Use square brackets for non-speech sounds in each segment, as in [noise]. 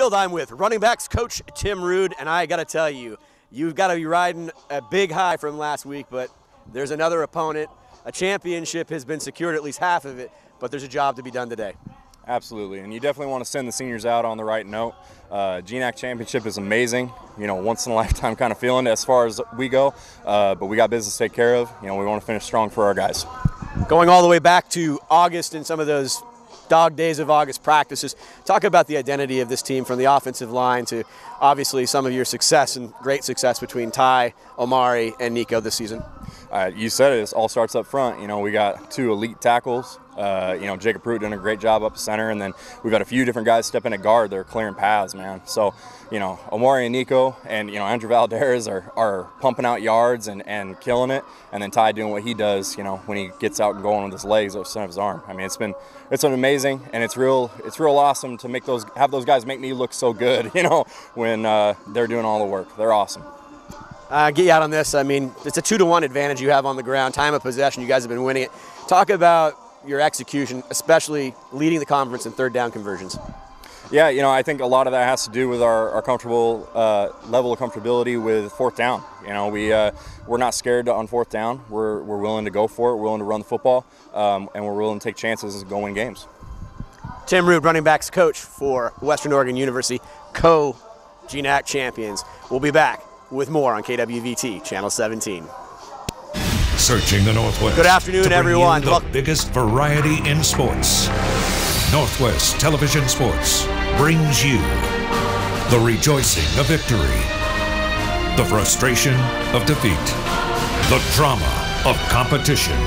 Field, I'm with running backs coach Tim Rude, and I got to tell you, you've got to be riding a big high from last week, but there's another opponent. A championship has been secured, at least half of it, but there's a job to be done today. Absolutely, and you definitely want to send the seniors out on the right note. Uh, GNAC championship is amazing, you know, once in a [laughs] lifetime kind of feeling as far as we go, uh, but we got business to take care of. You know, we want to finish strong for our guys. Going all the way back to August and some of those dog days of August practices. Talk about the identity of this team from the offensive line to obviously some of your success and great success between Ty, Omari, and Nico this season. Uh, you said it, it all starts up front. You know, we got two elite tackles. Uh, you know, Jacob Pruitt doing a great job up center, and then we've got a few different guys stepping at guard. They're clearing paths, man. So, you know, Omari and Nico and, you know, Andrew Valdez are, are pumping out yards and, and killing it. And then Ty doing what he does, you know, when he gets out and going with his legs or of his arm. I mean, it's been, it's amazing, and it's real, it's real awesome to make those, have those guys make me look so good, [laughs] you know, when uh, they're doing all the work. They're awesome. Uh, get you out on this. I mean, it's a two to one advantage you have on the ground. Time of possession, you guys have been winning it. Talk about your execution, especially leading the conference in third down conversions. Yeah, you know, I think a lot of that has to do with our, our comfortable uh, level of comfortability with fourth down. You know, we uh, we're not scared on fourth down. We're we're willing to go for it. We're willing to run the football, um, and we're willing to take chances and go win games. Tim Rude, running backs coach for Western Oregon University, co GNAC champions. We'll be back with more on KWVT, Channel 17. Searching the Northwest. Good afternoon, to bring everyone. You the Welcome. biggest variety in sports. Northwest Television Sports brings you the rejoicing of victory, the frustration of defeat, the drama of competition.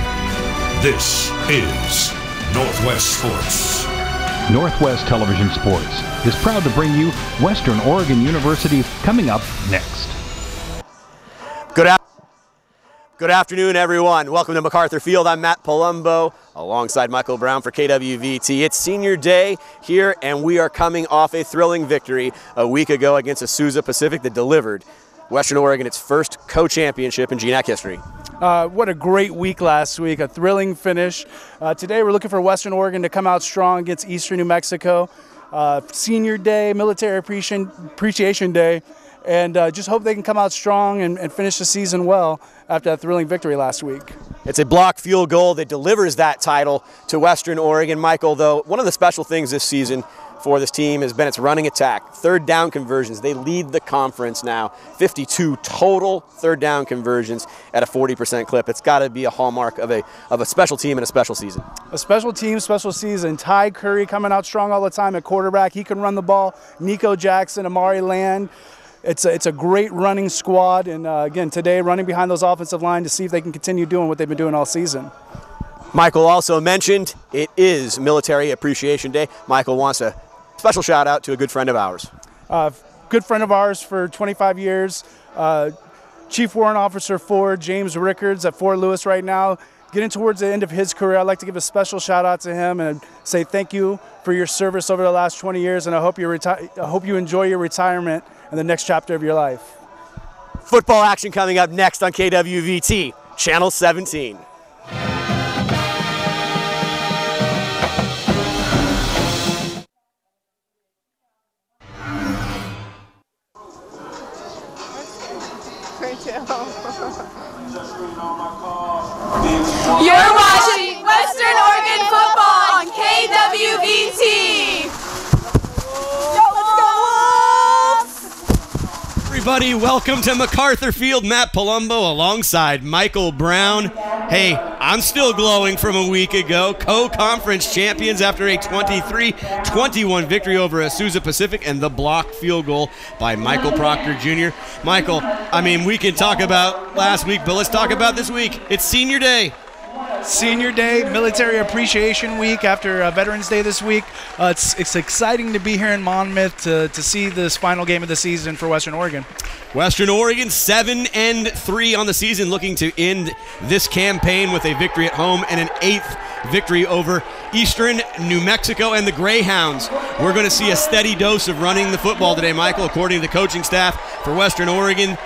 This is Northwest Sports. Northwest Television Sports is proud to bring you Western Oregon University coming up next. Good, af- Good afternoon, everyone. Welcome to MacArthur Field. I'm Matt Palumbo alongside Michael Brown for KWVT. It's senior day here, and we are coming off a thrilling victory a week ago against Azusa Pacific that delivered Western Oregon its first co championship in GNAC history. Uh, what a great week last week, a thrilling finish. Uh, today we're looking for Western Oregon to come out strong against Eastern New Mexico. Uh, senior day, military appreciation day, and uh, just hope they can come out strong and, and finish the season well after that thrilling victory last week. It's a block field goal that delivers that title to Western Oregon. Michael, though, one of the special things this season for this team has been its running attack. Third down conversions. They lead the conference now. 52 total third down conversions at a 40% clip. It's got to be a hallmark of a, of a special team and a special season. A special team, special season. Ty Curry coming out strong all the time at quarterback. He can run the ball. Nico Jackson, Amari Land. It's a, it's a great running squad. And uh, again, today running behind those offensive line to see if they can continue doing what they've been doing all season. Michael also mentioned it is Military Appreciation Day. Michael wants a special shout out to a good friend of ours. Uh, good friend of ours for 25 years. Uh, Chief Warrant Officer Ford, James Rickards at Fort Lewis right now. Getting towards the end of his career, I'd like to give a special shout out to him and say thank you for your service over the last 20 years, and I hope you reti- I hope you enjoy your retirement and the next chapter of your life. Football action coming up next on KWVT, Channel 17. You're watching Western Oregon football on KWVT. Everybody, welcome to MacArthur Field. Matt Palumbo alongside Michael Brown. Hey, I'm still glowing from a week ago. Co conference champions after a 23 21 victory over Azusa Pacific and the block field goal by Michael Proctor Jr. Michael, I mean, we can talk about last week, but let's talk about this week. It's senior day. Senior Day, Military Appreciation Week after uh, Veterans Day this week. Uh, it's, it's exciting to be here in Monmouth to, to see this final game of the season for Western Oregon. Western Oregon seven and three on the season, looking to end this campaign with a victory at home and an eighth victory over Eastern New Mexico and the Greyhounds. We're going to see a steady dose of running the football today, Michael, according to the coaching staff for Western Oregon.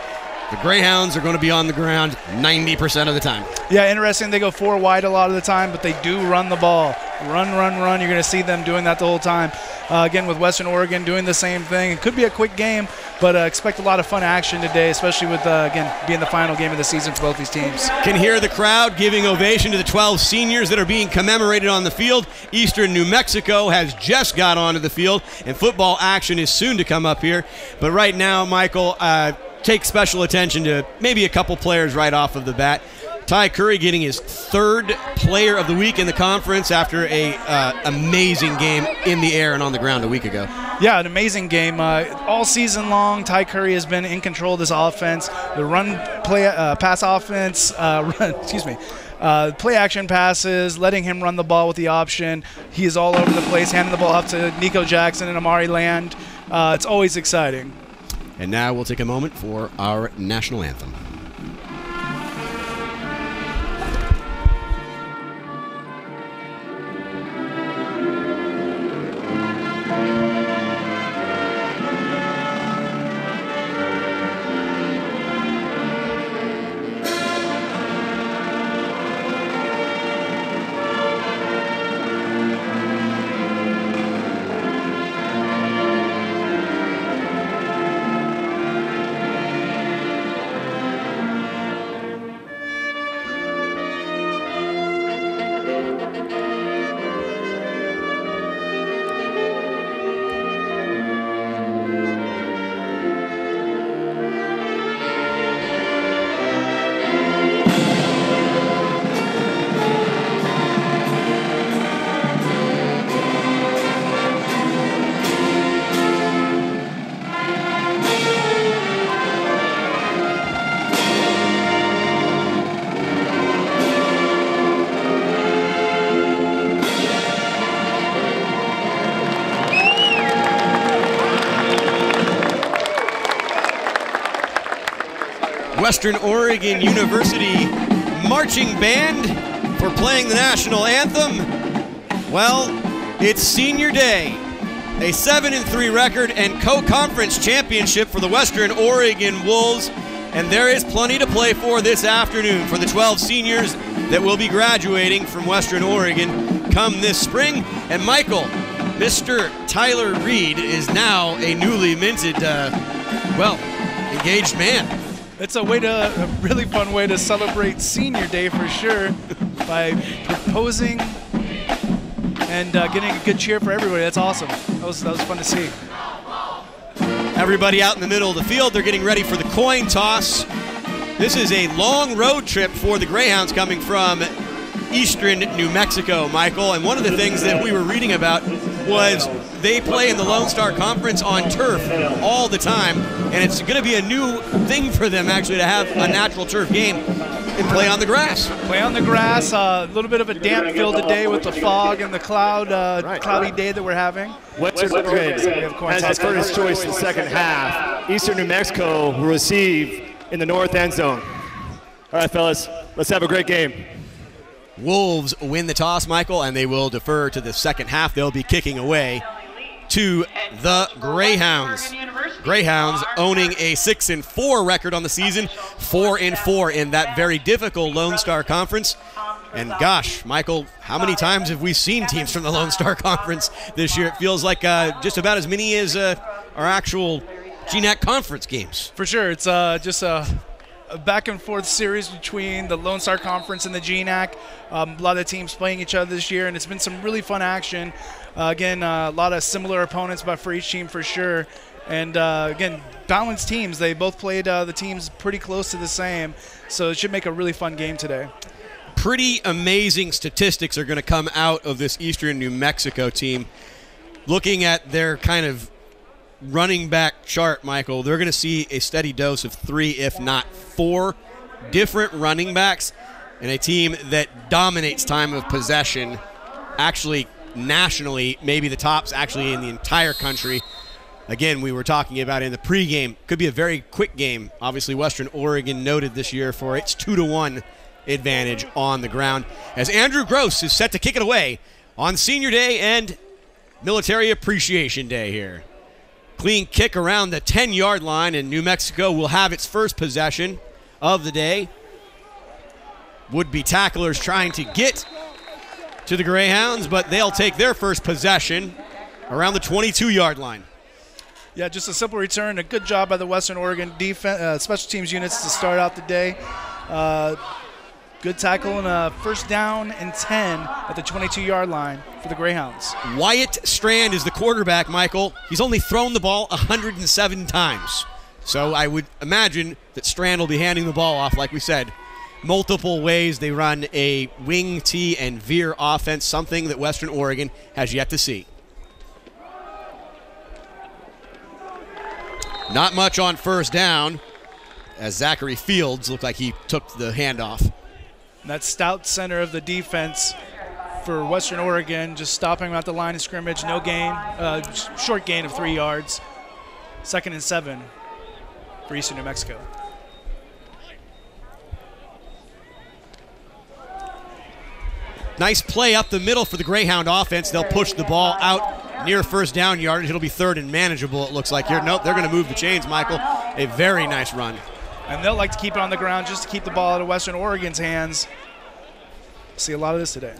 The Greyhounds are going to be on the ground 90% of the time. Yeah, interesting. They go four wide a lot of the time, but they do run the ball. Run, run, run. You're going to see them doing that the whole time. Uh, again, with Western Oregon doing the same thing. It could be a quick game, but uh, expect a lot of fun action today, especially with, uh, again, being the final game of the season for both these teams. Can hear the crowd giving ovation to the 12 seniors that are being commemorated on the field. Eastern New Mexico has just got onto the field, and football action is soon to come up here. But right now, Michael, uh, take special attention to maybe a couple players right off of the bat. Ty Curry getting his third player of the week in the conference after a uh, amazing game in the air and on the ground a week ago. Yeah, an amazing game. Uh, all season long, Ty Curry has been in control of this offense. The run, play, uh, pass offense, uh, [laughs] run, excuse me, uh, play action passes, letting him run the ball with the option. He is all over the place, handing the ball off to Nico Jackson and Amari Land. Uh, it's always exciting. And now we'll take a moment for our national anthem. Western Oregon University marching band for playing the national anthem. Well, it's senior day. A 7 and 3 record and co-conference championship for the Western Oregon Wolves, and there is plenty to play for this afternoon for the 12 seniors that will be graduating from Western Oregon come this spring. And Michael, Mr. Tyler Reed is now a newly minted, uh, well, engaged man. It's a way to a really fun way to celebrate Senior Day for sure by proposing and uh, getting a good cheer for everybody. That's awesome. That was that was fun to see. Everybody out in the middle of the field, they're getting ready for the coin toss. This is a long road trip for the Greyhounds coming from eastern New Mexico, Michael. And one of the things that we were reading about was they play in the Lone Star Conference on turf all the time, and it's going to be a new thing for them actually to have a natural turf game and play on the grass. Play on the grass. A uh, little bit of a damp feel today with the fog and the cloud, uh, right. cloudy day that we're having. Western Oregon has his first choice in the second half. Eastern New Mexico will receive in the north end zone. All right, fellas, let's have a great game. Wolves win the toss, Michael, and they will defer to the second half. They'll be kicking away to the Greyhounds. Greyhounds owning a six and four record on the season, four and four in that very difficult Lone Star Conference. And gosh, Michael, how many times have we seen teams from the Lone Star Conference this year? It feels like uh, just about as many as uh, our actual GNAC conference games. For sure, it's uh, just a a back and forth series between the Lone Star Conference and the GNAC. Um, a lot of teams playing each other this year, and it's been some really fun action. Uh, again, uh, a lot of similar opponents, but for each team for sure. And uh, again, balanced teams. They both played uh, the teams pretty close to the same, so it should make a really fun game today. Pretty amazing statistics are going to come out of this Eastern New Mexico team. Looking at their kind of running back chart, Michael, they're going to see a steady dose of three, if not four, different running backs and a team that dominates time of possession, actually nationally, maybe the tops actually in the entire country. Again, we were talking about in the pregame, could be a very quick game. Obviously, Western Oregon noted this year for its two to one advantage on the ground. As Andrew Gross is set to kick it away on Senior Day and Military Appreciation Day here. Clean kick around the 10 yard line, and New Mexico will have its first possession of the day. Would be tacklers trying to get to the Greyhounds, but they'll take their first possession around the 22 yard line. Yeah, just a simple return. A good job by the Western Oregon defense, uh, special teams units to start out the day. Uh, good tackle and a first down and 10 at the 22 yard line for the Greyhounds. Wyatt Strand is the quarterback, Michael. He's only thrown the ball 107 times. So I would imagine that Strand will be handing the ball off, like we said. Multiple ways they run a wing T and veer offense, something that Western Oregon has yet to see. Not much on first down, as Zachary Fields looked like he took the handoff. That stout center of the defense for Western Oregon, just stopping him at the line of scrimmage, no gain, uh, short gain of three yards. Second and seven for Eastern New Mexico. Nice play up the middle for the Greyhound offense. They'll push the ball out near first down yardage. It'll be third and manageable, it looks like here. Nope, they're going to move the chains, Michael. A very nice run. And they'll like to keep it on the ground just to keep the ball out of Western Oregon's hands. See a lot of this today.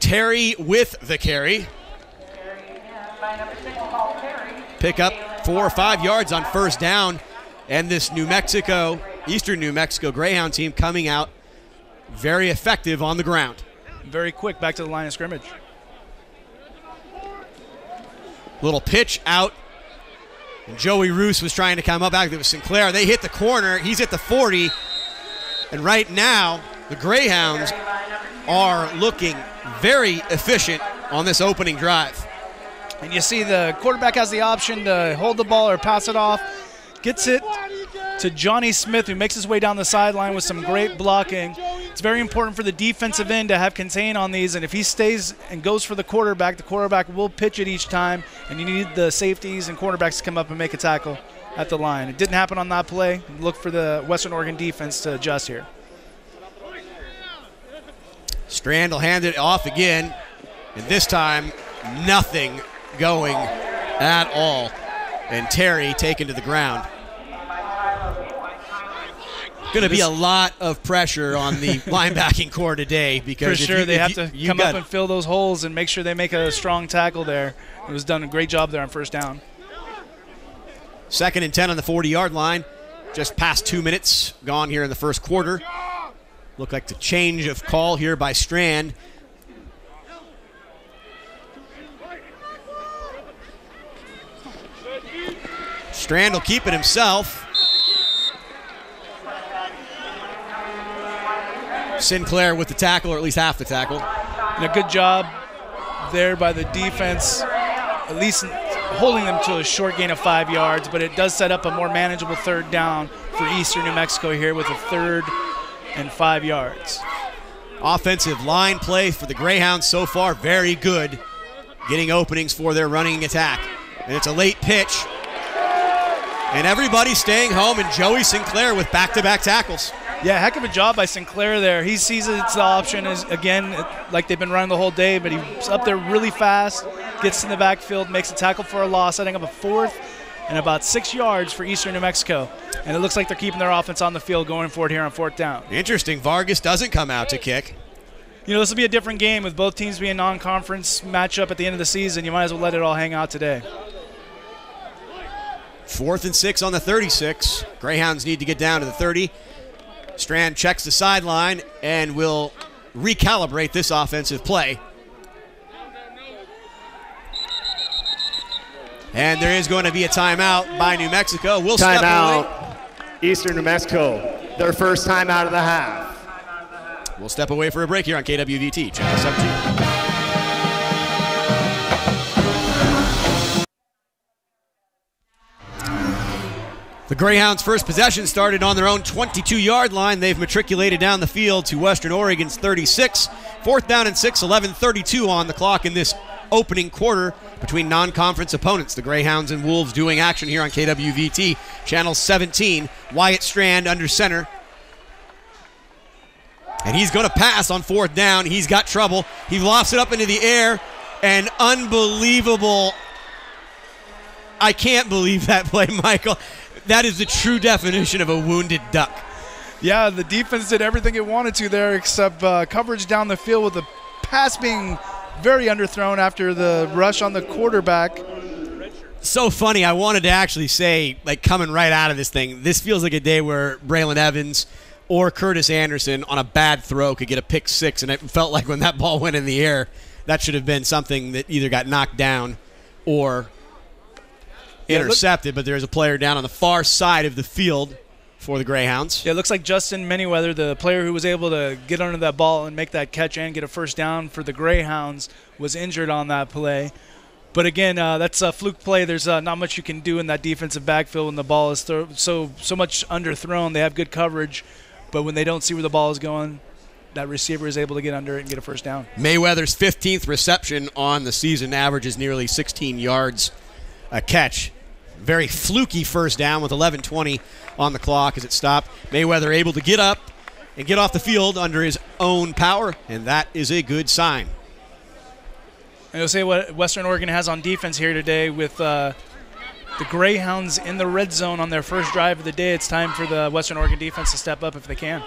Terry with the carry. Pick up four or five yards on first down. And this New Mexico, Eastern New Mexico Greyhound team coming out very effective on the ground. Very quick back to the line of scrimmage. Little pitch out. And Joey Roos was trying to come up back. There was Sinclair. They hit the corner. He's at the 40. And right now, the Greyhounds are looking very efficient on this opening drive. And you see the quarterback has the option to hold the ball or pass it off. Gets it to Johnny Smith, who makes his way down the sideline with some great blocking. It's very important for the defensive end to have contain on these, and if he stays and goes for the quarterback, the quarterback will pitch it each time, and you need the safeties and quarterbacks to come up and make a tackle at the line. It didn't happen on that play. Look for the Western Oregon defense to adjust here. Strand will hand it off again, and this time nothing going at all. And Terry taken to the ground. Going to be a lot of pressure on the [laughs] linebacking corps today because for sure you- they have you- to you come up and fill those holes and make sure they make a strong tackle there. It was done a great job there on first down. Second and 10 on the 40 yard line. Just past two minutes gone here in the first quarter. Look like the change of call here by Strand. Strand will keep it himself. Sinclair with the tackle, or at least half the tackle. And a good job there by the defense, at least holding them to a short gain of five yards, but it does set up a more manageable third down for Eastern New Mexico here with a third and five yards. Offensive line play for the Greyhounds so far, very good. Getting openings for their running attack. And it's a late pitch. And everybody staying home, and Joey Sinclair with back to back tackles. Yeah, heck of a job by Sinclair there. He sees it's the option is again like they've been running the whole day, but he's up there really fast, gets in the backfield, makes a tackle for a loss, setting up a fourth and about six yards for Eastern New Mexico. And it looks like they're keeping their offense on the field going for it here on fourth down. Interesting. Vargas doesn't come out to kick. You know, this will be a different game with both teams being non-conference matchup at the end of the season. You might as well let it all hang out today. Fourth and six on the 36. Greyhounds need to get down to the 30. Strand checks the sideline and will recalibrate this offensive play. And there is going to be a timeout by New Mexico. We'll. Timeout. Eastern New Mexico. Their first time out of the half. We'll step away for a break here on KWVT, Channel 17. The Greyhounds' first possession started on their own 22 yard line. They've matriculated down the field to Western Oregon's 36. Fourth down and 6, 11 32 on the clock in this opening quarter between non conference opponents. The Greyhounds and Wolves doing action here on KWVT, Channel 17. Wyatt Strand under center. And he's going to pass on fourth down. He's got trouble. He lofts it up into the air. And unbelievable. I can't believe that play, [laughs] Michael. That is the true definition of a wounded duck. Yeah, the defense did everything it wanted to there except uh, coverage down the field with the pass being very underthrown after the rush on the quarterback. So funny. I wanted to actually say, like, coming right out of this thing, this feels like a day where Braylon Evans or Curtis Anderson on a bad throw could get a pick six, and it felt like when that ball went in the air, that should have been something that either got knocked down or intercepted. but there's a player down on the far side of the field for the Greyhounds. Yeah, it looks like Justin Mayweather, the player who was able to get under that ball and make that catch and get a first down for the Greyhounds, was injured on that play. But again, uh, that's a fluke play. There's uh, not much you can do in that defensive backfield when the ball is throw- so so much underthrown. They have good coverage, but when they don't see where the ball is going, that receiver is able to get under it and get a first down. Mayweather's 15th reception on the season averages nearly 16 yards a catch. Very fluky first down with 11:20 on the clock as it stopped. Mayweather able to get up and get off the field under his own power, and that is a good sign. And you'll see what Western Oregon has on defense here today with uh, the Greyhounds in the red zone on their first drive of the day. It's time for the Western Oregon defense to step up if they can.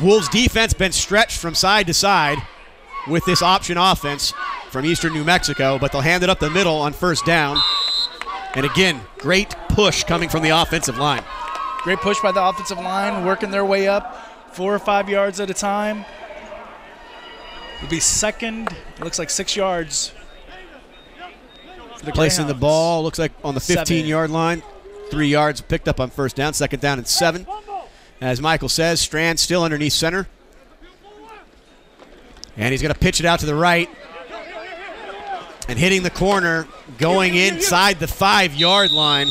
Wolves defense been stretched from side to side with this option offense from Eastern New Mexico, but they'll hand it up the middle on first down. And again, great push coming from the offensive line. Great push by the offensive line, working their way up four or five yards at a time. It'll be second. It looks like six yards. the Placing the ball, looks like on the Seven. 15 yard line. Three yards picked up on first down, second down and seven. As Michael says, Strand still underneath center. And he's going to pitch it out to the right. And hitting the corner, going inside the five yard line.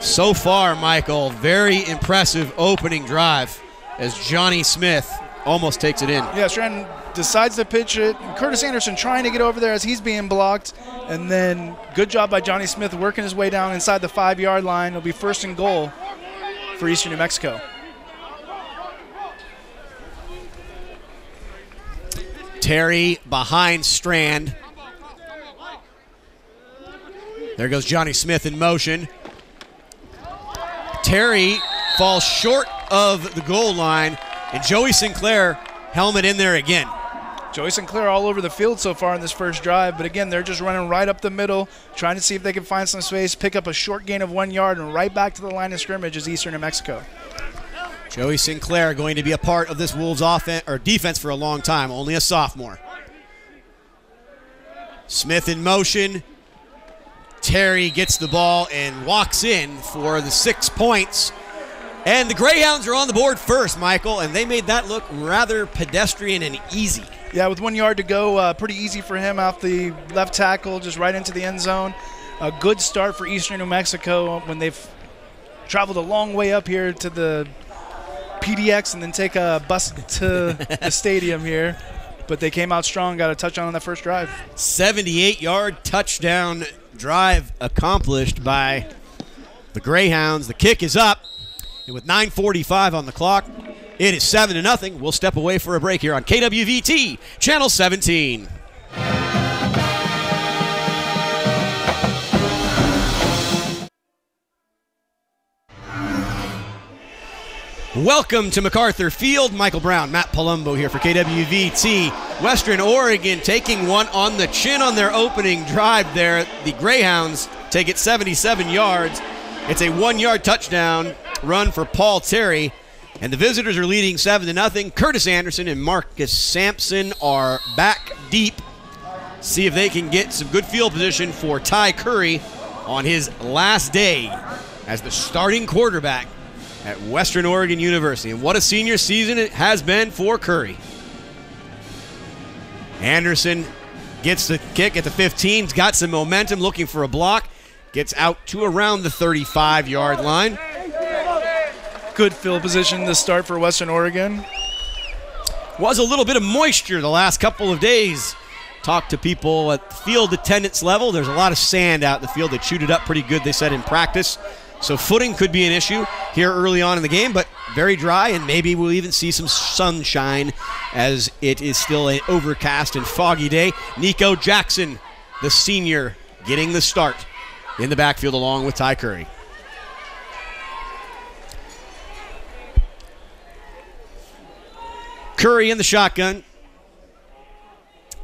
So far, Michael, very impressive opening drive as Johnny Smith almost takes it in. Yeah, Strand decides to pitch it. Curtis Anderson trying to get over there as he's being blocked. And then good job by Johnny Smith working his way down inside the five yard line. It'll be first and goal for Eastern New Mexico. Terry behind Strand. There goes Johnny Smith in motion. Terry falls short of the goal line, and Joey Sinclair helmet in there again. Joey Sinclair all over the field so far in this first drive, but again, they're just running right up the middle, trying to see if they can find some space, pick up a short gain of one yard, and right back to the line of scrimmage is Eastern New Mexico. Joey Sinclair going to be a part of this Wolves offense or defense for a long time, only a sophomore. Smith in motion. Terry gets the ball and walks in for the six points. And the Greyhounds are on the board first, Michael, and they made that look rather pedestrian and easy. Yeah, with one yard to go, uh, pretty easy for him off the left tackle, just right into the end zone. A good start for Eastern New Mexico when they've traveled a long way up here to the PDX and then take a bus to [laughs] the stadium here. But they came out strong, got a touchdown on that first drive. 78 yard touchdown drive accomplished by the Greyhounds. The kick is up, and with 9:45 on the clock, it is seven to nothing. We'll step away for a break here on KWVT Channel 17. Welcome to MacArthur Field. Michael Brown, Matt Palumbo here for KWVT. Western Oregon taking one on the chin on their opening drive there. The Greyhounds take it 77 yards. It's a one yard touchdown run for Paul Terry. And the visitors are leading 7 to nothing. Curtis Anderson and Marcus Sampson are back deep. See if they can get some good field position for Ty Curry on his last day as the starting quarterback at Western Oregon University. And what a senior season it has been for Curry. Anderson gets the kick at the 15, He's got some momentum, looking for a block, gets out to around the 35 yard line. Good field position to start for Western Oregon. Was a little bit of moisture the last couple of days. Talked to people at field attendance level. There's a lot of sand out in the field. They chewed it up pretty good, they said, in practice. So footing could be an issue here early on in the game, but very dry, and maybe we'll even see some sunshine as it is still an overcast and foggy day. Nico Jackson, the senior, getting the start in the backfield along with Ty Curry. Curry in the shotgun.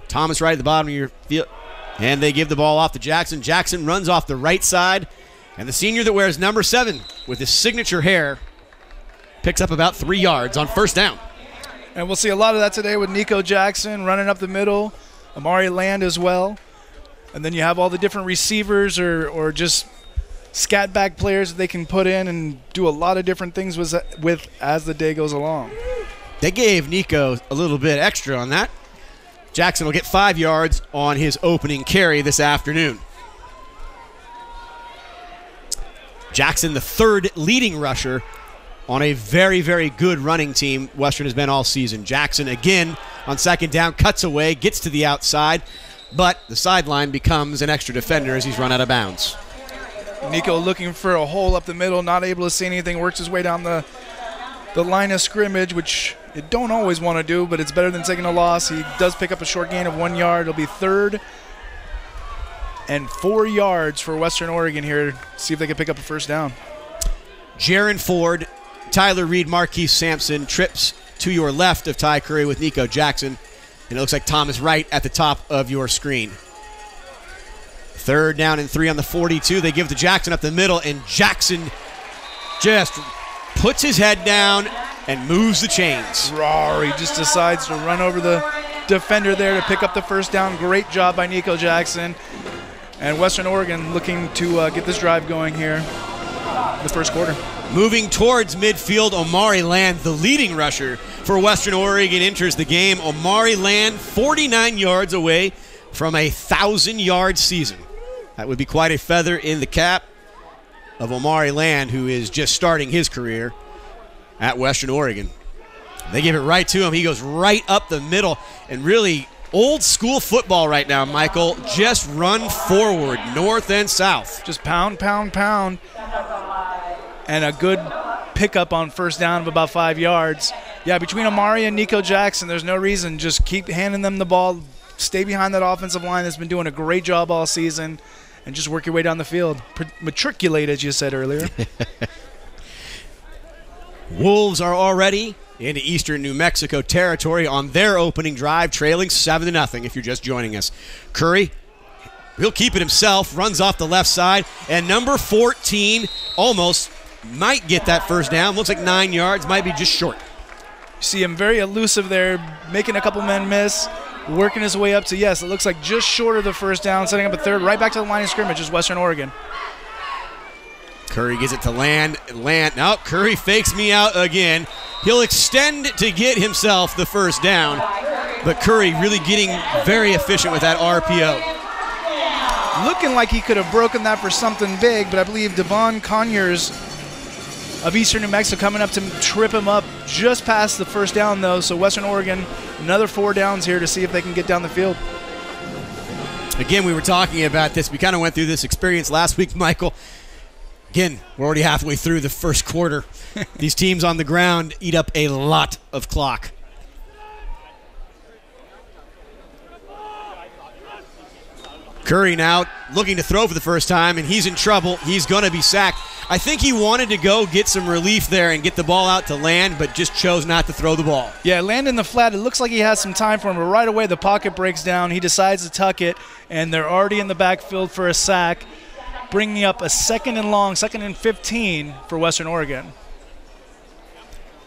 Thomas Wright at the bottom of your field. And they give the ball off to Jackson. Jackson runs off the right side. And the senior that wears number seven with his signature hair picks up about three yards on first down. And we'll see a lot of that today with Nico Jackson running up the middle, Amari Land as well. And then you have all the different receivers or, or just scat back players that they can put in and do a lot of different things with, with as the day goes along. They gave Nico a little bit extra on that. Jackson will get five yards on his opening carry this afternoon. Jackson, the third leading rusher on a very, very good running team Western has been all season. Jackson again on second down, cuts away, gets to the outside, but the sideline becomes an extra defender as he's run out of bounds. Nico looking for a hole up the middle, not able to see anything, works his way down the the line of scrimmage, which you don't always want to do, but it's better than taking a loss. He does pick up a short gain of one yard. It'll be third and four yards for Western Oregon here. To see if they can pick up a first down. Jaron Ford, Tyler Reed, Marquise Sampson trips to your left of Ty Curry with Nico Jackson. And it looks like Thomas Wright at the top of your screen. Third down and three on the 42. They give to Jackson up the middle, and Jackson just puts his head down and moves the chains. Rory just decides to run over the defender there to pick up the first down. Great job by Nico Jackson. And Western Oregon looking to uh, get this drive going here the first quarter. Moving towards midfield, Omari Land, the leading rusher for Western Oregon, enters the game. Omari Land, 49 yards away from a thousand yard season. That would be quite a feather in the cap of Omari Land, who is just starting his career at Western Oregon. They give it right to him. He goes right up the middle and really old school football right now, Michael. Just run forward, north and south. Just pound, pound, pound. And a good pickup on first down of about five yards. Yeah, between Amari and Nico Jackson, there's no reason. Just keep handing them the ball. Stay behind that offensive line that's been doing a great job all season. And just work your way down the field. Matriculate, as you said earlier. [laughs] Wolves are already into eastern New Mexico territory on their opening drive, trailing 7 to nothing. if you're just joining us. Curry, he'll keep it himself, runs off the left side, and number 14 almost might get that first down. Looks like nine yards, might be just short. See him very elusive there, making a couple men miss, working his way up to, yes, it looks like just short of the first down, setting up a third, right back to the line of scrimmage is Western Oregon. Curry gets it to land. Land. Now Curry fakes me out again. He'll extend to get himself the first down, but Curry really getting very efficient with that RPO. Looking like he could have broken that for something big, but I believe Devon Conyers of Eastern New Mexico coming up to trip him up just past the first down, though. So Western Oregon, another four downs here to see if they can get down the field. Again, we were talking about this. We kind of went through this experience last week, [laughs] Michael. Again, we're already halfway through the first quarter. [laughs] These teams on the ground eat up a lot of clock. Curry now looking to throw for the first time, and he's in trouble. He's going to be sacked. I think he wanted to go get some relief there and get the ball out to land, but just chose not to throw the ball. Yeah, land in the flat. It looks like he has some time for him, but right away the pocket breaks down. He decides to tuck it, and they're already in the backfield for a sack, bringing up a second and long, second and 15 for Western Oregon.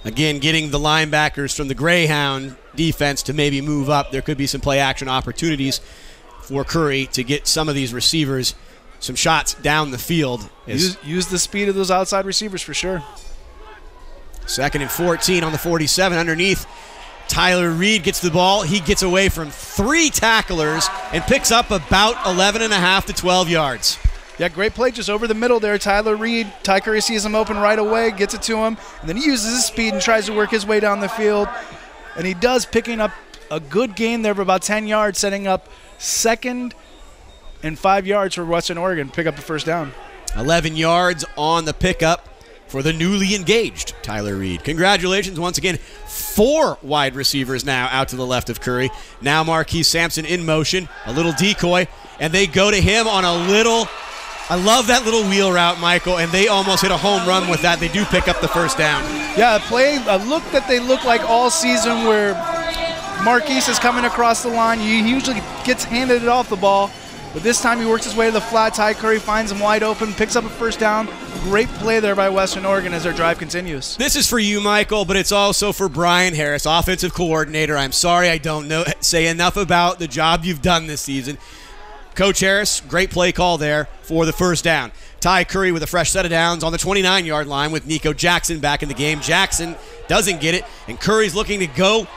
Again, getting the linebackers from the Greyhound defense to maybe move up. There could be some play action opportunities for Curry to get some of these receivers some shots down the field. Use, use, the speed of those outside receivers for sure. Second and 14 on the 47 underneath. Tyler Reed gets the ball. He gets away from three tacklers and picks up about 11 and a half to 12 yards. Yeah, great play just over the middle there. Tyler Reed, Ty Curry sees him open right away, gets it to him, and then he uses his speed and tries to work his way down the field. And he does, picking up a good gain there of about 10 yards, setting up second and five yards for Western Oregon. Pick up the first down. 11 yards on the pickup for the newly engaged Tyler Reed. Congratulations once again. Four wide receivers now out to the left of Curry. Now Marquise Sampson in motion, a little decoy, and they go to him on a little I love that little wheel route, Michael, and they almost hit a home run with that. They do pick up the first down. Yeah, a play, a look that they look like all season where Marquise is coming across the line. He usually gets handed it off the ball, but this time he works his way to the flat. Ty Curry finds him wide open, picks up a first down. Great play there by Western Oregon as their drive continues. This is for you, Michael, but it's also for Brian Harris, offensive coordinator. I'm sorry I don't know say enough about the job you've done this season. Coach Harris, great play call there for the first down. Ty Curry with a fresh set of downs on the 29 yard line with Nico Jackson back in the game. Jackson doesn't get it, and Curry's looking to go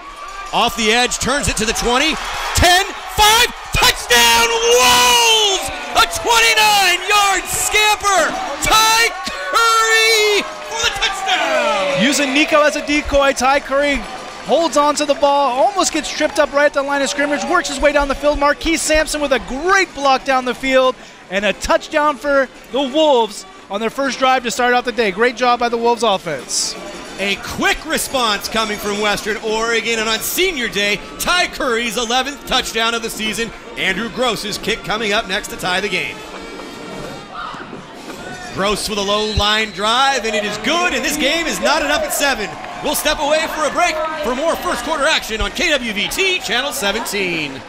off the edge, turns it to the 20, 10, 5, touchdown, Wolves! A 29 yard scamper! Ty Curry for the touchdown! Using Nico as a decoy, Ty Curry holds on to the ball, almost gets tripped up right at the line of scrimmage, works his way down the field. Marquise Sampson with a great block down the field and a touchdown for the Wolves on their first drive to start out the day. Great job by the Wolves offense. A quick response coming from Western Oregon, and on senior day, Ty Curry's 11th touchdown of the season. Andrew Gross's kick coming up next to tie the game. Gross with a low line drive, and it is good, and this game is knotted up at seven. We'll step away for a break for more first quarter action on KWVT Channel 17.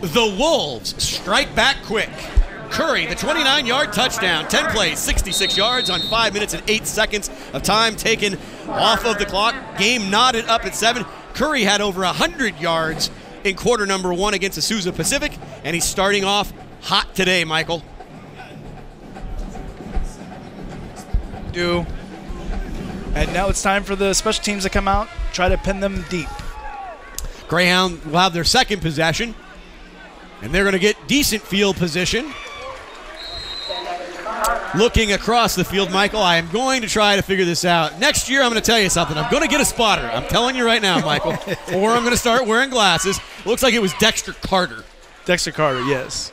The Wolves strike back quick. Curry, the 29 yard touchdown, 10 plays, 66 yards on 5 minutes and 8 seconds of time taken off of the clock. Game knotted up at 7. Curry had over 100 yards in quarter number one against Azusa Pacific, and he's starting off hot today, Michael. Do. And now it's time for the special teams to come out, try to pin them deep. Greyhound will have their second possession, and they're going to get decent field position. Looking across the field, Michael, I am going to try to figure this out. Next year, I'm going to tell you something. I'm going to get a spotter. I'm telling you right now, Michael. [laughs] or I'm going to start wearing glasses. Looks like it was Dexter Carter. Dexter Carter, yes.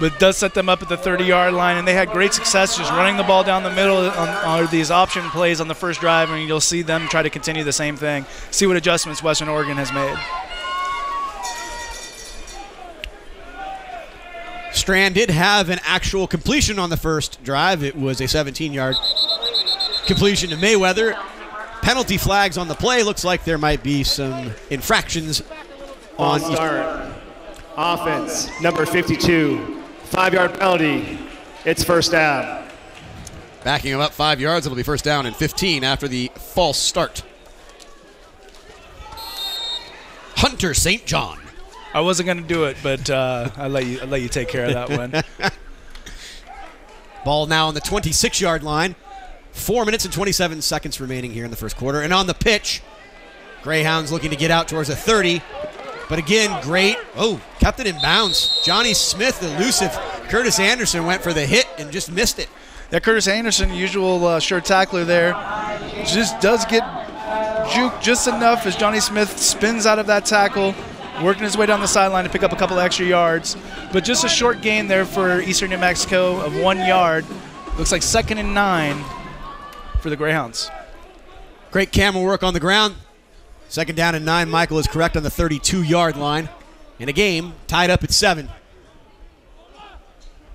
But does set them up at the 30 yard line, and they had great success just running the ball down the middle on, on these option plays on the first drive, and you'll see them try to continue the same thing. See what adjustments Western Oregon has made. Strand did have an actual completion on the first drive. It was a 17 yard completion to Mayweather. Penalty flags on the play. Looks like there might be some infractions on start. Offense, number 52. Five yard penalty. It's first down. Backing him up five yards. It'll be first down and 15 after the false start. Hunter St. John. I wasn't going to do it, but uh, I let you I let you take care of that one. [laughs] Ball now on the 26 yard line. Four minutes and 27 seconds remaining here in the first quarter. And on the pitch, Greyhounds looking to get out towards a 30. But again, great. Oh, kept it in bounds. Johnny Smith, elusive. Curtis Anderson went for the hit and just missed it. That Curtis Anderson, usual uh, sure tackler there, just does get juke just enough as Johnny Smith spins out of that tackle, working his way down the sideline to pick up a couple extra yards. But just a short gain there for Eastern New Mexico of one yard. Looks like second and nine for the Greyhounds. Great camera work on the ground. Second down and nine. Michael is correct on the 32 yard line. In a game tied up at seven.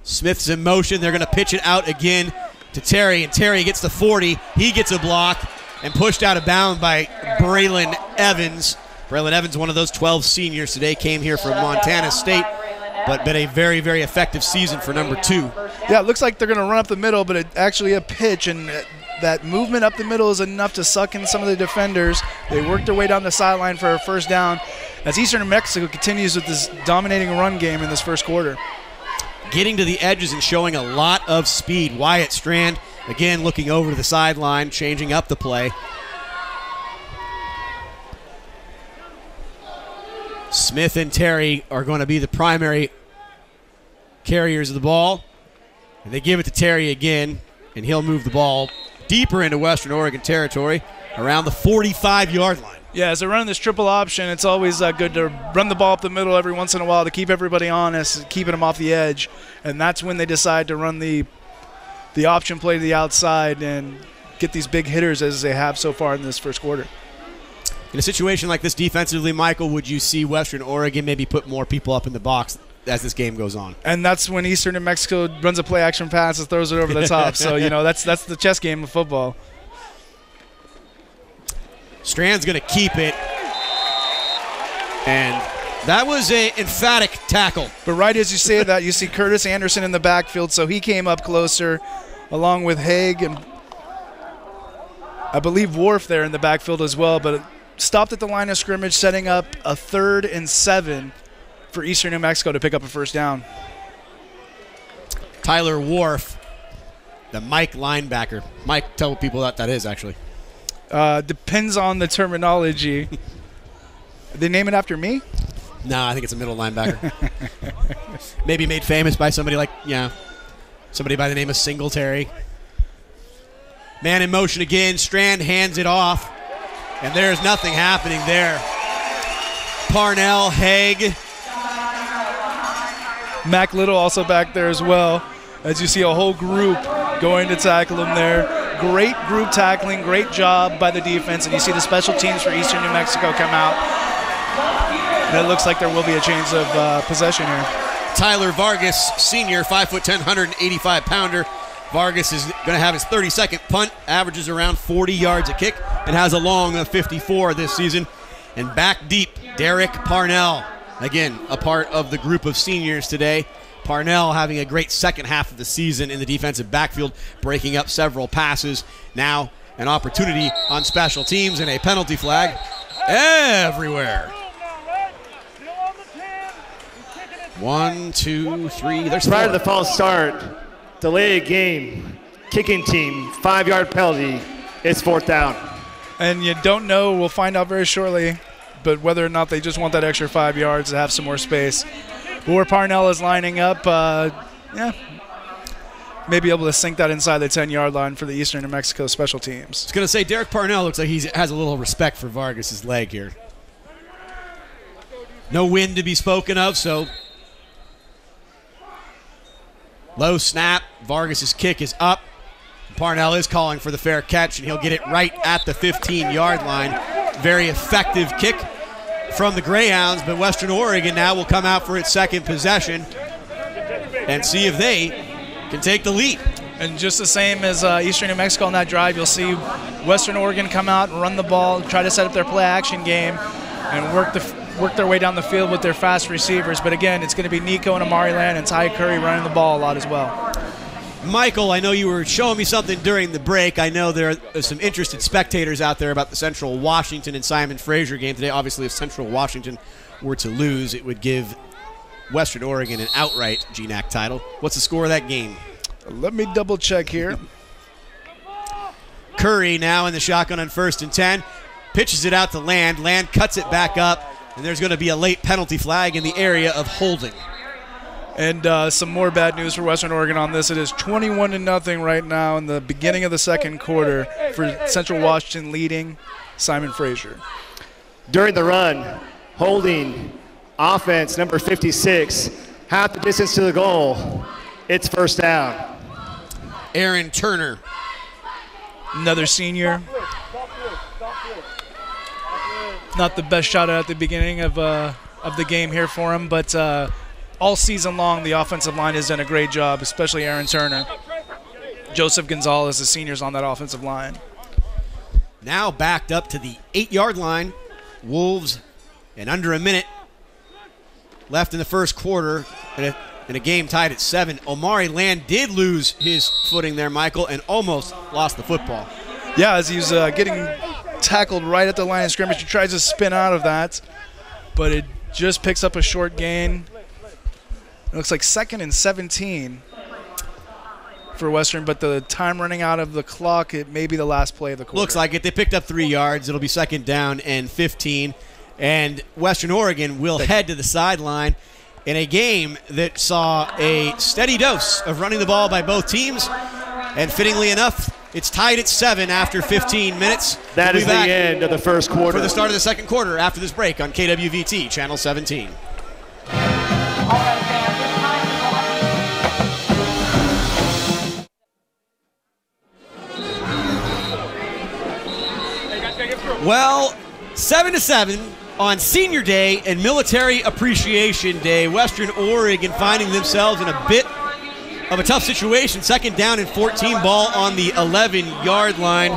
Smith's in motion. They're going to pitch it out again to Terry, and Terry gets the 40. He gets a block and pushed out of bounds by Braylon Evans. Braylon Evans, one of those 12 seniors today, came here from Montana State, but been a very, very effective season for number two. Yeah, it looks like they're going to run up the middle, but it actually a pitch, and that movement up the middle is enough to suck in some of the defenders. They work their way down the sideline for a first down as Eastern New Mexico continues with this dominating run game in this first quarter. Getting to the edges and showing a lot of speed. Wyatt Strand, again, looking over to the sideline, changing up the play. Smith and Terry are going to be the primary carriers of the ball. And they give it to Terry again, and he'll move the ball deeper into Western Oregon territory around the 45 yard line. Yeah, as they're running this triple option, it's always uh, good to run the ball up the middle every once in a while to keep everybody honest, keeping them off the edge. And that's when they decide to run the the option play to the outside. And get these big hitters as they have so far in this first quarter. In a situation like this defensively, Michael, would you see Western Oregon maybe put more people up in the box as this game goes on? And that's when Eastern New Mexico runs a play action pass and throws it over the top. so you know that's that's the chess game of football. Strand's going to keep it. And that was a emphatic tackle. But right as you say that, you see Curtis Anderson in the backfield, so he came up closer, along with Haig and I believe Worf there in the backfield as well. But stopped at the line of scrimmage, setting up a third and seven for Eastern New Mexico to pick up a first down. Tyler Worf, the Mike linebacker. Mike, tell people that that is actually. Uh, depends on the terminology. [laughs] they name it after me? No, I think it's a middle linebacker. [laughs] Maybe made famous by somebody like, yeah, somebody by the name of Singletary. Man in motion again. Strand hands it off. And there's nothing happening there. Parnell, Haig. Mac Little also back there as well. As you see a whole group going to tackle him there. Great group tackling, great job by the defense. And you see the special teams for Eastern New Mexico come out. And it looks like there will be a change of uh, possession here. Tyler Vargas, senior, 5'10, 185 pounder. Vargas is going to have his 32nd punt, averages around 40 yards a kick, and has a long of 54 this season. And back deep, Derek Parnell. Again, a part of the group of seniors today. Parnell having a great second half of the season in the defensive backfield, breaking up several passes. Now, an opportunity on special teams and a penalty flag everywhere. One, two, three. There's Prior to the false start, delay a game, kicking team, five yard penalty. It's fourth down. And you don't know, we'll find out very shortly, but whether or not they just want that extra five yards to have some more space. But where Parnell is lining up, uh, yeah, maybe able to sink that inside the 10 yard line for the Eastern New Mexico special teams. I was going to say Derek Parnell looks like he has a little respect for Vargas's leg here. No wind to be spoken of, so low snap. Vargas's kick is up. Parnell is calling for the fair catch, and he'll get it right at the 15 yard line. Very effective kick from the Greyhounds, but Western Oregon now will come out for its second possession and see if they can take the lead. And just the same as uh, Eastern New Mexico on that drive, you'll see Western Oregon come out and run the ball, try to set up their play action game, and work the work their way down the field with their fast receivers. But again, it's going to be Nico and Amari Land and Ty Curry running the ball a lot as well. Michael, I know you were showing me something during the break. I know there are some interested spectators out there about the Central Washington and Simon Fraser game today. Obviously, if Central Washington were to lose, it would give Western Oregon an outright GNAC title. What's the score of that game? Let me double check here. Curry now in the shotgun on first and 10. Pitches it out to Land. Land cuts it back up, and there's going to be a late penalty flag in the area of holding. And uh, some more bad news for Western Oregon on this. It is 21 to nothing right now in the beginning of the second quarter for Central Washington leading Simon Fraser. During the run, holding offense number 56, half the distance to the goal. It's first down. Aaron Turner. Another senior. Not the best shot at the beginning of uh, of the game here for him, but uh, all season long the offensive line has done a great job, especially Aaron Turner. Joseph Gonzalez, the seniors on that offensive line. Now backed up to the eight yard line. Wolves, in under a minute left in the first quarter, and a, and a game tied at seven. Omari Land did lose his footing there, Michael, and almost lost the football. Yeah, as he's uh, getting tackled right at the line of scrimmage, he tries to spin out of that, but it just picks up a short gain. It looks like second and 17 for Western, but the time running out of the clock, it may be the last play of the quarter. Looks like it. They picked up three yards. It'll be second down and 15. And Western Oregon will head to the sideline in a game that saw a steady dose of running the ball by both teams. And fittingly enough, it's tied at seven after 15 minutes. That We'll is the end of the first quarter. for the start of the second quarter after this break on KWVT, Channel 17. Well, seven to seven on Senior Day and Military Appreciation Day. Western Oregon finding themselves in a bit of a tough situation. Second down and 14 ball on the 11 yard line.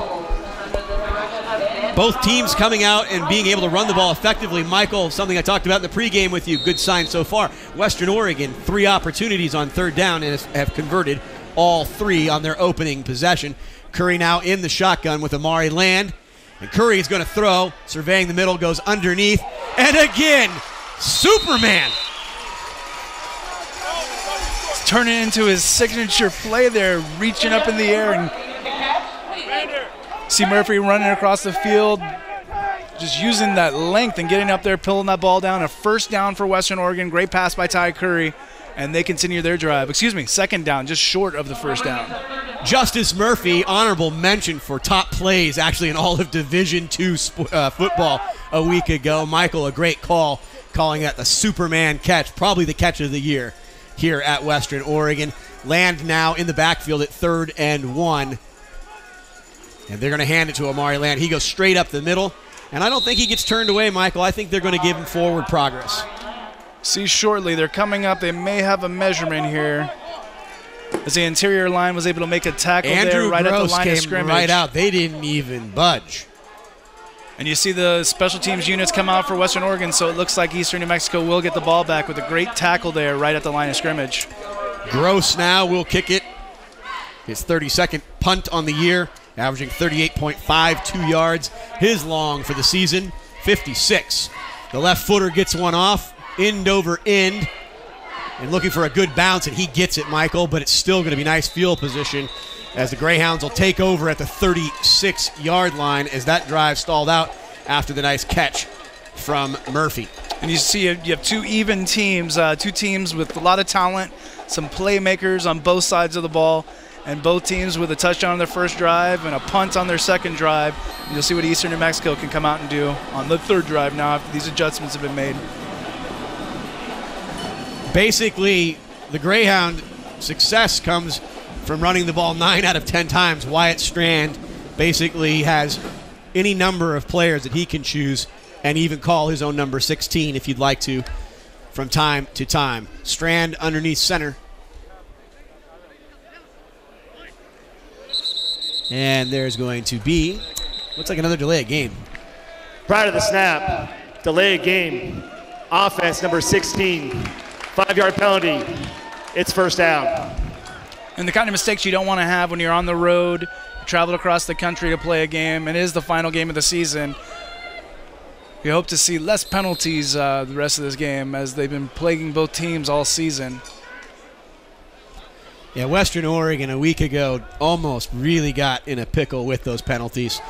Both teams coming out and being able to run the ball effectively. Michael, something I talked about in the pregame with you, good sign so far. Western Oregon, three opportunities on third down and have converted all three on their opening possession. Curry now in the shotgun with Amari Land. And Curry is going to throw, surveying the middle, goes underneath. And again, Superman. It's turning into his signature play there, reaching up in the air and see Murphy running across the field, just using that length and getting up there, pulling that ball down. A first down for Western Oregon. Great pass by Ty Curry, and they continue their drive. Excuse me, second down, just short of the first down. Justice Murphy, honorable mention for top plays actually in all of Division Two uh, football a week ago. Michael, a great call, calling that the Superman catch, probably the catch of the year here at Western Oregon. Land now in the backfield at third and one. And they're going to hand it to Amari Land. He goes straight up the middle. And I don't think he gets turned away, Michael. I think they're going to give him forward progress. See shortly, they're coming up. They may have a measurement here. As the interior line was able to make a tackle Andrew there right at the line came of scrimmage. right out. They didn't even budge. And you see the special teams units come out for Western Oregon, so it looks like Eastern New Mexico will get the ball back with a great tackle there right at the line of scrimmage. Gross now will kick it. His 32nd punt on the year, averaging 38.52 yards. His long for the season, 56. The left footer gets one off, end over end, and looking for a good bounce, and he gets it, Michael, but it's still going to be nice field position as the Greyhounds will take over at the 36 yard line as that drive stalled out after the nice catch from Murphy. And you see you have two even teams, uh, two teams with a lot of talent, some playmakers on both sides of the ball, and both teams with a touchdown on their first drive and a punt on their second drive. And you'll see what Eastern New Mexico can come out and do on the third drive now after these adjustments have been made. basically the Greyhound success comes from running the ball nine out of ten times. Wyatt Strand basically has any number of players that he can choose and even call his own number 16 if you'd like to from time to time. Strand underneath center. And there's going to be, looks like another delay of game. Prior to the snap, delay of game, offense number 16, five yard penalty. It's first down. And the kind of mistakes you don't want to have when you're on the road, traveled across the country to play a game, and it is the final game of the season. We hope to see less penalties uh, the rest of this game as they've been plaguing both teams all season. Yeah, Western Oregon a week ago almost really got in a pickle with those penalties.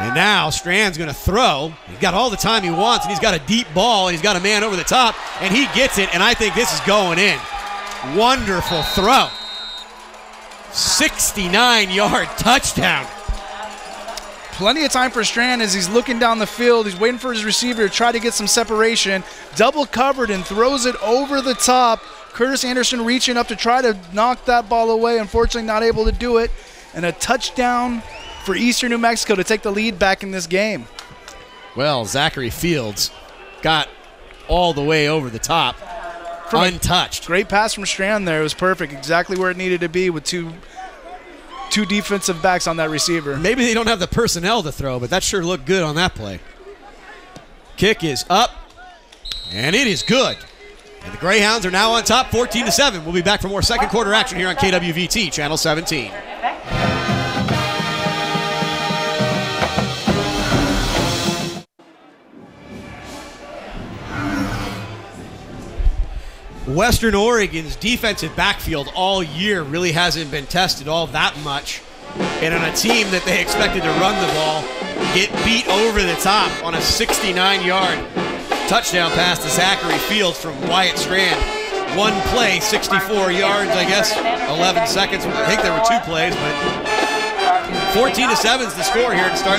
And now Strand's going to throw. He's got all the time he wants, and he's got a deep ball, and he's got a man over the top, and he gets it, and I think this is going in. Wonderful throw. 69 yard touchdown. Plenty of time for Strand as he's looking down the field. He's waiting for his receiver to try to get some separation. Double covered and throws it over the top. Curtis Anderson reaching up to try to knock that ball away. Unfortunately, not able to do it. And a touchdown for Eastern New Mexico to take the lead back in this game. Well, Zachary Fields got all the way over the top, untouched. Great pass from Strand there. It was perfect. Exactly where it needed to be with two two defensive backs on that receiver. Maybe they don't have the personnel to throw, but that sure looked good on that play. Kick is up, and it is good. And the Greyhounds are now on top, 14 to 7. We'll be back for more second quarter action here on KWVT, Channel 17. Western Oregon's defensive backfield all year really hasn't been tested all that much. And on a team that they expected to run the ball, get beat over the top on a 69 yard touchdown pass to Zachary Fields from Wyatt Strand. One play, 64 yards, I guess, 11 seconds. I think there were two plays, but 14 to 7 is the score here to start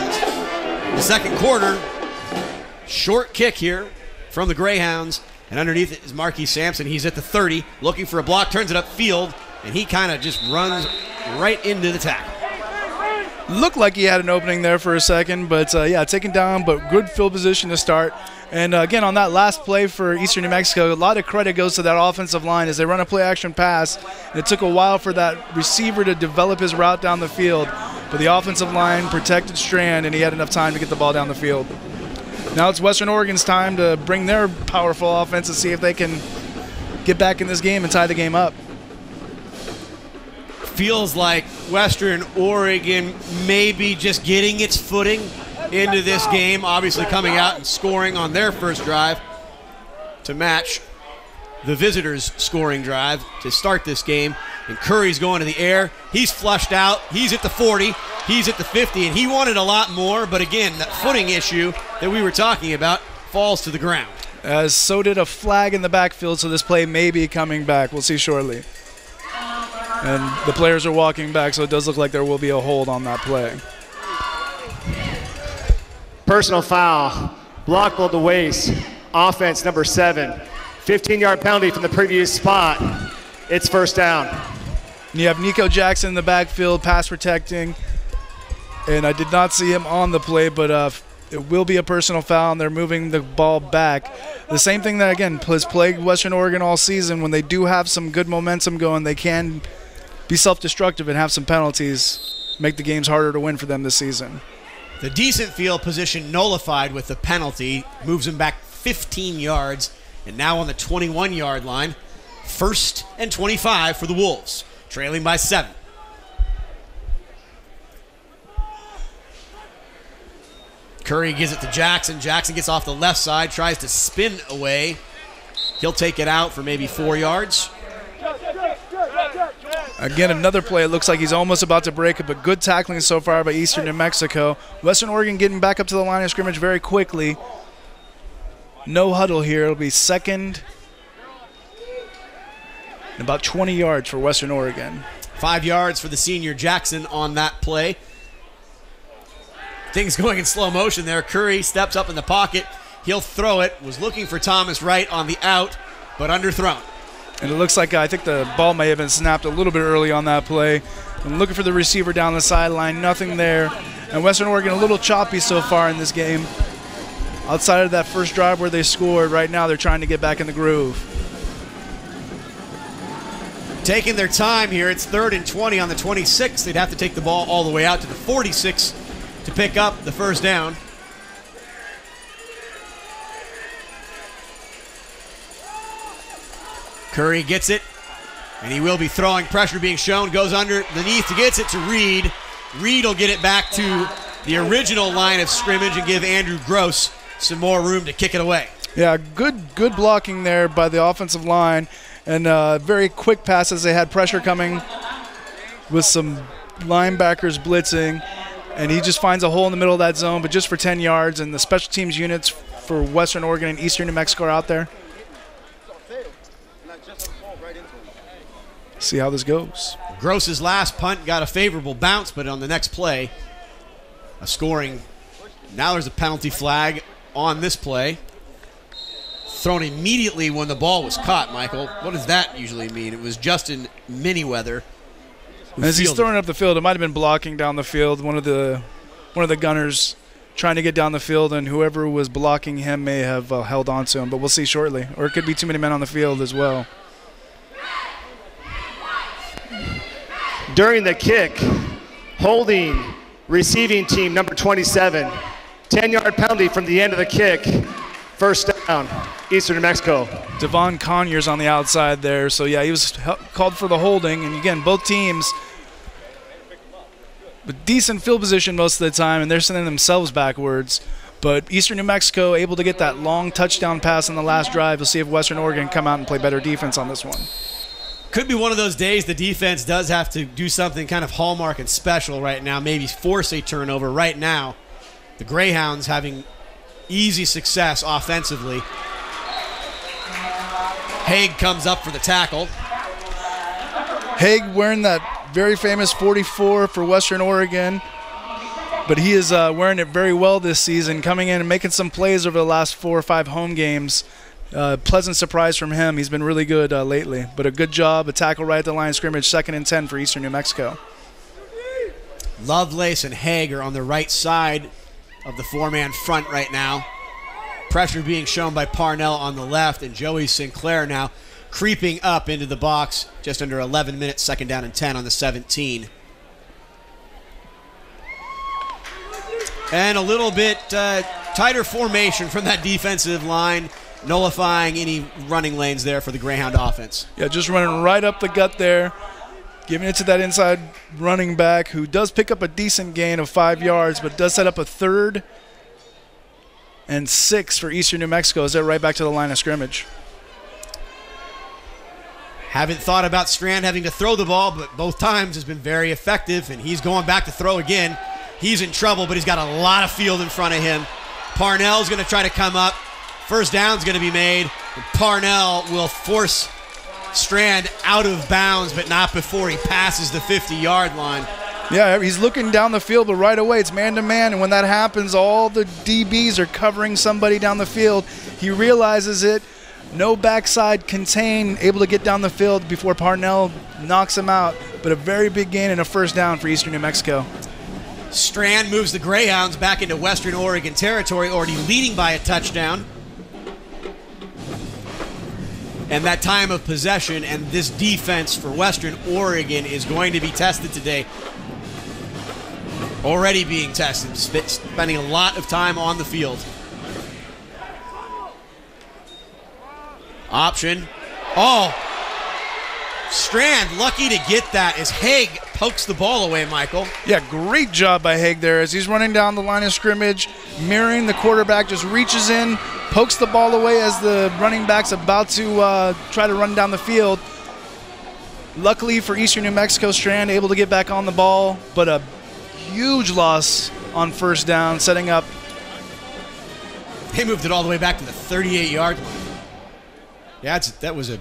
the second quarter. Short kick here from the Greyhounds. And underneath is Marquis Sampson. He's at the 30, looking for a block, turns it upfield, and he kind of just runs right into the tackle. Looked like he had an opening there for a second, but uh, yeah, taken down, but good field position to start. And uh, again, on that last play for Eastern New Mexico, a lot of credit goes to that offensive line as they run a play action pass. And it took a while for that receiver to develop his route down the field, but the offensive line protected Strand, and he had enough time to get the ball down the field. Now it's Western Oregon's time to bring their powerful offense and see if they can get back in this game and tie the game up. Feels like Western Oregon maybe just getting its footing into this game, obviously coming out and scoring on their first drive to match the visitors' scoring drive to start this game. And Curry's going to the air. He's flushed out. He's at the 40. He's at the 50. And he wanted a lot more. But again, that footing issue that we were talking about falls to the ground. As so did a flag in the backfield, so this play may be coming back. We'll see shortly. And the players are walking back, so it does look like there will be a hold on that play. Personal foul. Block below the waist. Offense number seven. 15 yard penalty from the previous spot. It's first down. And you have Nico Jackson in the backfield, pass protecting. And I did not see him on the play, but uh, it will be a personal foul, and they're moving the ball back. The same thing that, again, has plagued Western Oregon all season. When they do have some good momentum going, they can be self destructive and have some penalties, make the games harder to win for them this season. The decent field position nullified with the penalty moves him back 15 yards and now on the 21 yard line. First and 25 for the Wolves, trailing by seven. Curry gives it to Jackson. Jackson gets off the left side, tries to spin away. He'll take it out for maybe four yards. Again, another play. It looks like he's almost about to break it, but good tackling so far by Eastern New Mexico. Western Oregon getting back up to the line of scrimmage very quickly. No huddle here. It'll be second and about 20 yards for Western Oregon. Five yards for the senior Jackson on that play. Things going in slow motion there. Curry steps up in the pocket. He'll throw it. Was looking for Thomas Wright on the out, but underthrown. And it looks like uh, I think the ball may have been snapped a little bit early on that play. I'm looking for the receiver down the sideline, nothing there. And Western Oregon a little choppy so far in this game. Outside of that first drive where they scored, right now they're trying to get back in the groove. Taking their time here. It's third and 20 on the 26. They'd have to take the ball all the way out to the 46 to pick up the first down. Curry gets it, and he will be throwing pressure being shown. Goes underneath to gets it to Reed. Reed will get it back to the original line of scrimmage and give Andrew Gross some more room to kick it away. Yeah, good good blocking there by the offensive line, and uh, very quick passes. They had pressure coming with some linebackers blitzing, and he just finds a hole in the middle of that zone, but just for 10 yards. And the special teams units for Western Oregon and Eastern New Mexico are out there. See how this goes. Gross's last punt got a favorable bounce, but on the next play, a scoring. Now there's a penalty flag on this play. Thrown immediately when the ball was caught, Michael. What does that usually mean? It was Justin Mayweather. who As he's fielded throwing up the field, it might have been blocking down the field. One of the one of the gunners trying to get down the field, and whoever was blocking him may have uh, held on to him. But we'll see shortly. Or it could be too many men on the field as well. During the kick, holding receiving team number 27. 10 yard penalty from the end of the kick. First down, Eastern New Mexico. Devon Conyers on the outside there. So yeah, he was called for the holding, and again, both teams with decent field position most of the time, and they're sending themselves backwards. But Eastern New Mexico able to get that long touchdown pass on the last drive. We'll see if Western Oregon come out and play better defense on this one. Could be one of those days the defense does have to do something kind of hallmark and special right now, maybe force a turnover. Right now, the Greyhounds having easy success offensively. Haig comes up for the tackle. Haig wearing that very famous 44 for Western Oregon, but he is uh, wearing it very well this season, coming in and making some plays over the last four or five home games. Uh, pleasant surprise from him. He's been really good uh, lately, but a good job, a tackle right at the line of scrimmage, second and 10 for Eastern New Mexico. Lovelace and Haig are on the right side of the four man front right now. Pressure being shown by Parnell on the left, and Joey Sinclair now creeping up into the box just under 11 minutes, second down and 10 on the 17. And a little bit uh, tighter formation from that defensive line, nullifying any running lanes there for the Greyhound offense. Yeah, just running right up the gut there, giving it to that inside running back who does pick up a decent gain of five yards, but does set up a third and six for Eastern New Mexico as they're right back to the line of scrimmage. Haven't thought about Strand having to throw the ball, but both times has been very effective, and he's going back to throw again. He's in trouble, but he's got a lot of field in front of him. Parnell's going to try to come up. First down's going to be made. Parnell will force Strand out of bounds, but not before he passes the 50 yard line. Yeah, he's looking down the field, but right away it's man to man. And when that happens, all the DBs are covering somebody down the field. He realizes it. No backside contain, able to get down the field before Parnell knocks him out. But a very big gain and a first down for Eastern New Mexico. Strand moves the Greyhounds back into Western Oregon territory, already leading by a touchdown. And that time of possession and this defense for Western Oregon is going to be tested today. Already being tested, spending a lot of time on the field. Option. Oh, Strand lucky to get that as Haig pokes the ball away, Michael. Yeah, great job by Haig there as he's running down the line of scrimmage, mirroring the quarterback, just reaches in, pokes the ball away as the running back's about to uh, try to run down the field. Luckily for Eastern New Mexico, Strand able to get back on the ball, but a huge loss on first down, setting up. They moved it all the way back to the 38 yard line. Yeah, that was a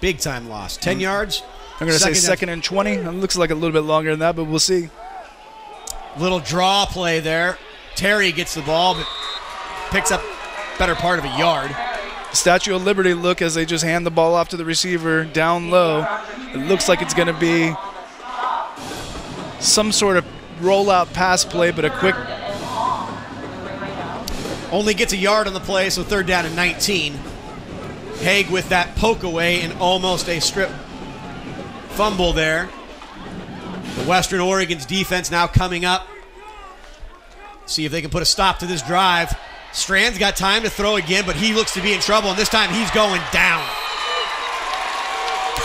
big time loss. 10 mm. yards. I'm going to say second and 20. It looks like a little bit longer than that, but we'll see. Little draw play there. Terry gets the ball, but picks up better part of a yard. Statue of Liberty look as they just hand the ball off to the receiver down low. It looks like it's going to be some sort of rollout pass play, but a quick. Only gets a yard on the play, so third down and 19. Haig with that poke away and almost a strip fumble there. The Western Oregon's defense now coming up. See if they can put a stop to this drive. Strand's got time to throw again, but he looks to be in trouble, and this time he's going down.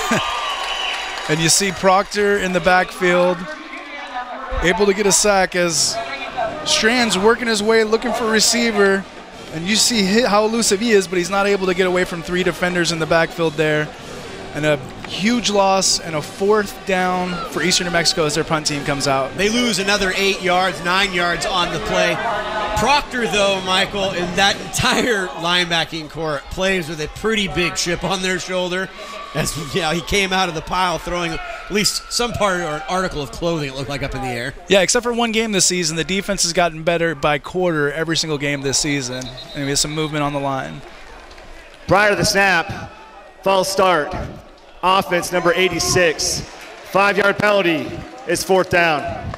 [laughs] and you see Proctor in the backfield, able to get a sack as Strand's working his way, looking for a receiver. And you see how elusive he is, but he's not able to get away from three defenders in the backfield there. And a huge loss and a fourth down for Eastern New Mexico as their punt team comes out. They lose another eight yards, nine yards on the play. Proctor, though, Michael, in that entire linebacking corps plays with a pretty big chip on their shoulder. As yeah, he came out of the pile throwing at least some part or an article of clothing it looked like up in the air. Yeah, except for one game this season, the defense has gotten better by quarter every single game this season, and we have some movement on the line. Prior to the snap, false start, offense number 86, five-yard penalty is fourth down.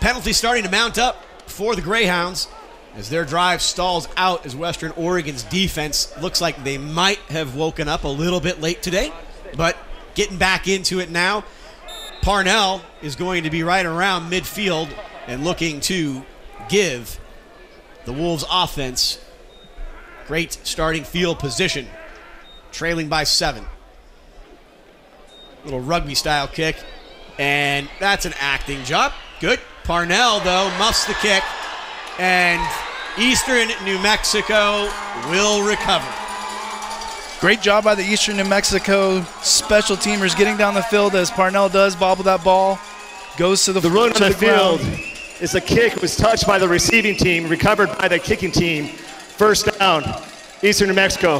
Penalty starting to mount up for the Greyhounds as their drive stalls out as Western Oregon's defense looks like they might have woken up a little bit late today, but getting back into it now. Parnell is going to be right around midfield and looking to give the Wolves offense great starting field position, trailing by seven. Little rugby style kick, and that's an acting job. Good. Parnell, though, muffs the kick, and Eastern New Mexico will recover. Great job by the Eastern New Mexico special teamers getting down the field as Parnell does bobble that ball, goes to the the run to on the, the field. is a kick was touched by the receiving team, recovered by the kicking team. First down, Eastern New Mexico.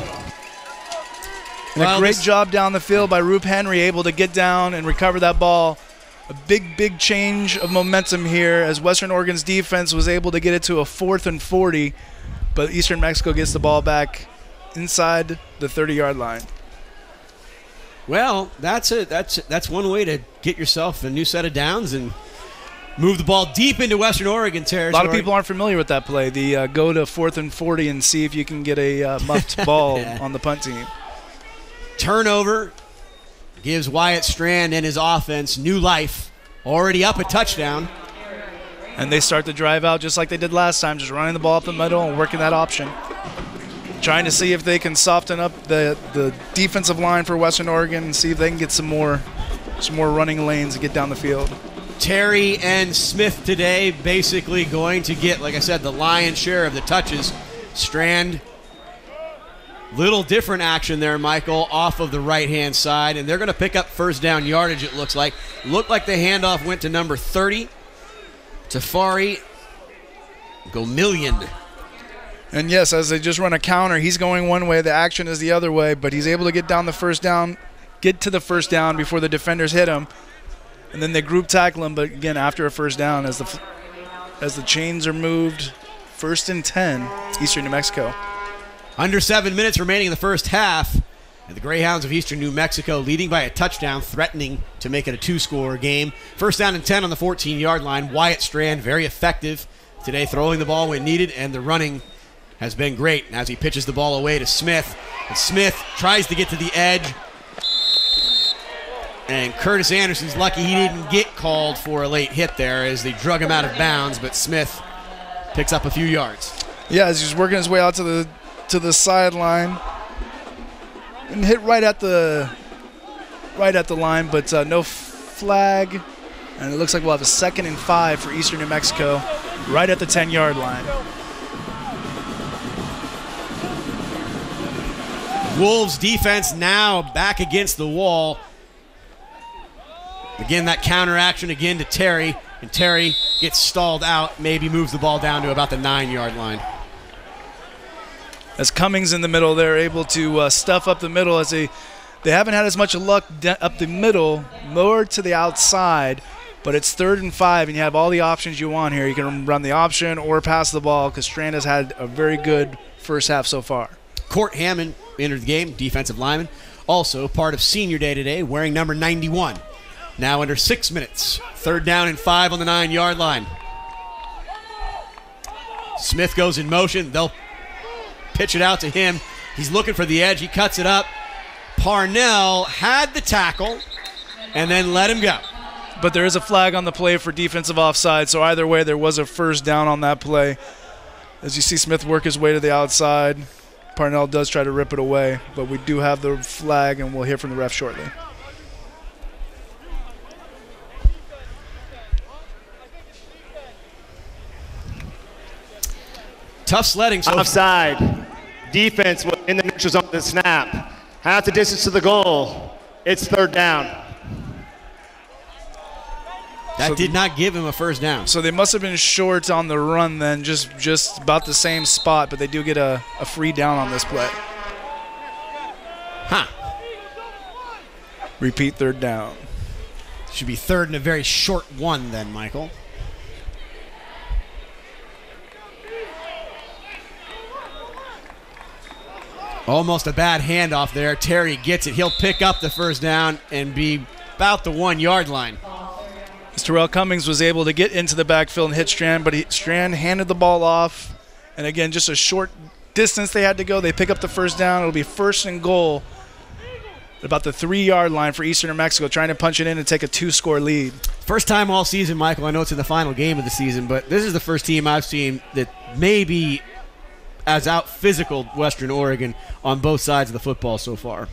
And well, a great job down the field by Roop Henry, able to get down and recover that ball a big, big change of momentum here as Western Oregon's defense was able to get it to a fourth and 40, but Eastern Mexico gets the ball back inside the 30 yard line. Well, that's a that's that's one way to get yourself a new set of downs and move the ball deep into Western Oregon territory. A lot of people aren't familiar with that play. The uh, go to fourth and 40 and see if you can get a uh, muffed [laughs] ball Yeah. on the punt team. turnover gives Wyatt Strand and his offense new life. Already up a touchdown. And they start to drive out just like they did last time, just running the ball up the middle and working that option. Trying to see if they can soften up the, the defensive line for Western Oregon and see if they can get some more some more running lanes to get down the field. Terry and Smith today basically going to get, like I said, the lion's share of the touches. Strand, little different action there, Michael, off of the right hand side, and they're going to pick up first down yardage, it looks like. Looked like the handoff went to number 30. Tafari go million. And yes, as they just run a counter, he's going one way, the action is the other way, but he's able to get down the first down, get to the first down before the defenders hit him. And then they group tackle him, but again after a first down as the as the chains are moved, first and 10, Eastern New Mexico. Under seven minutes remaining in the first half. And the Greyhounds of Eastern New Mexico leading by a touchdown, threatening to make it a two score game. First down and 10 on the 14 yard line. Wyatt Strand, very effective today, throwing the ball when needed, and the running has been great as he pitches the ball away to Smith. And Smith tries to get to the edge. And Curtis Anderson's lucky he didn't get called for a late hit there as they drug him out of bounds, but Smith picks up a few yards. Yeah, as he's working his way out to the to the sideline and hit right at the right at the line, but uh, no flag. And it looks like we'll have a second and five for Eastern New Mexico, right at the 10 yard line. Wolves defense now back against the wall. Again, that counter action again to Terry, and Terry gets stalled out, maybe moves the ball down to about the nine yard line. As Cummings in the middle, they're able to uh, stuff up the middle as they they haven't had as much luck up the middle, more to the outside. But it's third and five, and you have all the options you want here. You can run the option or pass the ball because Strand has had a very good first half so far. Court Hammond entered the game, defensive lineman, also part of senior day today, wearing number 91. Now under six minutes, third down and five on the nine yard line. Smith goes in motion. They'll pitch it out to him. He's looking for the edge. He cuts it up. Parnell had the tackle and then let him go. But there is a flag on the play for defensive offside, so either way, there was a first down on that play. As you see Smith work his way to the outside, Parnell does try to rip it away, but we do have the flag, and we'll hear from the ref shortly. Tough sledding. So Offside. Defense was in the neutral zone the snap. Half the distance to the goal. It's third down. that did not give him a first down. So they must have been short on the run then, just just about the same spot, but they do get a, a free down on this play. Huh. Repeat third down. Should be third and a very short one then, Michael. Almost a bad handoff there. Terry gets it. He'll pick up the first down and be about the one yard line. Terrell Cummings was able to get into the backfield and hit Strand, but he, Strand handed the ball off. And again, just a short distance they had to go. They pick up the first down. It'll be first and goal about the three yard line for Eastern New Mexico, trying to punch it in and take a two score lead. First time all season, Michael. I know it's in the final game of the season, but this is the first team I've seen that maybe as out physical Western Oregon on both sides of the football so far.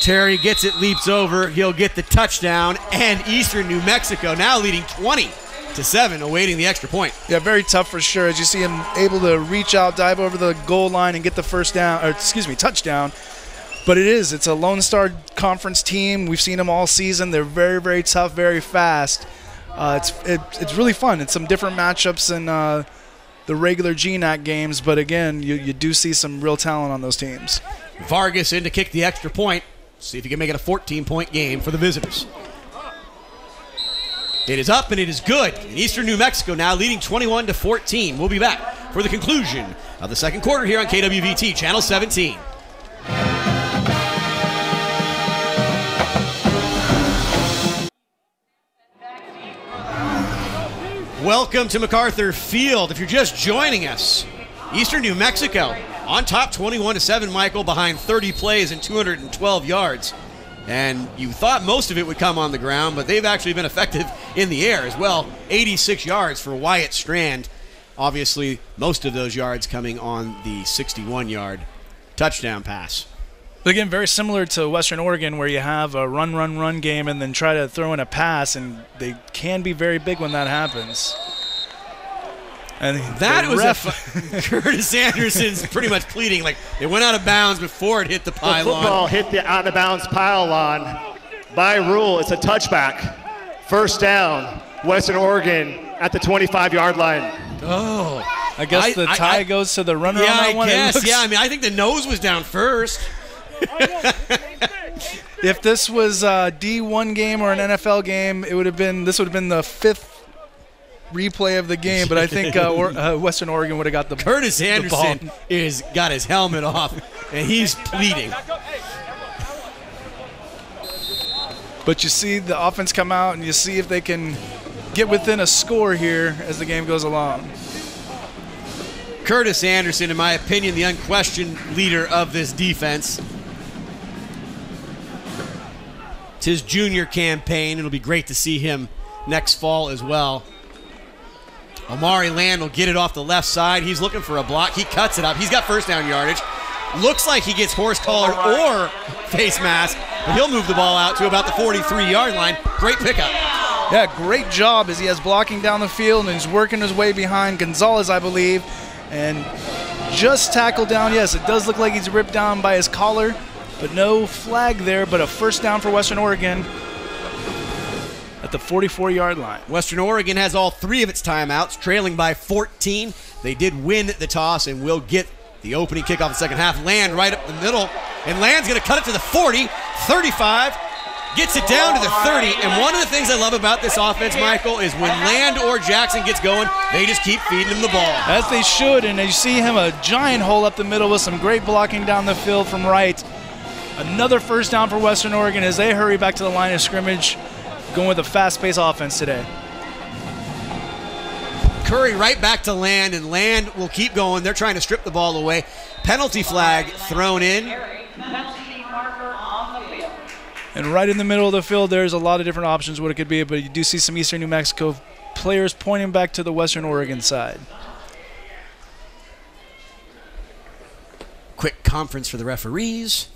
Terry gets it, leaps over. He'll get the touchdown, and Eastern New Mexico now leading 20 to 7, awaiting the extra point. Yeah, very tough for sure. As you see him able to reach out, dive over the goal line, and get the first down, or excuse me, touchdown. But it is. It's a Lone Star Conference team. We've seen them all season. They're very, very tough, very fast. Uh, it's it, it's really fun. It's some different matchups than uh, the regular GNAC games, but again, you, you do see some real talent on those teams. Vargas in to kick the extra point. See if you can make it a 14 point game for the visitors. It is up and it is good. And Eastern New Mexico now leading 21 to 14. We'll be back for the conclusion of the second quarter here on KWVT, Channel 17. Welcome to McArthur Field. If you're just joining us, Eastern New Mexico on top 21 to 7, Michael, behind 30 plays and 212 yards. And you thought most of it would come on the ground, but they've actually been effective in the air as well. 86 yards for Wyatt Strand. Obviously, most of those yards coming on the 61 yard touchdown pass. Again, very similar to Western Oregon, where you have a run, run, run game and then try to throw in a pass, and they can be very big when that happens. And That was ref, a [laughs] Curtis Anderson's pretty much pleading like it went out of bounds before it hit the The pylon. football hit the out of bounds pylon. By rule, it's a touchback. First down, Western Oregon at the 25 yard line. Oh, I guess I- the tie I- goes to the runner yeah, on that I one. It guess. looks- Yeah, I mean, I think the nose was down first. If this was a D1 game or an NFL game, it would have been this would have been the fifth replay of the game. But I think uh, or, uh, Western Oregon would have got the Curtis the Anderson ball. is got his helmet off and he's pleading. But you see the offense come out and you see if they can get within a score here as the game goes along. Curtis Anderson, in my opinion, the unquestioned leader of this defense. His junior campaign. It'll be great to see him next fall as well. Omari Land will get it off the left side. He's looking for a block. He cuts it up. He's got first down yardage. Looks like he gets horse collar or face mask, but he'll move the ball out to about the 43 yard line. Great pickup. Yeah, great job as he has blocking down the field and he's working his way behind Gonzalez, I believe, and just tackled down. Yes, it does look like he's ripped down by his collar, but no flag there. But a first down for Western Oregon at the 44 yard line. Western Oregon has all three of its timeouts, trailing by 14. They did win the toss and will get the opening kickoff in the second half. Land right up the middle, and Land's going to cut it to the 40, 35, gets it down to the 30. And one of the things I love about this offense, Michael, is when Land or Jackson gets going, they just keep feeding him the ball. As they should, and you see him a giant hole up the middle with some great blocking down the field from right. Another first down for Western Oregon as they hurry back to the line of scrimmage, going with a fast-paced offense today. Curry right back to Land, and Land will keep going. They're trying to strip the ball away. Penalty flag thrown in. And right in the middle of the field, there's a lot of different options what it could be, but you do see some Eastern New Mexico players pointing back to the Western Oregon side. Quick conference for the referees,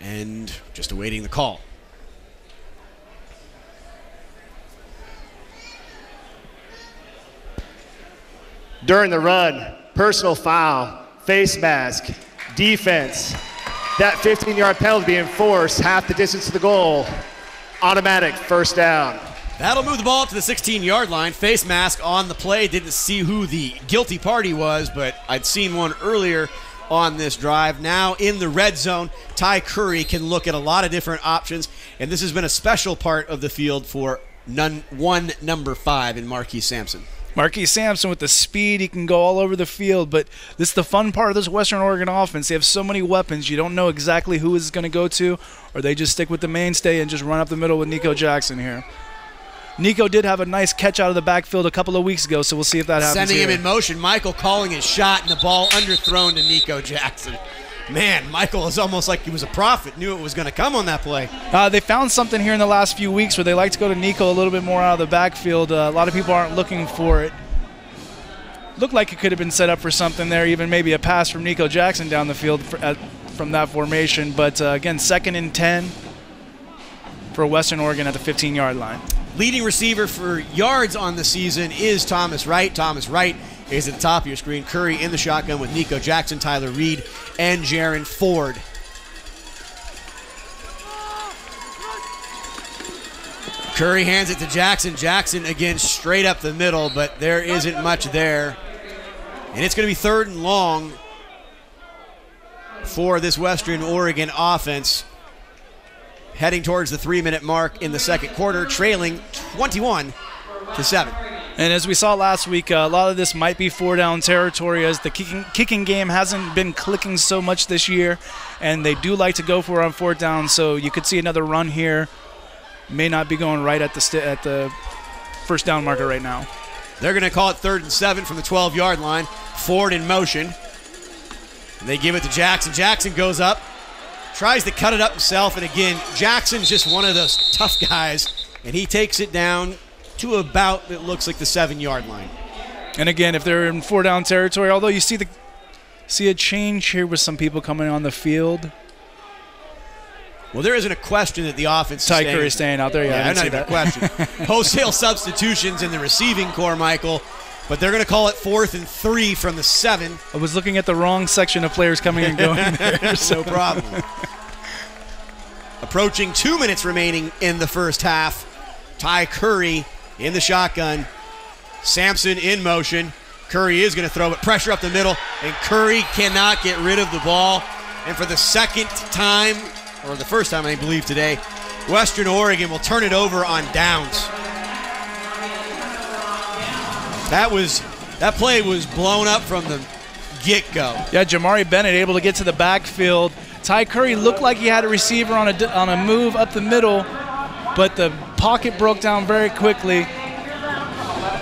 and just awaiting the call. During the run, personal foul, face mask, defense. That 15 yard penalty being enforced, half the distance to the goal. Automatic first down. That'll move the ball up to the 16 yard line. Face mask on the play. Didn't see who the guilty party was, but I'd seen one earlier on this drive. Now in the red zone, Ty Curry can look at a lot of different options, and this has been a special part of the field for none, one number five in Marquis Sampson. Marquis Sampson with the speed, he can go all over the field, but this is the fun part of this Western Oregon offense. They have so many weapons, you don't know exactly who is going to go to, or they just stick with the mainstay and just run up the middle with Nico Jackson here. Nico did have a nice catch out of the backfield a couple of weeks ago, so we'll see if that happens. Sending him in motion. Michael calling his shot, and the ball underthrown to Nico Jackson. Man, Michael is almost like he was a prophet, knew it was going to come on that play. Uh, they found something here in the last few weeks where they like to go to Nico a little bit more out of the backfield. Uh, a lot of people aren't looking for it. Looked like it could have been set up for something there, even maybe a pass from Nico Jackson down the field for, at, from that formation. But uh, again, second and 10 for Western Oregon at the 15 yard line. Leading receiver for yards on the season is Thomas Wright. Thomas Wright is at the top of your screen. Curry in the shotgun with Nico Jackson, Tyler Reed, and Jaron Ford. Curry hands it to Jackson. Jackson again straight up the middle, but there isn't much there. And it's going to be third and long for this Western Oregon offense. Heading towards the three minute mark in the second quarter, trailing 21 to 7. And as we saw last week, uh, a lot of this might be four down territory as the kicking, kicking game hasn't been clicking so much this year, and they do like to go for it on fourth down. So you could see another run here. May not be going right at the at the first down marker right now. They're going to call it third and seven from the 12 yard line. Ford in motion. They give it to Jackson. Jackson goes up, tries to cut it up himself, and again, Jackson's just one of those tough guys, and he takes it down to about it looks like the seven yard line. And again, if they're in four down territory, although you see the see a change here with some people coming on the field. Well, there isn't a question that the offense. Ty is staying. Out there. Yeah, Yeah, not even a question. [laughs] Wholesale substitutions in the receiving corps, Michael. But they're going to call it fourth and three from the seven. I was looking at the wrong section of players coming and going [laughs] there. no problem. Approaching two minutes remaining in the first half. Ty Curry in the shotgun. Sampson in motion. Curry is going to throw it. Pressure up the middle. And Curry cannot get rid of the ball. And for the second time, or the first time I believe today, Western Oregon will turn it over on downs. That was that play was blown up from the get-go. Yeah, Jamari Bennett able to get to the backfield. Ty Curry looked like he had a receiver on a on a move up the middle, but the pocket broke down very quickly.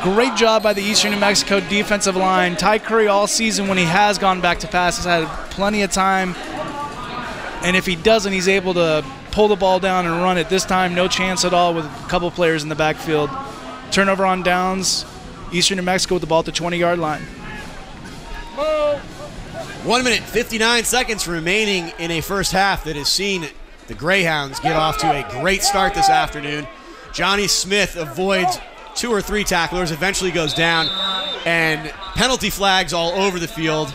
Great job by the Eastern New Mexico defensive line. Ty Curry all season when he has gone back to pass has had plenty of time, and if he doesn't, he's able to pull the ball down and run it. This time, no chance at all with a couple players in the backfield. Turnover on downs. Eastern New Mexico with the ball at the 20-yard line. One minute, 59 seconds remaining in a first half that has seen the Greyhounds get off to a great start this afternoon. Johnny Smith avoids two or three tacklers, eventually goes down, and penalty flags all over the field.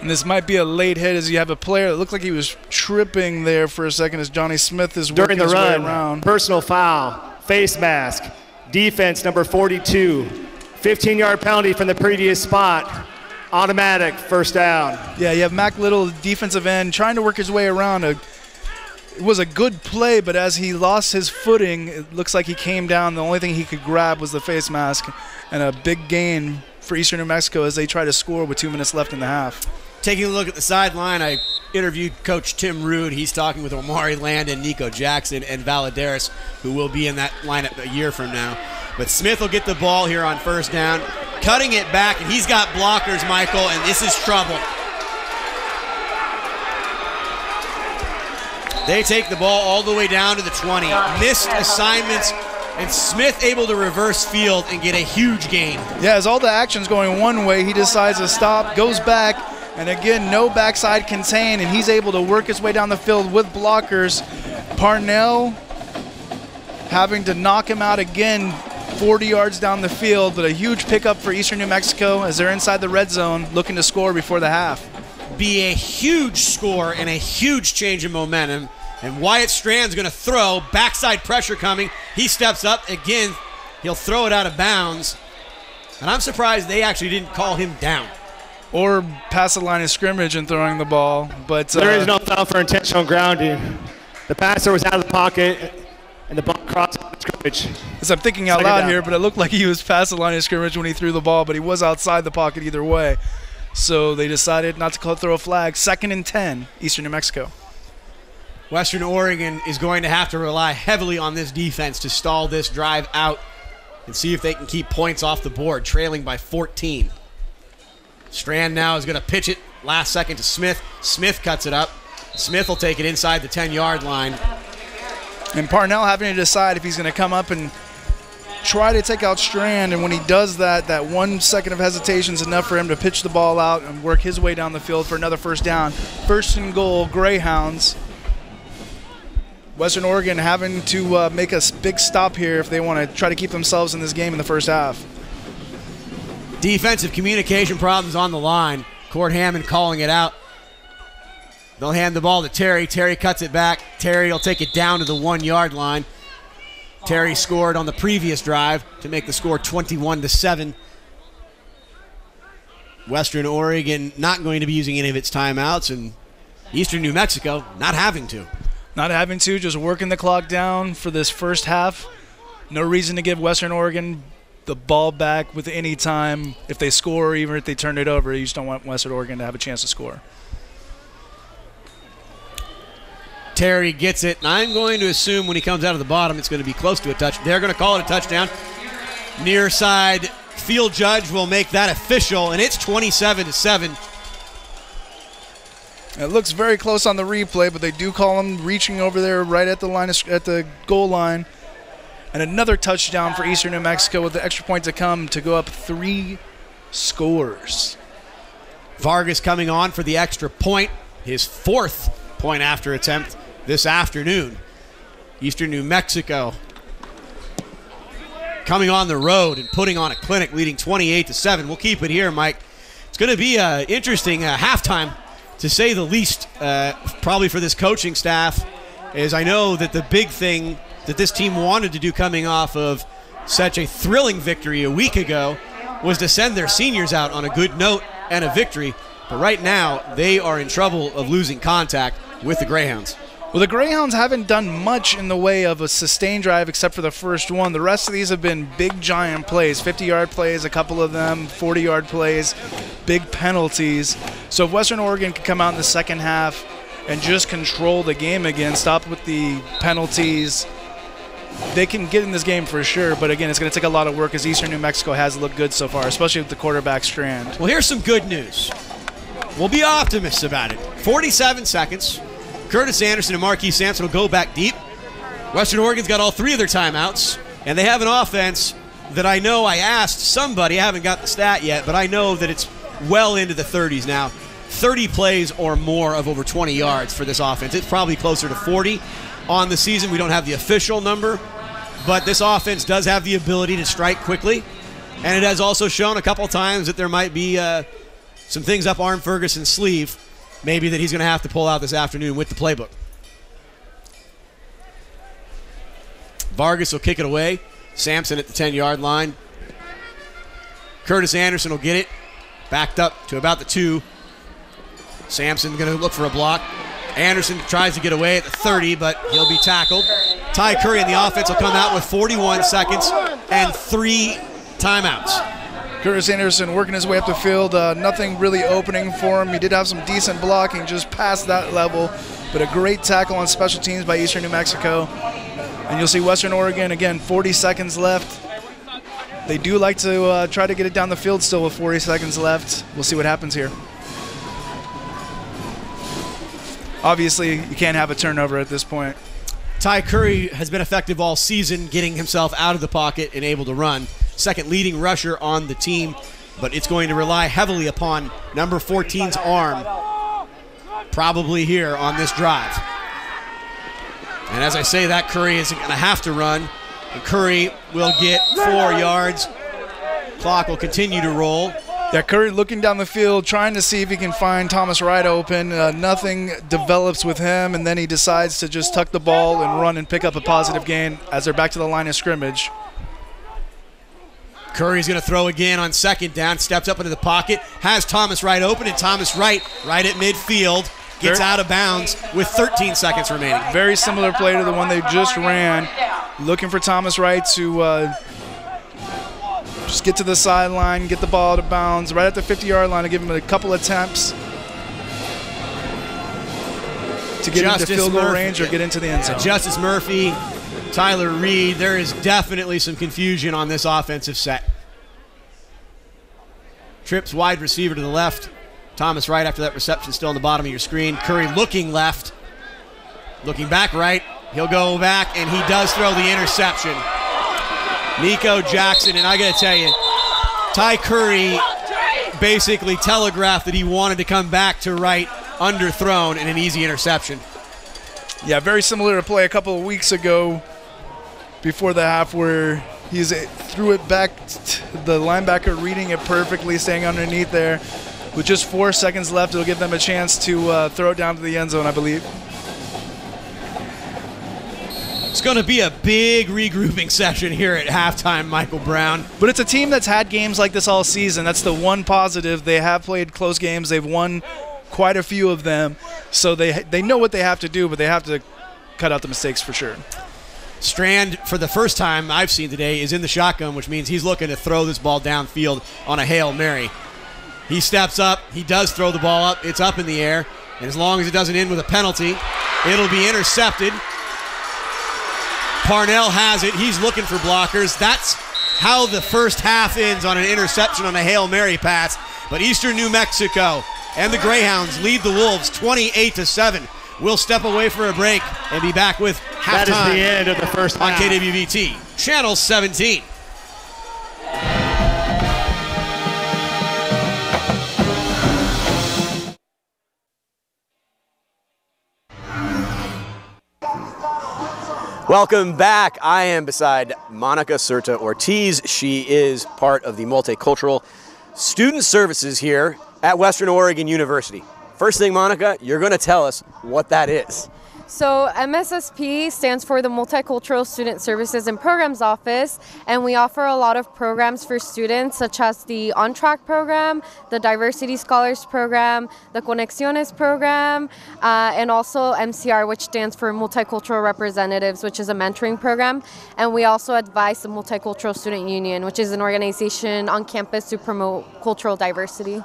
And this might be a late hit as you have a player that looked like he was tripping there for a second as Johnny Smith is During working the his way run, around. personal foul, face mask, defense number 42, 15 yard penalty from the previous spot, automatic first down. Yeah, you have Mac Little, defensive end, trying to work his way around. A, it was a good play, but as he lost his footing, it looks like he came down. The only thing he could grab was the face mask, and a big gain for Eastern New Mexico as they try to score with two minutes left in the half. Taking a look at the sideline, I interviewed Coach Tim Rude. He's talking with Omari Landon, Nico Jackson, and Valadares, who will be in that lineup a year from now. But Smith will get the ball here on first down, cutting it back, and he's got blockers, Michael, and this is trouble. They take the ball all the way down to the 20. Missed assignments, and Smith able to reverse field and get a huge gain. Yeah, as all the action's going one way, he decides to stop, goes back, and again, no backside contain, and he's able to work his way down the field with blockers. Parnell having to knock him out again 40 yards down the field, but a huge pickup for Eastern New Mexico as they're inside the red zone looking to score before the half. Be a huge score and a huge change in momentum. And Wyatt Strand's going to throw, backside pressure coming. He steps up again. He'll throw it out of bounds. And I'm surprised they actually didn't call him down. Or pass the line of scrimmage and throwing the ball, but There is uh, no foul for intentional grounding. The passer was out of the pocket, and the ball crossed the scrimmage. As I'm thinking out Second loud down. here, but it looked like he was past the line of scrimmage when he threw the ball, but he was outside the pocket either way. So they decided not to call throw a flag. Second and 10, Eastern New Mexico. Western Oregon is going to have to rely heavily on this defense to stall this drive out and see if they can keep points off the board, trailing by 14. Strand now is going to pitch it last second to Smith. Smith cuts it up. Smith will take it inside the 10 yard line. And Parnell having to decide if he's going to come up and try to take out Strand. And when he does that, that one second of hesitation is enough for him to pitch the ball out and work his way down the field for another first down. First and goal, Greyhounds. Western Oregon having to uh, make a big stop here if they want to try to keep themselves in this game in the first half. Defensive communication problems on the line. Court Hammond calling it out. They'll hand the ball to Terry. Terry cuts it back. Terry will take it down to the one yard line. Terry scored on the previous drive to make the score 21 to 7. Western Oregon not going to be using any of its timeouts, and Eastern New Mexico not having to. Not having to, just working the clock down for this first half. No reason to give Western Oregon the ball back with any time. If they score, even if they turn it over, you just don't want Western Oregon to have a chance to score. Terry gets it, and I'm going to assume when he comes out of the bottom, it's going to be close to a touch. They're going to call it a touchdown. Near side field judge will make that official, and it's 27 to seven. It looks very close on the replay, but they do call him reaching over there right at the line of, at the goal line. And another touchdown for Eastern New Mexico with the extra point to come to go up three scores. Vargas coming on for the extra point, his fourth point after attempt this afternoon. Eastern New Mexico coming on the road and putting on a clinic, leading 28 to seven. We'll keep it here, Mike. It's going to be an interesting uh, halftime, to say the least, uh, probably for this coaching staff. As I know that the big thing that this team wanted to do coming off of such a thrilling victory a week ago was to send their seniors out on a good note and a victory. But right now, they are in trouble of losing contact with the Greyhounds. Well, the Greyhounds haven't done much in the way of a sustained drive except for the first one. The rest of these have been big, giant plays 50 yard plays, a couple of them, 40 yard plays, big penalties. So if Western Oregon could come out in the second half and just control the game again, stop with the penalties, they can get in this game for sure. But again, it's going to take a lot of work as Eastern New Mexico has looked good so far, especially with the quarterback Strand. Well, here's some good news. We'll be optimists about it. 47 seconds. Curtis Anderson and Marquis Sampson will go back deep. Western Oregon's got all three of their timeouts, and they have an offense that I know I asked somebody, I haven't got the stat yet, but I know that it's well into the 30s now. 30 plays or more of over 20 yards for this offense. It's probably closer to 40 on the season. We don't have the official number, but this offense does have the ability to strike quickly, and it has also shown a couple times that there might be uh, some things up Arne Ferguson's sleeve maybe that he's going to have to pull out this afternoon with the playbook. Vargas will kick it away. Sampson at the 10 yard line. Curtis Anderson will get it. Backed up to about the two. Sampson going to look for a block. Anderson tries to get away at the 30, but he'll be tackled. Ty Curry in the offense will come out with 41 seconds and three timeouts. Curtis Anderson working his way up the field. Uh, nothing really opening for him. He did have some decent blocking just past that level, but a great tackle on special teams by Eastern New Mexico. And you'll see Western Oregon, again, 40 seconds left. They do like to uh, try to get it down the field still with 40 seconds left. We'll see what happens here. Obviously, you can't have a turnover at this point. Ty Curry has been effective all season, getting himself out of the pocket and able to run second leading rusher on the team, but it's going to rely heavily upon number 14's arm, probably here on this drive. And as I say that, Curry is going to have to run. And Curry will get four yards. Clock will continue to roll. Yeah, Curry looking down the field, trying to see if he can find Thomas Wright open. Uh, nothing develops with him, and then he decides to just tuck the ball and run and pick up a positive gain as they're back to the line of scrimmage. Curry's going to throw again on second down, steps up into the pocket, has Thomas Wright open, and Thomas Wright right at midfield gets Very, out of bounds with 13 seconds remaining. Very similar play to the one they just ran. Looking for Thomas Wright to uh, just get to the sideline, get the ball to bounds right at the 50 yard line to give him a couple attempts to get Justice into field goal range or get into the end zone. Justice Murphy Tyler Reed. There is definitely some confusion on this offensive set. Trips wide receiver to the left. Thomas Wright after that reception, still on the bottom of your screen. Curry looking left, looking back right. He'll go back, and he does throw the interception. Nico Jackson, and I got to tell you, Ty Curry basically telegraphed that he wanted to come back to right, underthrown, and an easy interception. Yeah, very similar to play a couple of weeks ago before the half where he threw it back to the linebacker reading it perfectly, staying underneath there. With just four seconds left, it'll give them a chance to uh, throw it down to the end zone, I believe. It's going to be a big regrouping [laughs] session here at halftime, Michael Brown. But it's a team that's had games like this all season. That's the one positive. They have played close games. They've won quite a few of them. So they they know what they have to do, but they have to cut out the mistakes for sure. Strand, for the first time I've seen today, is in the shotgun, which means he's looking to throw this ball downfield on a Hail Mary. He steps up. He does throw the ball up. It's up in the air. And as long as it doesn't end with a penalty, it'll be intercepted. Parnell has it. He's looking for blockers. That's how the first half ends on an interception on a Hail Mary pass. But Eastern New Mexico and the Greyhounds lead the Wolves 28 to 7. We'll step away for a break and be back with halftime. That is the end of the first on half. KWVT, Channel 17. Welcome back. I am beside Monica Serta Ortiz. She is part of the multicultural student services here at Western Oregon University. First thing, Monica, you're going to tell us what that is. So MSSP stands for the Multicultural Student Services and Programs Office, and we offer a lot of programs for students, such as the On Track program, the Diversity Scholars program, the Conexiones program, uh, and also MCR, which stands for Multicultural Representatives, which is a mentoring program. And we also advise the Multicultural Student Union, which is an organization on campus to promote cultural diversity.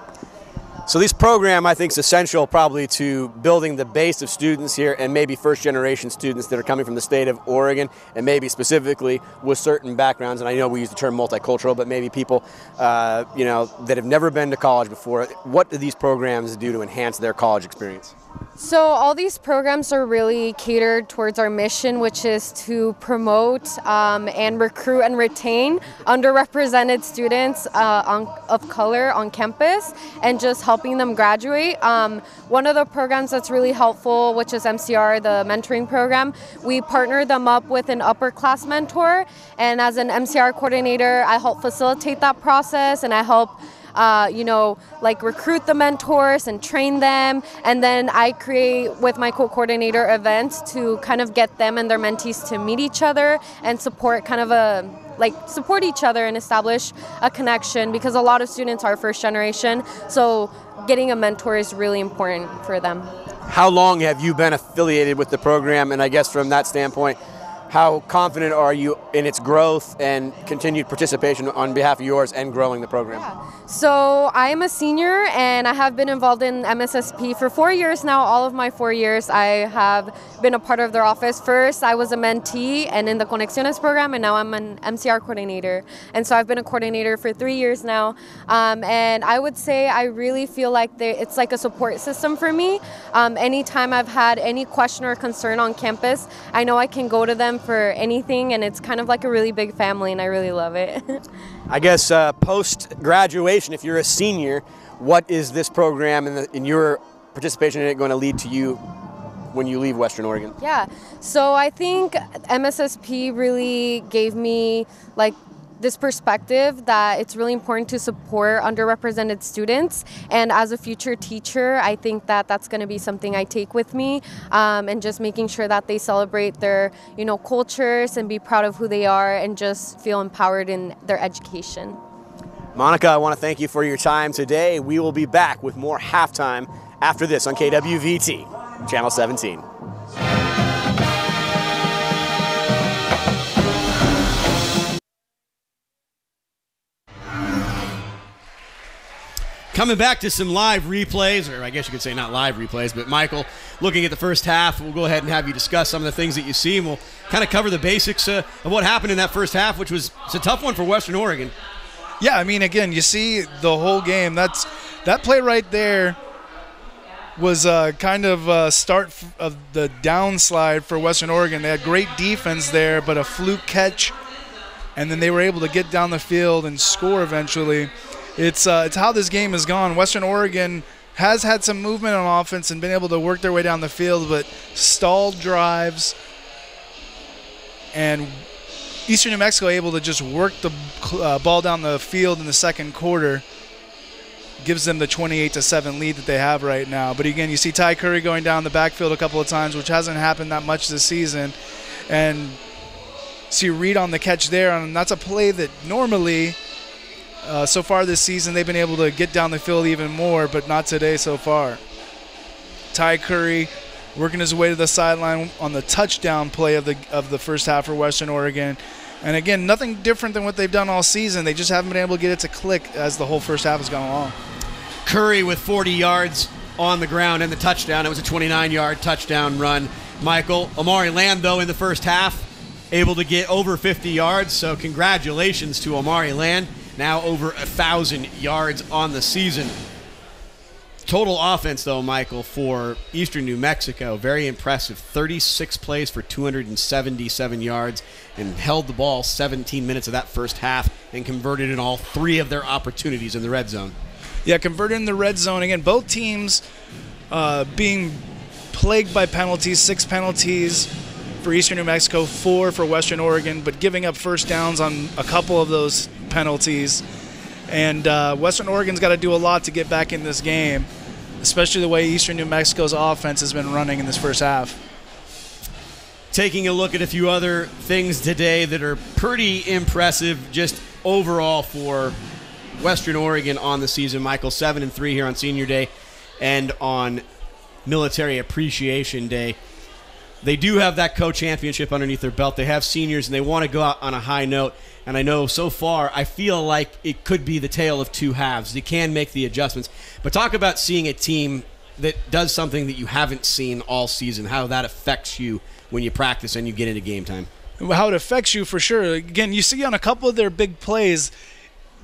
So this program, I think, is essential probably to building the base of students here and maybe first generation students that are coming from the state of Oregon and maybe specifically with certain backgrounds. And I know we use the term multicultural, but maybe people, uh, you know, that have never been to college before. What do these programs do to enhance their college experience? So, all these programs are really catered towards our mission, which is to promote um, and recruit and retain underrepresented students uh, on, of color on campus and just helping them graduate. Um, one of the programs that's really helpful, which is MCR, the mentoring program, we partner them up with an upper class mentor. And as an MCR coordinator, I help facilitate that process and I help uh, you know, like recruit the mentors and train them. And then I create with my co-coordinator events to kind of get them and their mentees to meet each other and support kind of a like support each other and establish a connection because a lot of students are first generation. So getting a mentor is really important for them. How long have you been affiliated with the program? And I guess from that standpoint, how confident are you in its growth and continued participation on behalf of yours and growing the program? Yeah. So I am a senior and I have been involved in MSSP for four years now. All of my four years, I have been a part of their office. First, I was a mentee and in the Conexiones program, and now I'm an MCR coordinator. And so I've been a coordinator for three years now. Um, and I would say I really feel like it's like a support system for me. Um, anytime I've had any question or concern on campus, I know I can go to them for anything, and it's kind of like a really big family, and I really love it. [laughs] I guess uh, post graduation, if you're a senior, what is this program and, in your participation in it going to lead to you when you leave Western Oregon? Yeah, so I think MSSP really gave me like this perspective that it's really important to support underrepresented students. And as a future teacher, I think that that's going to be something I take with me um, and just making sure that they celebrate their, you know, cultures and be proud of who they are and just feel empowered in their education. Monica, I want to thank you for your time today. We will be back with more halftime after this on KWVT, Channel 17. Coming back to some live replays, or I guess you could say not live replays, but Michael, looking at the first half, we'll go ahead and have you discuss some of the things that you see, and we'll kind of cover the basics uh, of what happened in that first half, which was it's a tough one for Western Oregon. Yeah, I mean, again, you see the whole game. That's that play right there was uh, kind of a start of the downslide for Western Oregon. They had great defense there, but a fluke catch, and then they were able to get down the field and score eventually it's uh, it's how this game has gone. Western Oregon has had some movement on offense and been able to work their way down the field, but stalled drives and Eastern New Mexico able to just work the uh, ball down the field in the second quarter gives them the 28 to 7 lead that they have right now. But again, you see Ty Curry going down the backfield a couple of times, which hasn't happened that much this season, and see Reed on the catch there, and that's a play that normally uh, so far this season, they've been able to get down the field even more, but not today so far. Ty Curry working his way to the sideline on the touchdown play of the of the first half for Western Oregon. And again, nothing different than what they've done all season. They just haven't been able to get it to click as the whole first half has gone along. Curry with 40 yards on the ground and the touchdown. It was a 29 yard touchdown run. Michael, Amari Land, though, in the first half, able to get over 50 yards. So, congratulations to Amari Land. Now over a 1,000 yards on the season. Total offense, though, Michael, for Eastern New Mexico, very impressive. 36 plays for 277 yards and held the ball 17 minutes of that first half and converted in all three of their opportunities in the red zone. Yeah, converted in the red zone again. Both teams uh, being plagued by penalties, six penalties for Eastern New Mexico, four for Western Oregon, but giving up first downs on a couple of those penalties. And uh, Western Oregon's got to do a lot to get back in this game, especially the way Eastern New Mexico's offense has been running in this first half. Taking a look at a few other things today that are pretty impressive, just overall for Western Oregon on the season. Michael, seven and three here on Senior Day, and on Military Appreciation Day. They do have that co-championship underneath their belt. They have seniors, and they want to go out on a high note. And I know so far, I feel like it could be the tale of two halves. They can make the adjustments, but talk about seeing a team that does something that you haven't seen all season. How that affects you when you practice and you get into game time. How it affects you for sure. Again, you see on a couple of their big plays,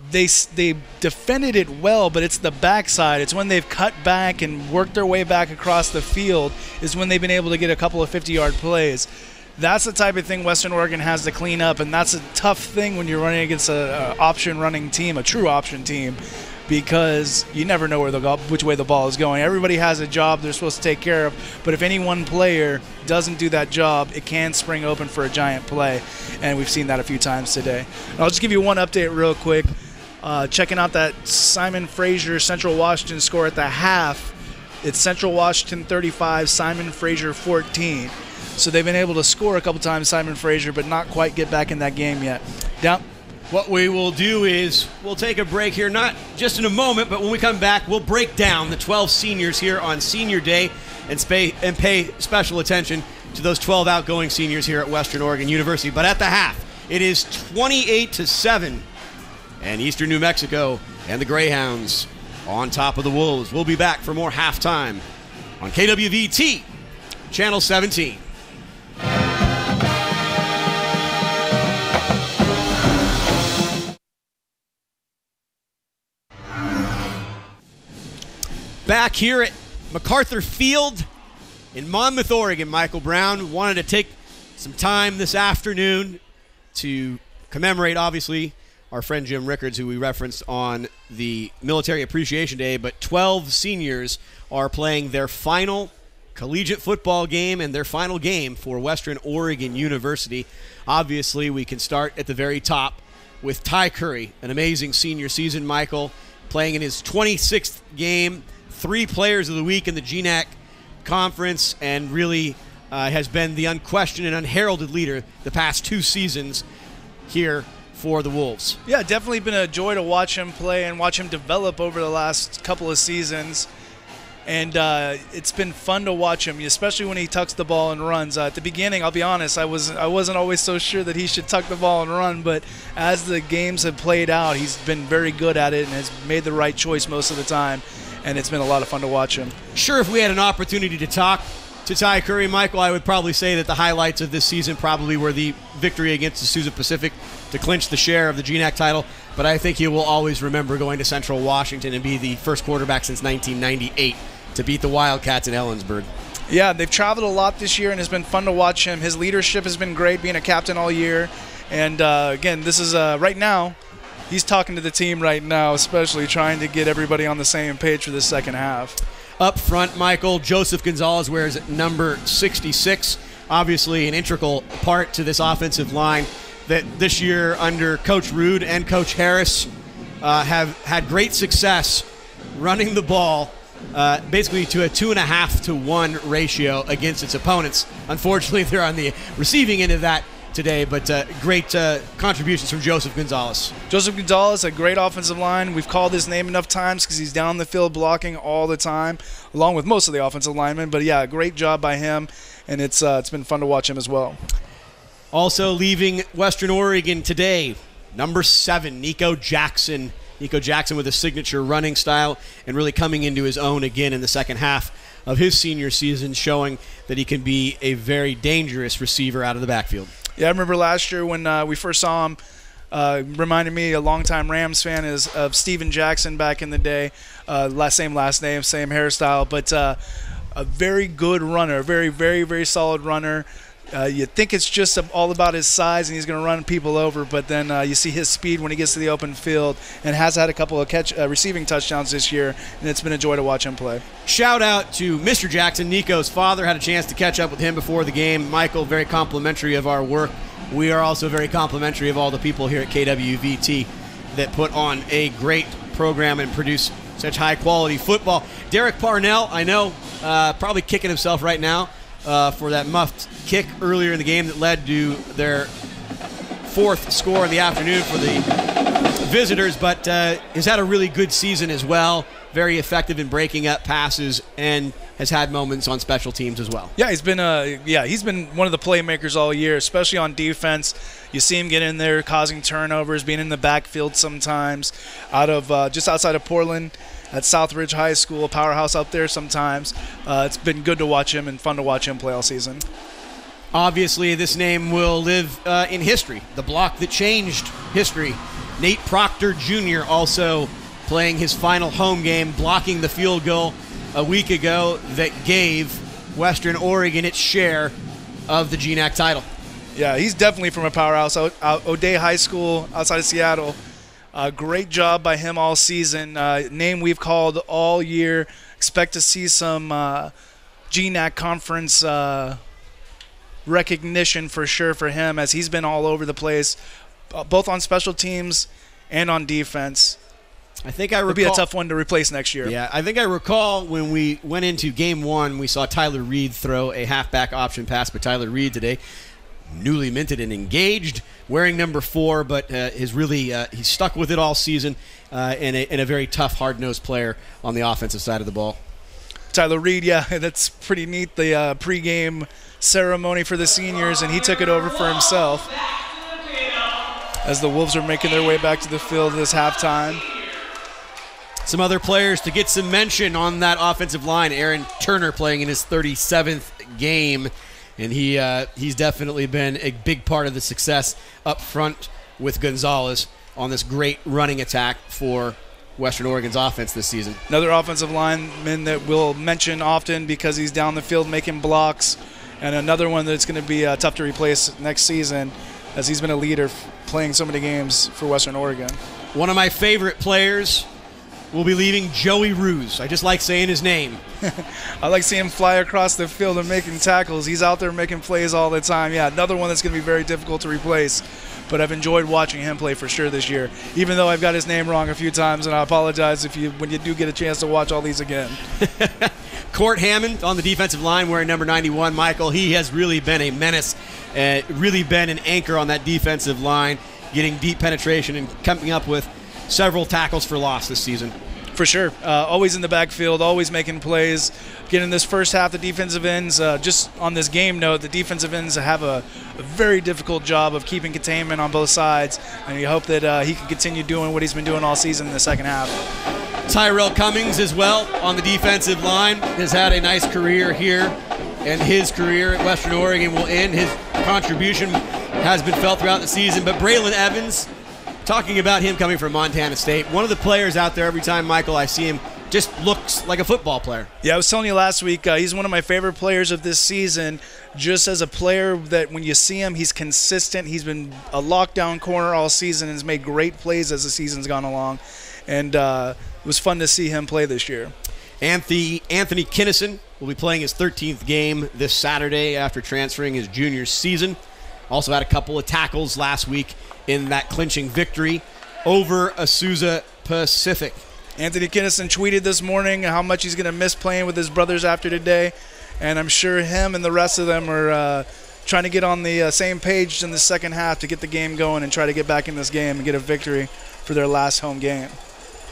they they defended it well, but it's the backside. It's when they've cut back and worked their way back across the field is when they've been able to get a couple of 50-yard plays. That's the type of thing Western Oregon has to clean up, and that's a tough thing when you're running against a, a option running team, a true option team, because you never know where the which way the ball is going. Everybody has a job they're supposed to take care of, but if any one player doesn't do that job, it can spring open for a giant play, and we've seen that a few times today. I'll just give you one update real quick. Uh, checking out that Simon Fraser Central Washington score at the half. It's Central Washington 35, Simon Fraser 14. So they've been able to score a couple times, Simon Fraser, but not quite get back in that game yet. Down. What we will do is we'll take a break here, not just in a moment, but when we come back, we'll break down the 12 seniors here on Senior Day and, pay, and pay special attention to those 12 outgoing seniors here at Western Oregon University. But at the half, it is 28 to 7 and Eastern New Mexico and the Greyhounds on top of the Wolves. We'll be back for more halftime on KWVT, Channel 17. Back here at McArthur Field in Monmouth, Oregon, Michael Brown wanted to take some time this afternoon to commemorate, obviously, our friend Jim Rickards, who we referenced on the Military Appreciation Day, but 12 seniors are playing their final collegiate football game and their final game for Western Oregon University. Obviously, we can start at the very top with Ty Curry, an amazing senior season, Michael, playing in his 26th game, three players of the week in the GNAC conference, and really uh, has been the unquestioned and unheralded leader the past two seasons here for the Wolves. Yeah, definitely been a joy to watch him play and watch him develop over the last couple of seasons. And uh, it's been fun to watch him, especially when he tucks the ball and runs. Uh, at the beginning, I'll be honest, I was I wasn't always so sure that he should tuck the ball and run. But as the games have played out, he's been very good at it and has made the right choice most of the time. And it's been a lot of fun to watch him. Sure, if we had an opportunity to talk to Ty Curry, Michael, I would probably say that the highlights of this season probably were the victory against the Azusa Pacific to clinch the share of the GNAC title. But I think he will always remember going to Central Washington and be the first quarterback since 1998 to beat the Wildcats in Ellensburg. Yeah, they've traveled a lot this year, and it's been fun to watch him. His leadership has been great, being a captain all year. And uh, again, this is uh, right now. He's talking to the team right now, especially trying to get everybody on the same page for the second half. Up front, Michael Joseph Gonzalez wears number 66. Obviously, an integral part to this offensive line that this year under Coach Rude and Coach Harris uh, have had great success running the ball uh, basically to a two and a half to one ratio against its opponents. Unfortunately, [laughs] they're on the receiving end of that today, but uh, great uh, contributions from Joseph Gonzalez. Joseph Gonzalez, a great offensive line. We've called his name enough times because he's down the field blocking all the time, along with most of the offensive linemen. But yeah, great job by him, and it's uh, it's been fun to watch him as well. Also leaving Western Oregon today, number seven, Nico Jackson. Nico Jackson with a signature running style and really coming into his own again in the second half of his senior season, showing that he can be a very dangerous receiver out of the backfield. Yeah, I remember last year when uh, we first saw him. Uh, reminded me a longtime Rams fan is of Steven Jackson back in the day. Uh, last same last name, same hairstyle, but uh, a very good runner, very very very solid runner. Uh, you think it's just all about his size and he's going to run people over, but then uh, you see his speed when he gets to the open field and has had a couple of catch uh, receiving touchdowns this year, and it's been a joy to watch him play. Shout out to Mr. Jackson, Nico's father. Had a chance to catch up with him before the game. Michael, very complimentary of our work. We are also very complimentary of all the people here at KWVT that put on a great program and produce such high quality football. Derek Parnell, I know, uh, probably kicking himself right now uh, for that muffed kick earlier in the game that led to their fourth score in the afternoon for the visitors, but uh, has had a really good season as well. Very effective in breaking up passes and has had moments on special teams as well. Yeah, he's been uh, yeah he's been one of the playmakers all year, especially on defense. You see him get in there, causing turnovers, being in the backfield sometimes, out of uh, just outside of Portland at Southridge High School, a powerhouse out there sometimes. Uh, it's been good to watch him and fun to watch him play all season. Obviously, this name will live uh, in history. The block that changed history. Nate Proctor Jr. also playing his final home game, blocking the field goal a week ago that gave Western Oregon its share of the GNAC title. Yeah, he's definitely from a powerhouse. O'Dea High School outside of Seattle. Uh, great job by him all season. Uh, name we've called all year. Expect to see some uh, GNAC conference uh, recognition for sure for him as he's been all over the place, both on special teams and on defense. I think I recall, It'll be a tough one to replace next year. Yeah, I think I recall when we went into game one, we saw Tyler Reed throw a halfback option pass, but Tyler Reed today newly minted and engaged, wearing number four, but uh, is really uh, he's stuck with it all season, uh, and, a, and a very tough, hard nosed player on the offensive side of the ball. Tyler Reed, yeah, [laughs] that's pretty neat. The uh, pregame ceremony for the seniors, and he took it over for himself as the Wolves are making their way back to the field this halftime. Some other players to get some mention on that offensive line. Aaron Turner playing in his 37th game and he uh, he's definitely been a big part of the success up front with Gonzalez on this great running attack for Western Oregon's offense this season. Another offensive lineman that we'll mention often because he's down the field making blocks, and another one that's going to be uh, tough to replace next season as he's been a leader playing so many games for Western Oregon. One of my favorite players will be leaving Joey Ruse. I just like saying his name. [laughs] I like seeing him fly across the field and making tackles. He's out there making plays all the time. Yeah, another one that's going to be very difficult to replace. But I've enjoyed watching him play for sure this year. Even though I've got his name wrong a few times, and I apologize if you when you do get a chance to watch all these again. [laughs] Court Hammond on the defensive line wearing number 91. Michael, he has really been a menace, uh, really been an anchor on that defensive line, getting deep penetration and coming up with several tackles for loss this season. For sure. Uh, always in the backfield, always making plays. Getting this first half, the defensive ends, uh, just on this game note, the defensive ends have a, a, very difficult job of keeping containment on both sides. And we hope that uh, he can continue doing what he's been doing all season in the second half. Tyrell Cummings as well on the defensive line has had a nice career here, and his career at Western Oregon will end. His contribution has been felt throughout the season, but Braylon Evans talking about him coming from Montana State. One of the players out there, every time, Michael, I see him, just looks like a football player. Yeah, I was telling you last week, uh, he's one of my favorite players of this season. Just as a player that when you see him, he's consistent. He's been a lockdown corner all season and has made great plays as the season's gone along. And uh, it was fun to see him play this year. Anthony Anthony Kinnison will be playing his 13th game this Saturday after transferring his junior season. Also had a couple of tackles last week in that clinching victory over Azusa Pacific. Anthony Kinnison tweeted this morning how much he's going to miss playing with his brothers after today, and I'm sure him and the rest of them are uh, trying to get on the uh, same page in the second half to get the game going and try to get back in this game and get a victory for their last home game.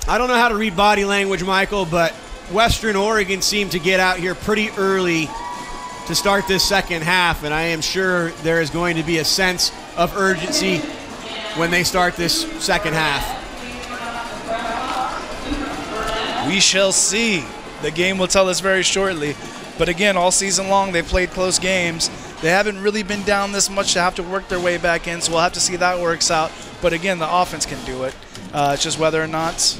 I don't know how to read body language, Michael, but Western Oregon seemed to get out here pretty early to start this second half, and I am sure there is going to be a sense of urgency when they start this second half. We shall see. The game will tell us very shortly. But again, all season long, they played close games. They haven't really been down this much to have to work their way back in, so we'll have to see that works out. But again, the offense can do it. Uh, it's just whether or not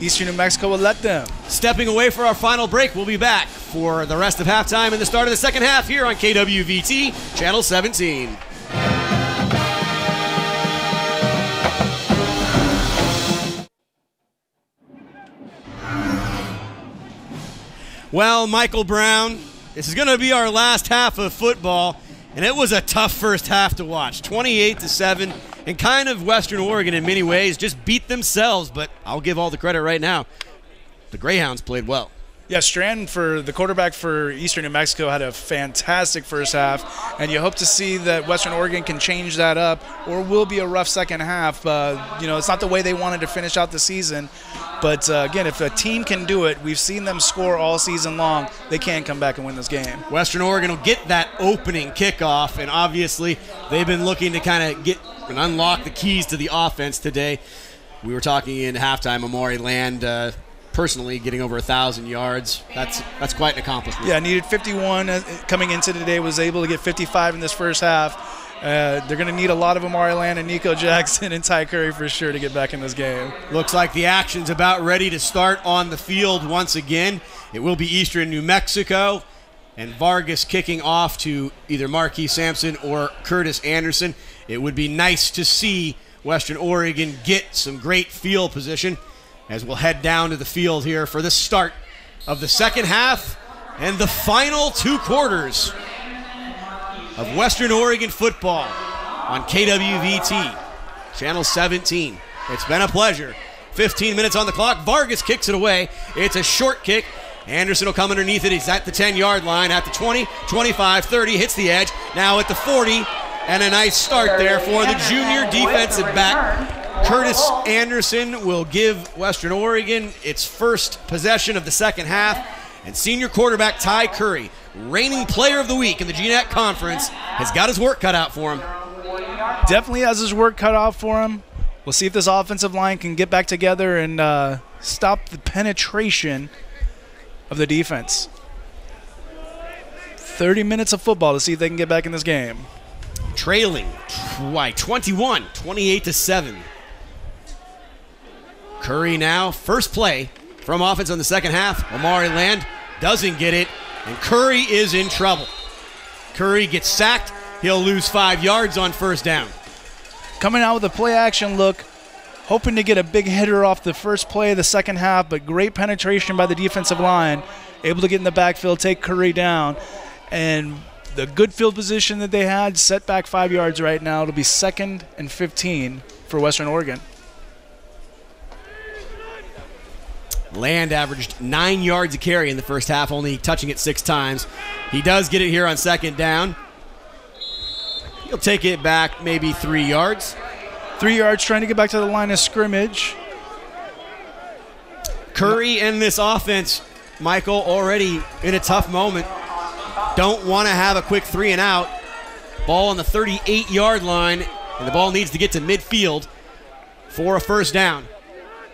Eastern New Mexico will let them. Stepping away for our final break, we'll be back for the rest of halftime and the start of the second half here on KWVT, Channel 17. Well, Michael Brown, this is going to be our last half of football, and it was a tough first half to watch. 28 to 7, and kind of Western Oregon in many ways just beat themselves, but I'll give all the credit right now. The Greyhounds played well. Yeah, Strand for the quarterback for Eastern New Mexico had a fantastic first half, and you hope to see that Western Oregon can change that up, or will be a rough second half. Uh, you know, it's not the way they wanted to finish out the season, but uh, again, if a team can do it, we've seen them score all season long. They can come back and win this game. Western Oregon will get that opening kickoff, and obviously they've been looking to kind of get and unlock the keys to the offense today. We were talking in halftime, Amari Land. Uh, personally getting over a thousand yards. That's that's quite an accomplishment. Yeah, needed 51 uh, coming into today. Was able to get 55 in this first half. Uh, they're going to need a lot of Amari Land and Nico Jackson and Ty Curry for sure to get back in this game. Looks like the action's about ready to start on the field once again. It will be Eastern New Mexico. And Vargas kicking off to either Marquis Sampson or Curtis Anderson. It would be nice to see Western Oregon get some great field position as we'll head down to the field here for the start of the second half and the final two quarters of Western Oregon football on KWVT, Channel 17. It's been a pleasure. 15 minutes on the clock. Vargas kicks it away. It's a short kick. Anderson will come underneath it. He's at the 10 yard line, at the 20, 25, 30, hits the edge. Now at the 40, and a nice start there for the junior defensive back. Curtis Anderson will give Western Oregon its first possession of the second half. And senior quarterback Ty Curry, reigning player of the week in the GNAC Conference, has got his work cut out for him. Definitely has his work cut out for him. We'll see if this offensive line can get back together and uh, stop the penetration of the defense. 30 minutes of football to see if they can get back in this game. Trailing, why, 21, 28 to 7. Curry now, first play from offense on the second half. Amari Land doesn't get it, and Curry is in trouble. Curry gets sacked. He'll lose five yards on first down. Coming out with a play action look, hoping to get a big hitter off the first play of the second half, but great penetration by the defensive line. Able to get in the backfield, take Curry down, and the good field position that they had, set back five yards right now. It'll be second and 15 for Western Oregon. Land averaged nine yards a carry in the first half, only touching it six times. He does get it here on second down. He'll take it back maybe three yards. Three yards trying to get back to the line of scrimmage. Curry and this offense, Michael, already in a tough moment. Don't want to have a quick three and out. Ball on the 38 yard line, and the ball needs to get to midfield for a first down.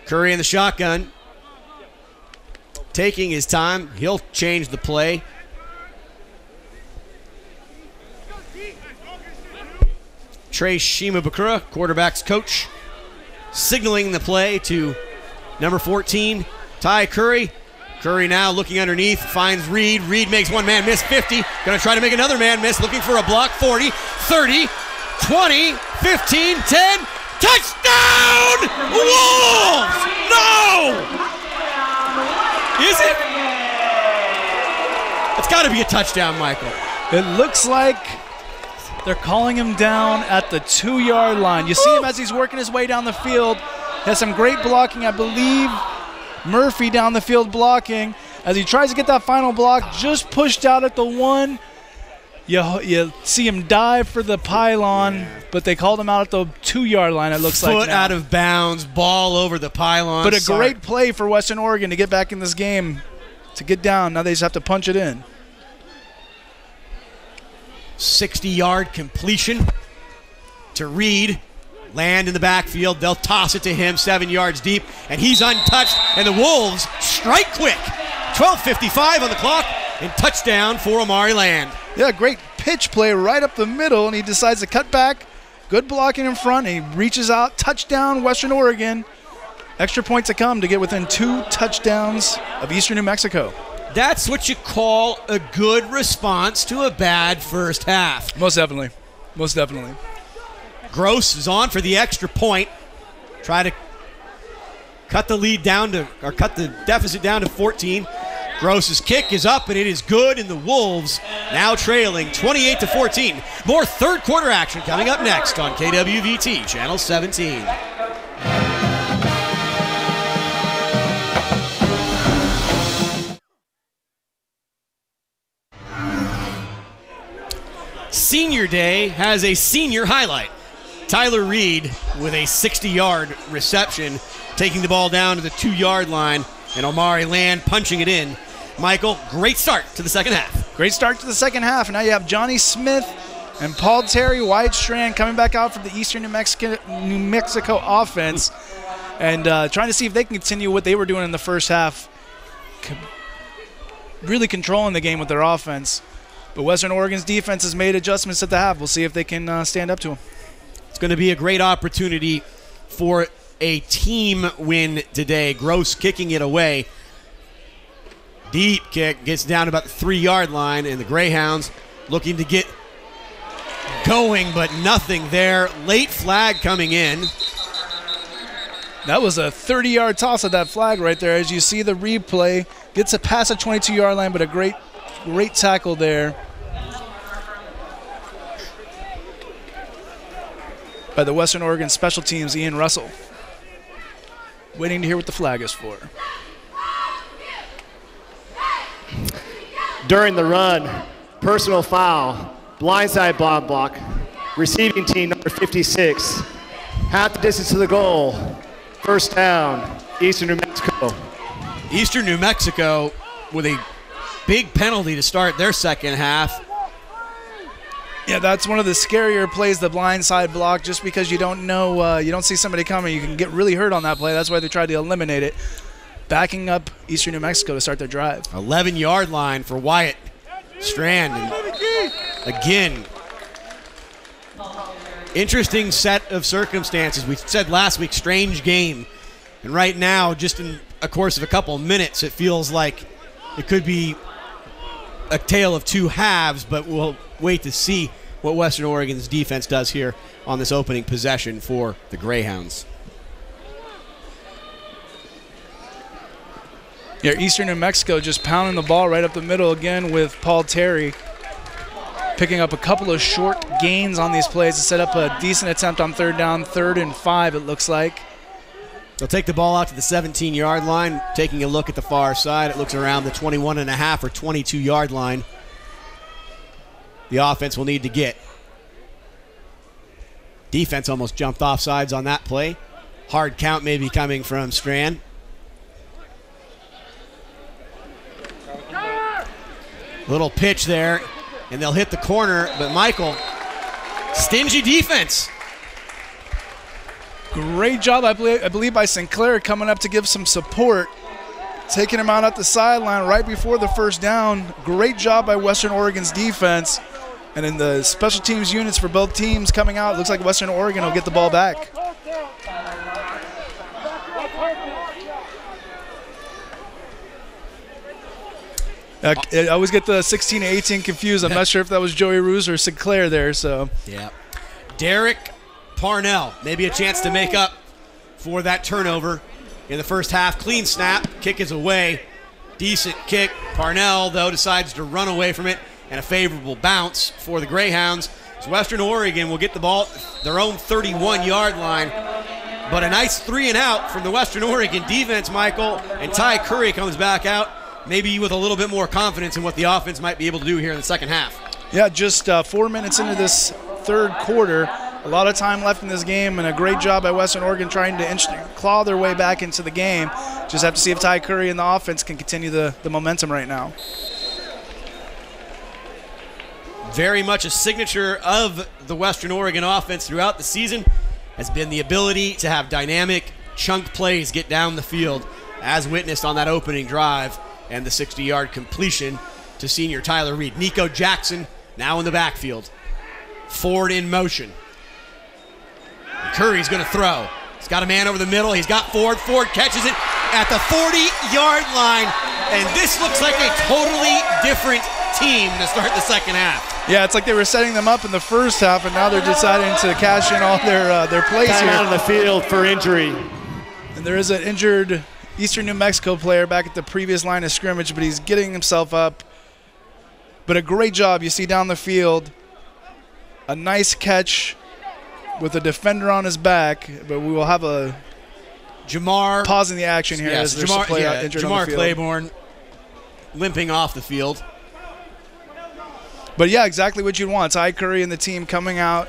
Curry in the shotgun taking his time. He'll change the play. Trey Shimabukuro, quarterback's coach, signaling the play to number 14, Ty Curry. Curry now looking underneath, finds Reed. Reed makes one man miss, 50. Going to try to make another man miss, looking for a block, 40, 30, 20, 15, 10. Touchdown! Wolves! No! Is it? It's got to be a touchdown, Michael. It looks like they're calling him down at the two yard line. You see him as he's working his way down the field. Has some great blocking, I believe. Murphy down the field blocking as he tries to get that final block, just pushed out at the one. You, you see him dive for the pylon, but they called him out at the two yard line, it looks Foot like. now. out of bounds, ball over the pylon. But a Sorry. great play for Western Oregon to get back in this game, to get down. Now they just have to punch it in. 60 yard completion to Reed. Land in the backfield. They'll toss it to him seven yards deep, and he's untouched. And the Wolves strike quick. 12.55 on the clock, and touchdown for Amari Land. Yeah, great pitch play right up the middle, and he decides to cut back. Good blocking in front. He reaches out. Touchdown, Western Oregon. Extra point to come to get within two touchdowns of Eastern New Mexico. That's what you call a good response to a bad first half. Most definitely. Most definitely. Gross is on for the extra point. Try to cut the lead down to, or cut the deficit down to 14. Gross's kick is up and it is good, and the Wolves now trailing 28 to 14. More third quarter action coming up next on KWVT Channel 17. Senior Day has a senior highlight. Tyler Reed with a 60 yard reception, taking the ball down to the two yard line, and Omari Land punching it in. Michael, great start to the second half. Great start to the second half. Now you have Johnny Smith and Paul Terry, Wyatt Strand coming back out from the Eastern New Mexico, New Mexico offense [laughs] and uh, trying to see if they can continue what they were doing in the first half. Really controlling the game with their offense. But Western Oregon's defense has made adjustments at the half. We'll see if they can uh, stand up to them. Going to be a great opportunity for a team win today. Gross kicking it away. Deep kick gets down about the three yard line, and the Greyhounds looking to get going, but nothing there. Late flag coming in. That was a 30 yard toss of that flag right there. As you see the replay, gets a pass at 22 yard line, but a great, great tackle there by the Western Oregon special teams, Ian Russell. Waiting to hear what the flag is for. During the run, personal foul, blindside block block, receiving team number 56, half the distance to the goal, first down, Eastern New Mexico. Eastern New Mexico with a big penalty to start their second half. Yeah, that's one of the scarier plays, the blindside block, just because you don't know, uh, you don't see somebody coming. You can get really hurt on that play. That's why they tried to eliminate it. Backing up Eastern New Mexico to start their drive. 11 yard line for Wyatt Strand. And again, interesting set of circumstances. We said last week, strange game. And right now, just in a course of a couple of minutes, it feels like it could be a tale of two halves, but we'll wait to see what Western Oregon's defense does here on this opening possession for the Greyhounds. Yeah, Eastern New Mexico just pounding the ball right up the middle again with Paul Terry. Picking up a couple of short gains on these plays to set up a decent attempt on third down, third and five, it looks like. They'll take the ball out to the 17 yard line. Taking a look at the far side, it looks around the 21 and a half or 22 yard line. The offense will need to get. Defense almost jumped off sides on that play. Hard count maybe coming from Strand. Little pitch there, and they'll hit the corner, but Michael, stingy defense. Great job, I believe, I believe, by Sinclair coming up to give some support. Taking him out at the sideline right before the first down. Great job by Western Oregon's defense. And in the special teams units for both teams coming out. Looks like Western Oregon will get the ball back. Uh, I always get the 16 to 18 confused. I'm not sure if that was Joey Ruse or Sinclair there. So Yeah. Derek Parnell, maybe a chance to make up for that turnover in the first half. Clean snap, kick is away. Decent kick. Parnell, though, decides to run away from it, and a favorable bounce for the Greyhounds. So Western Oregon will get the ball at their own 31 yard line. But a nice three and out from the Western Oregon defense, Michael. And Ty Curry comes back out, maybe with a little bit more confidence in what the offense might be able to do here in the second half. Yeah, just uh, four minutes into this third quarter. A lot of time left in this game, and a great job by Western Oregon trying to inch, claw their way back into the game. Just have to see if Ty Curry and the offense can continue the, the momentum right now. Very much a signature of the Western Oregon offense throughout the season has been the ability to have dynamic chunk plays get down the field, as witnessed on that opening drive and the 60 yard completion to senior Tyler Reed. Nico Jackson now in the backfield. Ford in motion. Curry's going to throw. He's got a man over the middle. He's got Ford. Ford catches it at the 40 yard line. And this looks like a totally different team to start the second half. Yeah, it's like they were setting them up in the first half, and now they're deciding to cash in all their uh, their plays Time here. out on the field for injury. And there is an injured Eastern New Mexico player back at the previous line of scrimmage, but he's getting himself up. But a great job. You see down the field, a nice catch with a defender on his back, but we will have a Jamar pausing the action here Yes, as there's Jamar, a player yeah, injured on the field. Claiborne limping off the field. But yeah, exactly what you'd want. Ty Curry and the team coming out,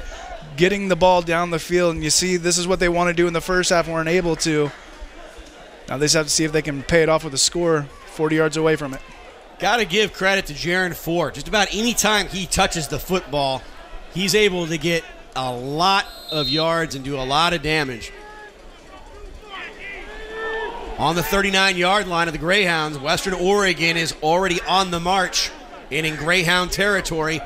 getting the ball down the field, and you see this is what they want to do in the first half and weren't able to. Now they just have to see if they can pay it off with a score 40 yards away from it. Got to give credit to Jaron Ford. Just about any time he touches the football, he's able to get a lot of yards and do a lot of damage. On the 39 yard line of the Greyhounds, Western Oregon is already on the march and in Greyhound territory,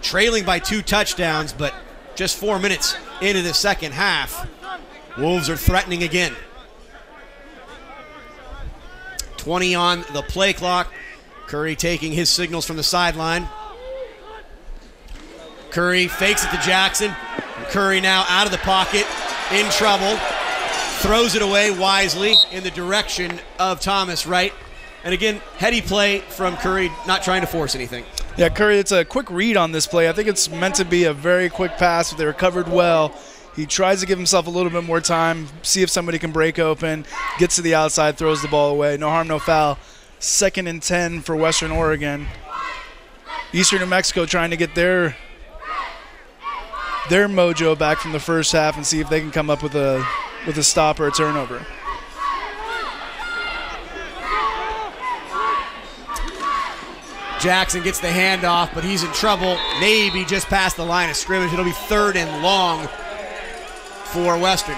trailing by two touchdowns, but just four minutes into the second half. Wolves are threatening again. 20 on the play clock. Curry taking his signals from the sideline. Curry fakes it to Jackson. Curry now out of the pocket, in trouble. Throws it away wisely in the direction of Thomas Wright. And again, heady play from Curry, not trying to force anything. Yeah, Curry, it's a quick read on this play. I think it's meant to be a very quick pass. They recovered well. He tries to give himself a little bit more time, see if somebody can break open, gets to the outside, throws the ball away. No harm, no foul. Second and 10 for Western Oregon. Eastern New Mexico trying to get their their mojo back from the first half and see if they can come up with a with a stop or a turnover. Jackson gets the handoff, but he's in trouble. Maybe just past the line of scrimmage. It'll be third and long for Western.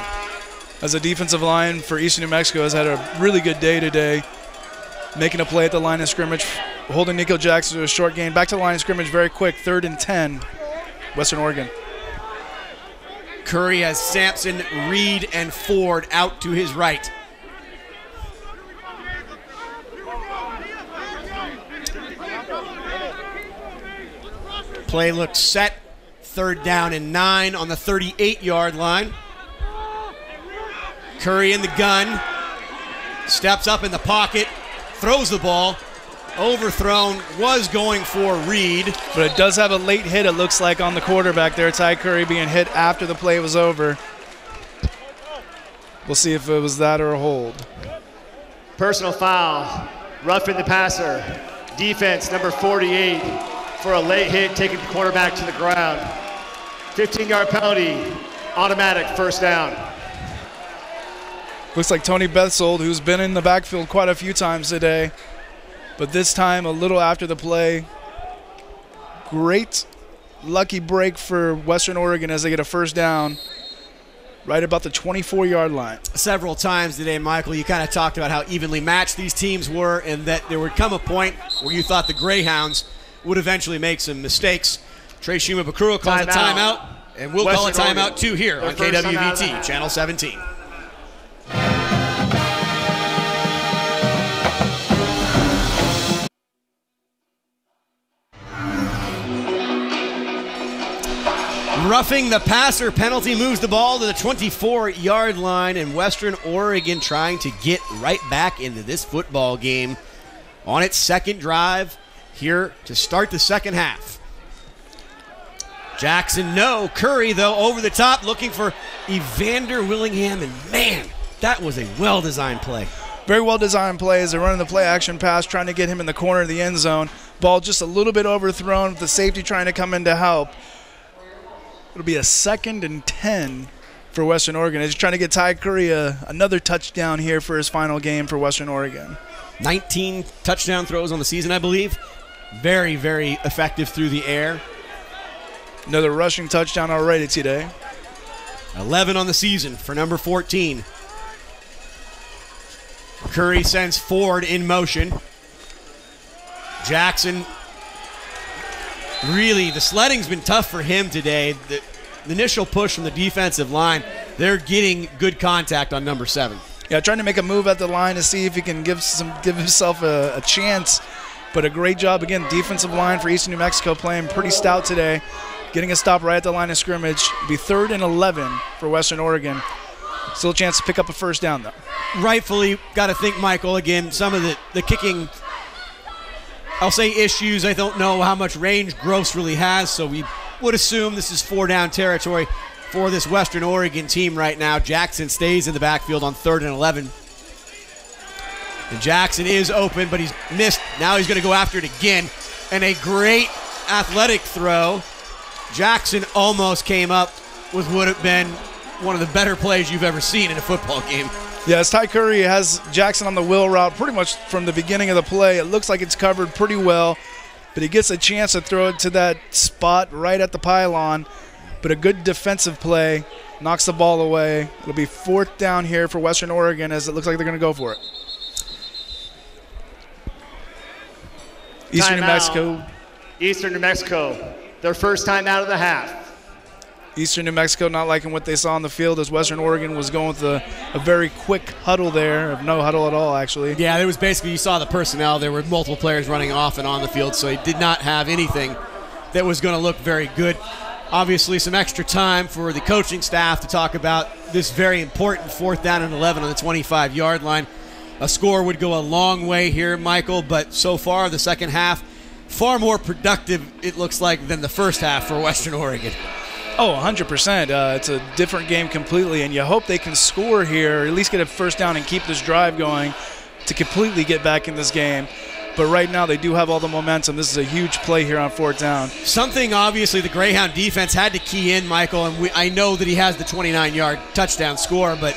As a defensive line for Eastern New Mexico has had a really good day today, making a play at the line of scrimmage, holding Nico Jackson to a short gain. Back to the line of scrimmage very quick, third and 10, Western Oregon. Curry has Sampson, Reed, and Ford out to his right. Play looks set. Third down and nine on the 38 yard line. Curry in the gun. Steps up in the pocket. Throws the ball. Overthrown. Was going for Reed. But it does have a late hit, it looks like, on the quarterback there. Ty Curry being hit after the play was over. We'll see if it was that or a hold. Personal foul, roughing the passer. Defense number 48 for a late hit, taking the quarterback to the ground. 15 yard penalty, automatic first down. Looks like Tony Betzold, who's been in the backfield quite a few times today, but this time a little after the play. Great lucky break for Western Oregon as they get a first down right about the 24 yard line. several times today, Michael. You kind of talked about how evenly matched these teams were, and that there would come a point where you thought the Greyhounds would eventually make some mistakes. Trey Shimabukuro calls a Timeout. timeout, and we'll call a timeout Oregon. too here Their on first timeout of the KWVT. Channel 17. Roughing the passer penalty moves the ball to the 24 yard line, and Western Oregon trying to get right back into this football game on its second drive here to start the second half. Jackson, no. Curry, though, over the top, looking for Evander Willingham, and man, that was a well designed play. Very well designed plays. They're running the play action pass, trying to get him in the corner of the end zone. Ball just a little bit overthrown with the safety trying to come in to help. It'll be a second and 10 for Western Oregon. He's trying to get Ty Curry a, another touchdown here for his final game for Western Oregon. 19 touchdown throws on the season, I believe. Very, very effective through the air. Another rushing touchdown already today. 11 on the season for number 14. Curry sends Ford in motion. Jackson, really, the sledding's been tough for him today. The, the initial push from the defensive line, they're getting good contact on number seven. Yeah, trying to make a move at the line to see if he can give some give himself a, a chance. But a great job again, defensive line for Eastern New Mexico playing pretty stout today, getting a stop right at the line of scrimmage. Be third and 11 for Western Oregon. Still a chance to pick up a first down though. Rightfully, got to think Michael again. Some of the the kicking. I'll say issues. I don't know how much range Gross really has, so we would assume this is four down territory for this Western Oregon team right now. Jackson stays in the backfield on third and 11. And Jackson is open, but he's missed. Now he's going to go after it again. And a great athletic throw. Jackson almost came up with what would have been one of the better plays you've ever seen in a football game. Yes, Ty Curry has Jackson on the wheel route pretty much from the beginning of the play. It looks like it's covered pretty well, but he gets a chance to throw it to that spot right at the pylon. But a good defensive play knocks the ball away. It'll be fourth down here for Western Oregon as it looks like they're going to go for it. Eastern New Timeout. Mexico. Eastern New Mexico, their first time out of the half. Eastern New Mexico not liking what they saw on the field as Western Oregon was going with a, a very quick huddle there, of no huddle at all, actually. Yeah, it was basically, you saw the personnel. There were multiple players running off and on the field, so he did not have anything that was going to look very good. Obviously, some extra time for the coaching staff to talk about this very important fourth down and 11 on the 25 yard line. A score would go a long way here, Michael, but so far, the second half, far more productive, it looks like, than the first half for Western Oregon. Oh, 100%. Uh, it's a different game completely, and you hope they can score here, or at least get a first down and keep this drive going to completely get back in this game. But right now, they do have all the momentum. This is a huge play here on fourth down. Something obviously the Greyhound defense had to key in, Michael, and we, I know that he has the 29 yard touchdown score, but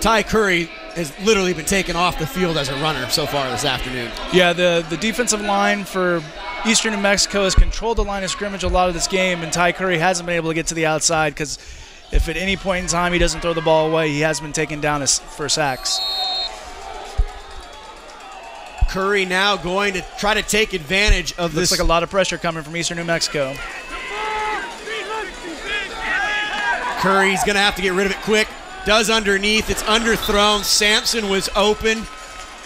Ty Curry has literally been taken off the field as a runner so far this afternoon. Yeah, the, the defensive line for Eastern New Mexico has controlled the line of scrimmage a lot of this game, and Ty Curry hasn't been able to get to the outside because if at any point in time he doesn't throw the ball away, he has been taken down for sacks. Curry now going to try to take advantage of Looks this. like a lot of pressure coming from Eastern New Mexico. Curry's going to have to get rid of it quick. Does underneath. It's underthrown. Sampson was open,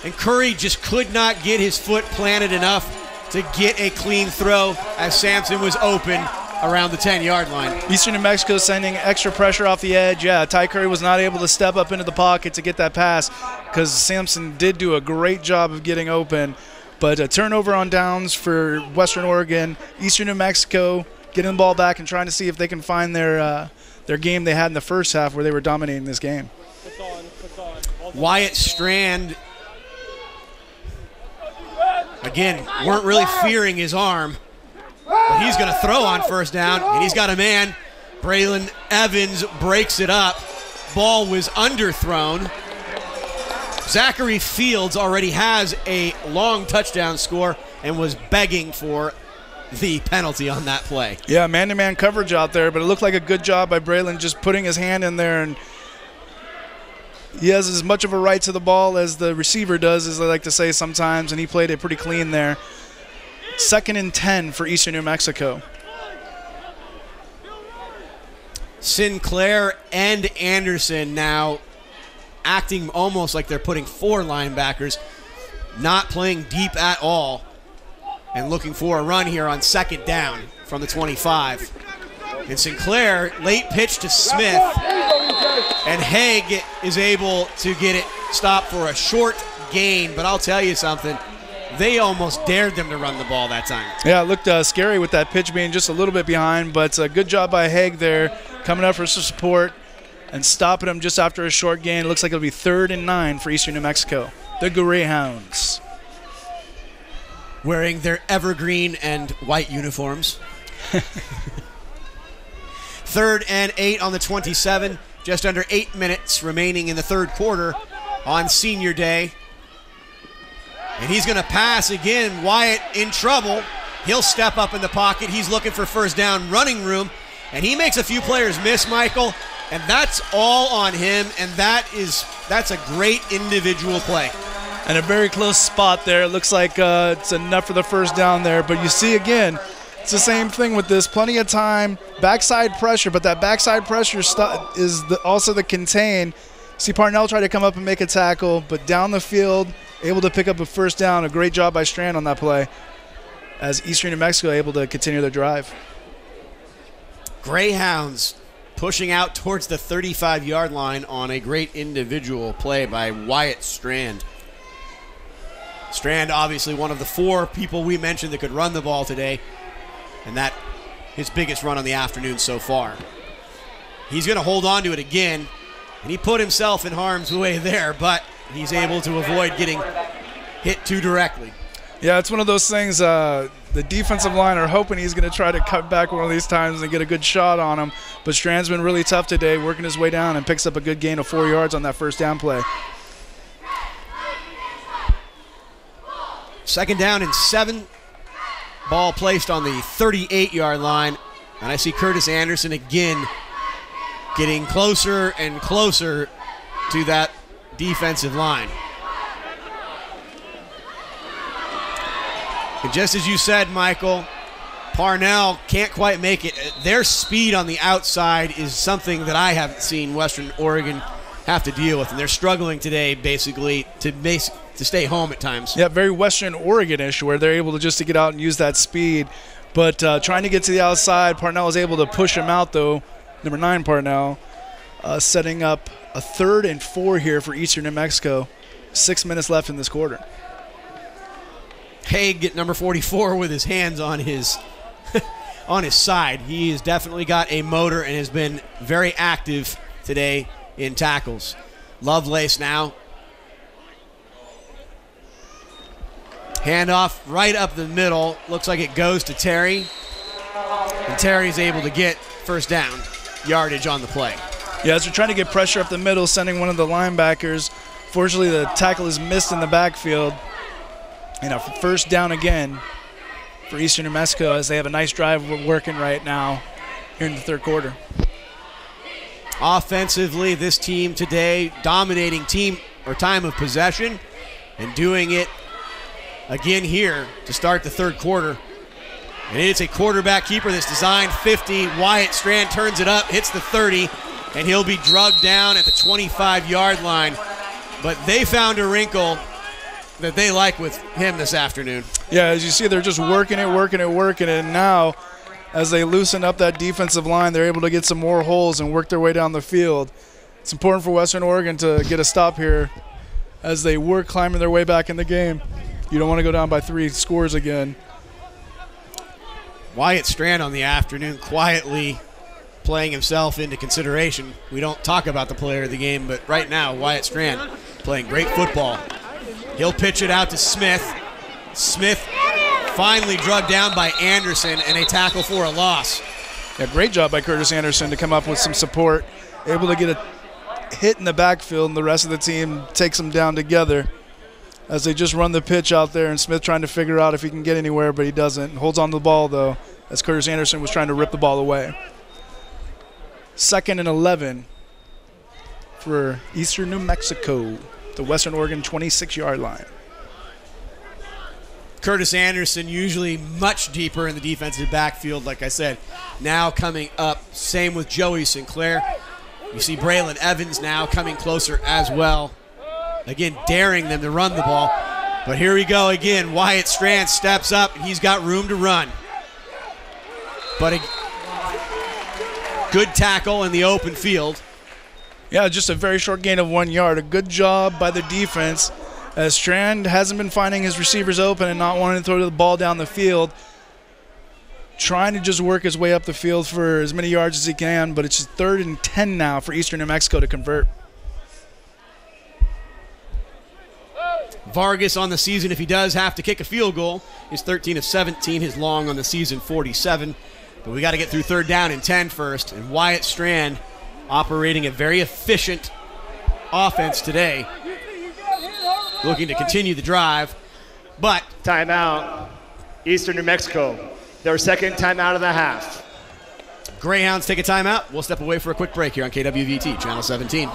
and Curry just could not get his foot planted enough to get a clean throw as Sampson was open around the 10 yard line. Eastern New Mexico sending extra pressure off the edge. Yeah, Ty Curry was not able to step up into the pocket to get that pass because Sampson did do a great job of getting open. But a turnover on downs for Western Oregon. Eastern New Mexico getting the ball back and trying to see if they can find their uh, their game they had in the first half where they were dominating this game. Wyatt Strand, again, weren't really fearing his arm. But he's going to throw on first down, and he's got a man. Braylon Evans breaks it up. Ball was underthrown. Zachary Fields already has a long touchdown score and was begging for the penalty on that play. Yeah, man-to-man coverage out there, but it looked like a good job by Braylon just putting his hand in there and he has as much of a right to the ball as the receiver does, as they like to say sometimes, and he played it pretty clean there. Second and 10 for Eastern New Mexico. Sinclair and Anderson now acting almost like they're putting four linebackers, not playing deep at all, and looking for a run here on second down from the 25. And Sinclair, late pitch to Smith, and Haig is able to get it stopped for a short gain. But I'll tell you something, they almost dared them to run the ball that time. Yeah, it looked uh, scary with that pitch being just a little bit behind, but uh, good job by Haig there, coming up for some support. and stopping him just after a short gain. It looks like it'll be third and nine for Eastern New Mexico. The Greyhounds. Wearing their evergreen and white uniforms. [laughs] Third and eight on the 27. Just under eight minutes remaining in the third quarter on senior day. And he's going to pass again. Wyatt in trouble. He'll step up in the pocket. He's looking for first down running room. And he makes a few players miss, Michael. And that's all on him. And that is that's a great individual play. And a very close spot there. It looks like uh, it's enough for the first down there. But you see again, it's the same thing with this. Plenty of time, backside pressure, but that backside pressure is the, also the contain. See Parnell try to come up and make a tackle, but down the field, able to pick up a first down. A great job by Strand on that play as Eastern New Mexico able to continue their drive. Greyhounds pushing out towards the 35 yard line on a great individual play by Wyatt Strand. Strand, obviously, one of the four people we mentioned that could run the ball today and that his biggest run on the afternoon so far. He's going to hold on to it again, and he put himself in harm's way there, but he's able to avoid getting hit too directly. Yeah, it's one of those things. Uh, the defensive line are hoping he's going to try to cut back one of these times and get a good shot on him. But Strand's been really tough today, working his way down and picks up a good gain of four yards on that first down play. Second down and seven. Ball placed on the 38 yard line. And I see Curtis Anderson again getting closer and closer to that defensive line. And just as you said, Michael, Parnell can't quite make it. Their speed on the outside is something that I haven't seen Western Oregon have to deal with, and they're struggling today, basically, to base, to stay home at times. Yeah, very Western Oregon-ish, where they're able to just to get out and use that speed. But uh, trying to get to the outside, Parnell is able to push him out, though. Number nine, Parnell, uh, setting up a third and four here for Eastern New Mexico. Six minutes left in this quarter. Haig at number 44 with his hands on his [laughs] on his side. He has definitely got a motor and has been very active today in tackles. Lovelace now. Handoff right up the middle. Looks like it goes to Terry. And Terry's able to get first down yardage on the play. Yeah, as they're trying to get pressure up the middle, sending one of the linebackers. Fortunately, the tackle is missed in the backfield. And a first down again for Eastern New Mexico as they have a nice drive we're working right now here in the third quarter. Offensively, this team today dominating team or time of possession and doing it again here to start the third quarter. And it's a quarterback keeper that's designed 50. Wyatt Strand turns it up, hits the 30, and he'll be drugged down at the 25 yard line. But they found a wrinkle that they like with him this afternoon. Yeah, as you see, they're just working it, working it, working it. And now, as they loosen up that defensive line, they're able to get some more holes and work their way down the field. It's important for Western Oregon to get a stop here as they were climbing their way back in the game. You don't want to go down by three scores again. Wyatt Strand on the afternoon quietly playing himself into consideration. We don't talk about the player of the game, but right now, Wyatt Strand playing great football. He'll pitch it out to Smith. Smith finally drugged down by Anderson and a tackle for a loss. Yeah, great job by Curtis Anderson to come up with some support, able to get a hit in the backfield, and the rest of the team takes them down together as they just run the pitch out there. And Smith trying to figure out if he can get anywhere, but he doesn't. Holds on to the ball though, as Curtis Anderson was trying to rip the ball away. Second and 11 for Eastern New Mexico, the Western Oregon 26 yard line. Curtis Anderson usually much deeper in the defensive backfield, like I said. Now coming up, same with Joey Sinclair. You see Braylon Evans now coming closer as well. Again, daring them to run the ball. But here we go again. Wyatt Strand steps up. And he's got room to run. But a good tackle in the open field. Yeah, just a very short gain of one yard. A good job by the defense as Strand hasn't been finding his receivers open and not wanting to throw the ball down the field. trying to just work his way up the field for as many yards as he can, but it's third and 10 now for Eastern New Mexico to convert. Vargas on the season, if he does have to kick a field goal, is 13 of 17. His long on the season, 47. But we got to get through third down and 10 first. And Wyatt Strand operating a very efficient offense today, looking to continue the drive. But timeout, Eastern New Mexico. Their second timeout of the half. Greyhounds take a timeout. We'll step away for a quick break here on KWVT, Channel 17.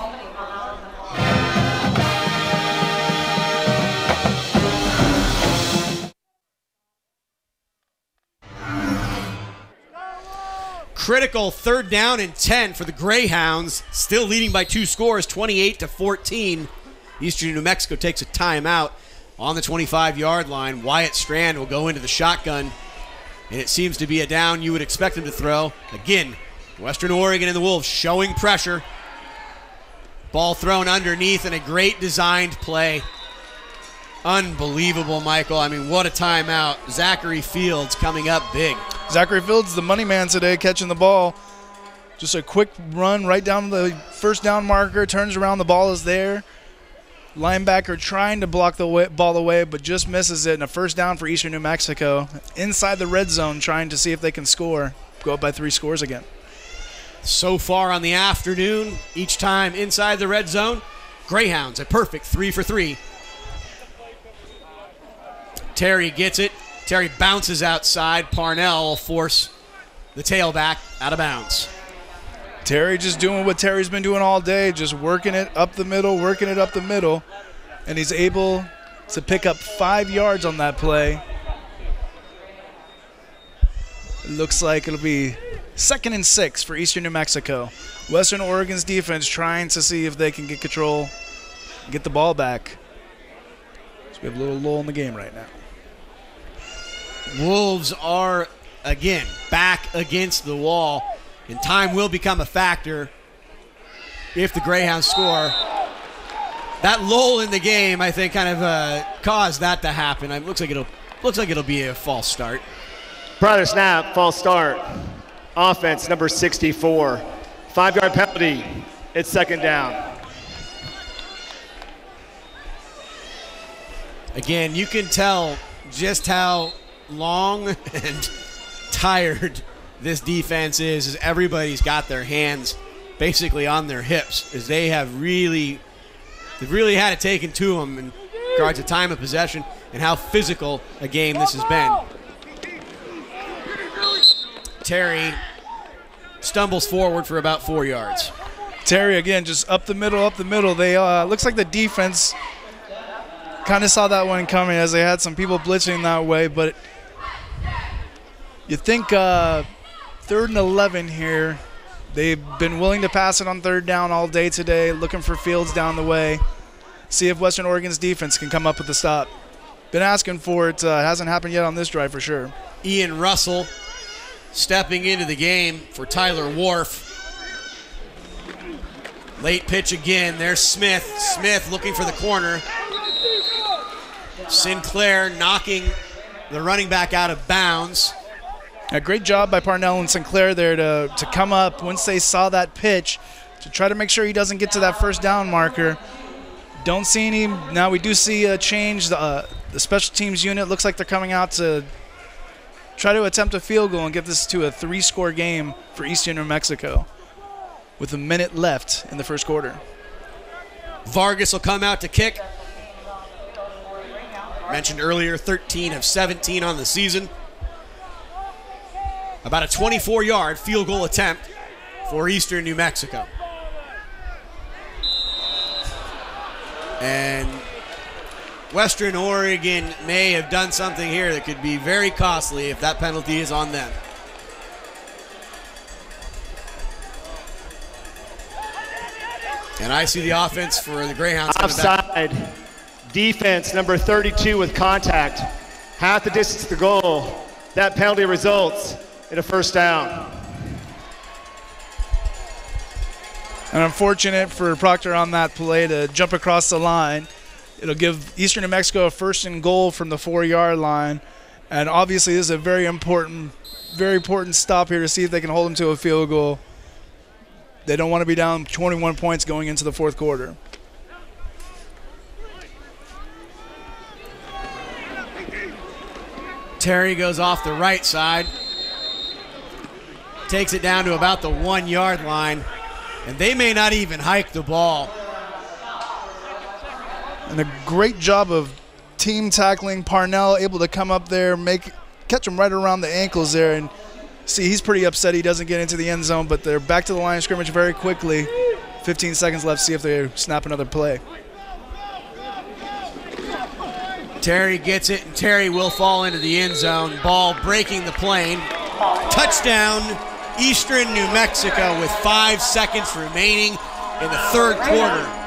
Critical third down and 10 for the Greyhounds, still leading by two scores, 28 to 14. Eastern New Mexico takes a timeout on the 25 yard line. Wyatt Strand will go into the shotgun, and it seems to be a down you would expect him to throw. Again, Western Oregon and the Wolves showing pressure. Ball thrown underneath, and a great designed play. Unbelievable, Michael. I mean, what a timeout. Zachary Fields coming up big. Zachary Fields, the money man today, catching the ball. Just a quick run right down the first down marker, turns around, the ball is there. Linebacker trying to block the way, ball away, but just misses it. And a first down for Eastern New Mexico. Inside the red zone, trying to see if they can score. Go up by three scores again. So far on the afternoon, each time inside the red zone, Greyhounds a perfect three for three. Terry gets it. Terry bounces outside. Parnell will force the tailback out of bounds. Terry just doing what Terry's been doing all day, just working it up the middle, working it up the middle, and he's able to pick up five yards on that play. It looks like it'll be second and six for Eastern New Mexico. Western Oregon's defense trying to see if they can get control, get the ball back. So we have a little lull in the game right now. Wolves are again back against the wall, and time will become a factor if the Greyhounds score. That lull in the game, I think, kind of uh, caused that to happen. It looks like it'll looks like it'll be a false start. Prior snap, false start. Offense number 64. Five yard penalty. It's second down. Again, you can tell just how long [laughs] and tired this defense is as everybody's got their hands basically on their hips as they have really they've really had it taken to them in regards to time of possession and how physical a game this has been. Terry stumbles forward for about four yards. Terry again, just up the middle, up the middle. They uh, looks like the defense kind of saw that one coming as they had some people blitzing that way, but you think uh, third and 11 here. They've been willing to pass it on third down all day today, looking for Fields down the way. See if Western Oregon's defense can come up with the stop. Been asking for it. Uh, hasn't happened yet on this drive for sure. Ian Russell stepping into the game for Tyler Wharf. Late pitch again. There's Smith. Smith looking for the corner. Sinclair knocking the running back out of bounds. A great job by Parnell and Sinclair there to, to come up once they saw that pitch to try to make sure he doesn't get to that first down marker. Don't see any. Now we do see a change. The, uh, the special teams unit looks like they're coming out to try to attempt a field goal and get this to a three score game for Eastern New Mexico with a minute left in the first quarter. Vargas will come out to kick. Mentioned earlier, 13 of 17 on the season. About a 24 yard field goal attempt for Eastern New Mexico. And Western Oregon may have done something here that could be very costly if that penalty is on them. And I see the offense for the Greyhounds. Offside. Defense number 32 with contact. Half the distance to the goal. That penalty results in a first down. And unfortunate for Proctor on that play to jump across the line. It'll give Eastern New Mexico a first and goal from the four yard line. And obviously, this is a very important, very important stop here to see if they can hold them to a field goal. They don't want to be down 21 points going into the fourth quarter. Terry goes off the right side, takes it down to about the one yard line, and they may not even hike the ball. And a great job of team tackling. Parnell able to come up there, make catch him right around the ankles there, and see he's pretty upset he doesn't get into the end zone. But they're back to the line of scrimmage very quickly. 15 seconds left. See if they snap another play. Terry gets it, and Terry will fall into the end zone. Ball breaking the plane. Touchdown, Eastern New Mexico, with five seconds remaining in the third quarter.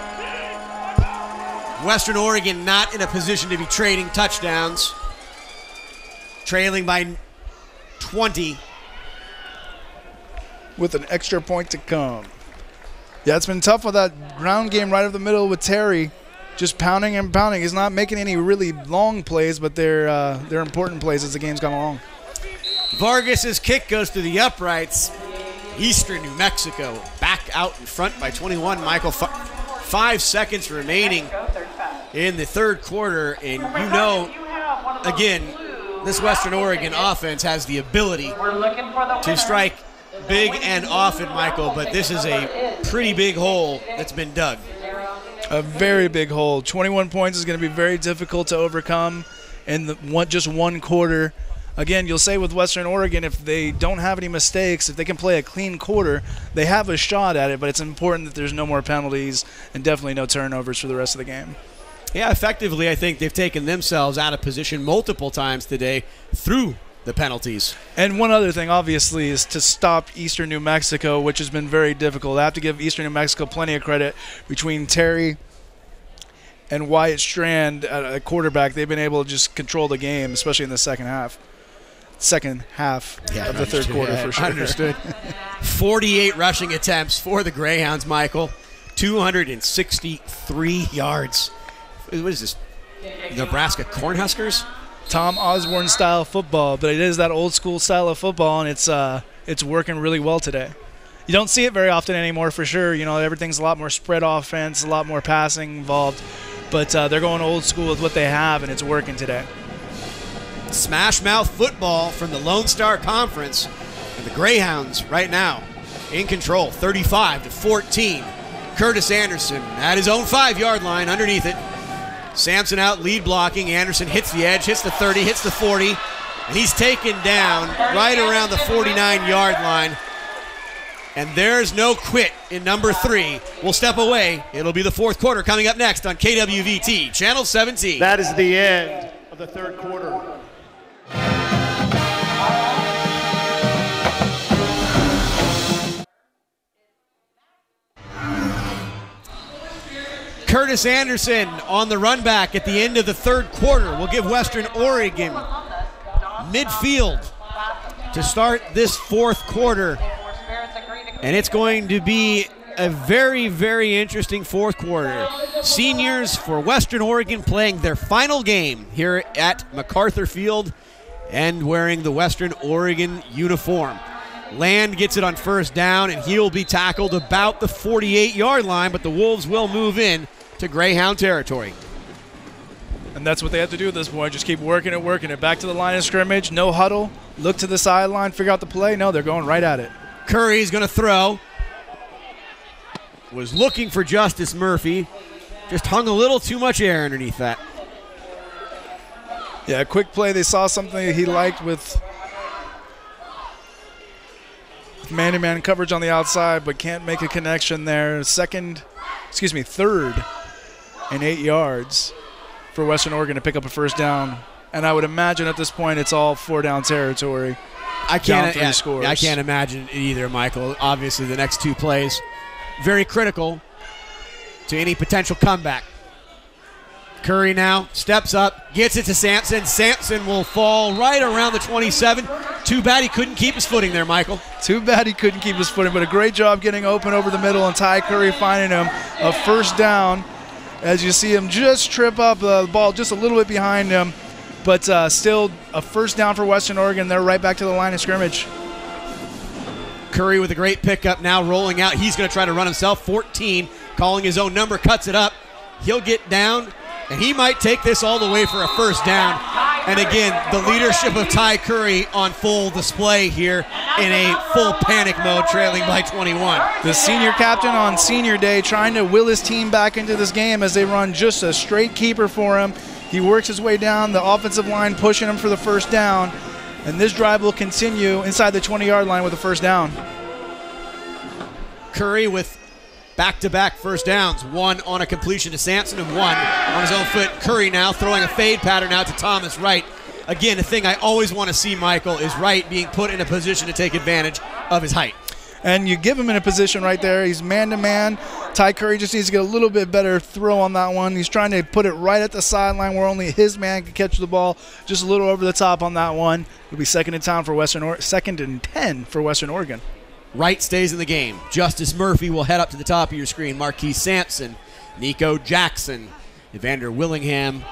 Western Oregon not in a position to be trading touchdowns, trailing by 20. with an extra point to come. Yeah, it's been tough with that ground game right up the middle with Terry, just pounding and pounding. He's not making any really long plays, but they're uh, they're important plays as the game's gone along. Vargas's kick goes to the uprights. Eastern New Mexico back out in front by 21. Michael, fi- five seconds remaining in the third quarter, and you know, again, this Western Oregon offense has the ability to strike big and often, Michael, but this is a pretty big hole that's been dug. A very big hole. 21 points is going to be very difficult to overcome in the one, just one quarter. Again, you'll say with Western Oregon, if they don't have any mistakes, if they can play a clean quarter, they have a shot at it. But it's important that there's no more penalties and definitely no turnovers for the rest of the game. Yeah, effectively, I think they've taken themselves out of position multiple times today through the penalties. And one other thing, obviously, is to stop Eastern New Mexico, which has been very difficult. I have to give Eastern New Mexico plenty of credit between Terry and Wyatt Strand at a quarterback. They've been able to just control the game, especially in the second half. Second half of the third quarter, for sure. Understood. [laughs] 48 rushing attempts for the Greyhounds, Michael. 263 yards. What is this? Nebraska Cornhuskers? Tom Osborne style football, but it is that old school style of football, and it's uh, it's working really well today. You don't see it very often anymore, for sure. You know, everything's a lot more spread offense, a lot more passing involved, but uh, they're going old school with what they have, and it's working today. Smash mouth football from the Lone Star Conference. And the Greyhounds right now in control, 35 to 14. Curtis Anderson at his own five yard line underneath it. Sampson out lead blocking. Anderson hits the edge, hits the 30, hits the 40, and he's taken down right around the 49 yard line. And there's no quit in number three. We'll step away. It'll be the fourth quarter coming up next on KWVT, Channel 17. That is the end of the third quarter. Curtis Anderson on the run back at the end of the third quarter will give Western Oregon midfield to start this fourth quarter. And it's going to be a very, very interesting fourth quarter. Seniors for Western Oregon playing their final game here at McArthur Field and wearing the Western Oregon uniform. Land gets it on first down, and he'll be tackled about the 48 yard line, but the Wolves will move in to Greyhound territory. And that's what they have to do at this point. Just keep working it, working it. Back to the line of scrimmage. No huddle. Look to the sideline. Figure out the play. No, they're going right at it. Curry's going to throw. Was looking for Justice Murphy. Just hung a little too much air underneath that. Yeah, quick play. They saw something he liked with man-to-man coverage on the outside, but can't make a connection there. Second, excuse me, third and eight yards for Western Oregon to pick up a first down. And I would imagine at this point it's all four down territory. I can't. three yeah, scores. I can't imagine it either, Michael. Obviously, the next two plays very critical to any potential comeback. Curry now steps up, gets it to Sampson. Sampson will fall right around the 27. Too bad he couldn't keep his footing there, Michael. Too bad he couldn't keep his footing, but a great job getting open over the middle and Ty Curry finding him a first down. As you see him just trip up the ball just a little bit behind him, But uh, still, a first down for Western Oregon. They're right back to the line of scrimmage. Curry with a great pickup now rolling out. He's going to try to run himself. 14, calling his own number, cuts it up. He'll get down, and he might take this all the way for a first down. And again, the leadership of Ty Curry on full display here in a full panic mode, trailing by 21. The senior captain on senior day trying to will his team back into this game as they run just a straight keeper for him. He works his way down, the offensive line pushing him for the first down. And this drive will continue inside the 20 yard line with a first down. Curry with back to back first downs. One on a completion to Sampson and one on his own foot. Curry now throwing a fade pattern out to Thomas Wright. Again, the thing I always want to see, Michael, is Wright being put in a position to take advantage of his height. And you give him in a position right there. He's man to man. Ty Curry just needs to get a little bit better throw on that one. He's trying to put it right at the sideline where only his man can catch the ball. Just a little over the top on that one. It'll be second in town for Western or- second and ten for Western Oregon. Wright stays in the game. Justice Murphy will head up to the top of your screen. Marquise Sampson, Nico Jackson, Evander Willingham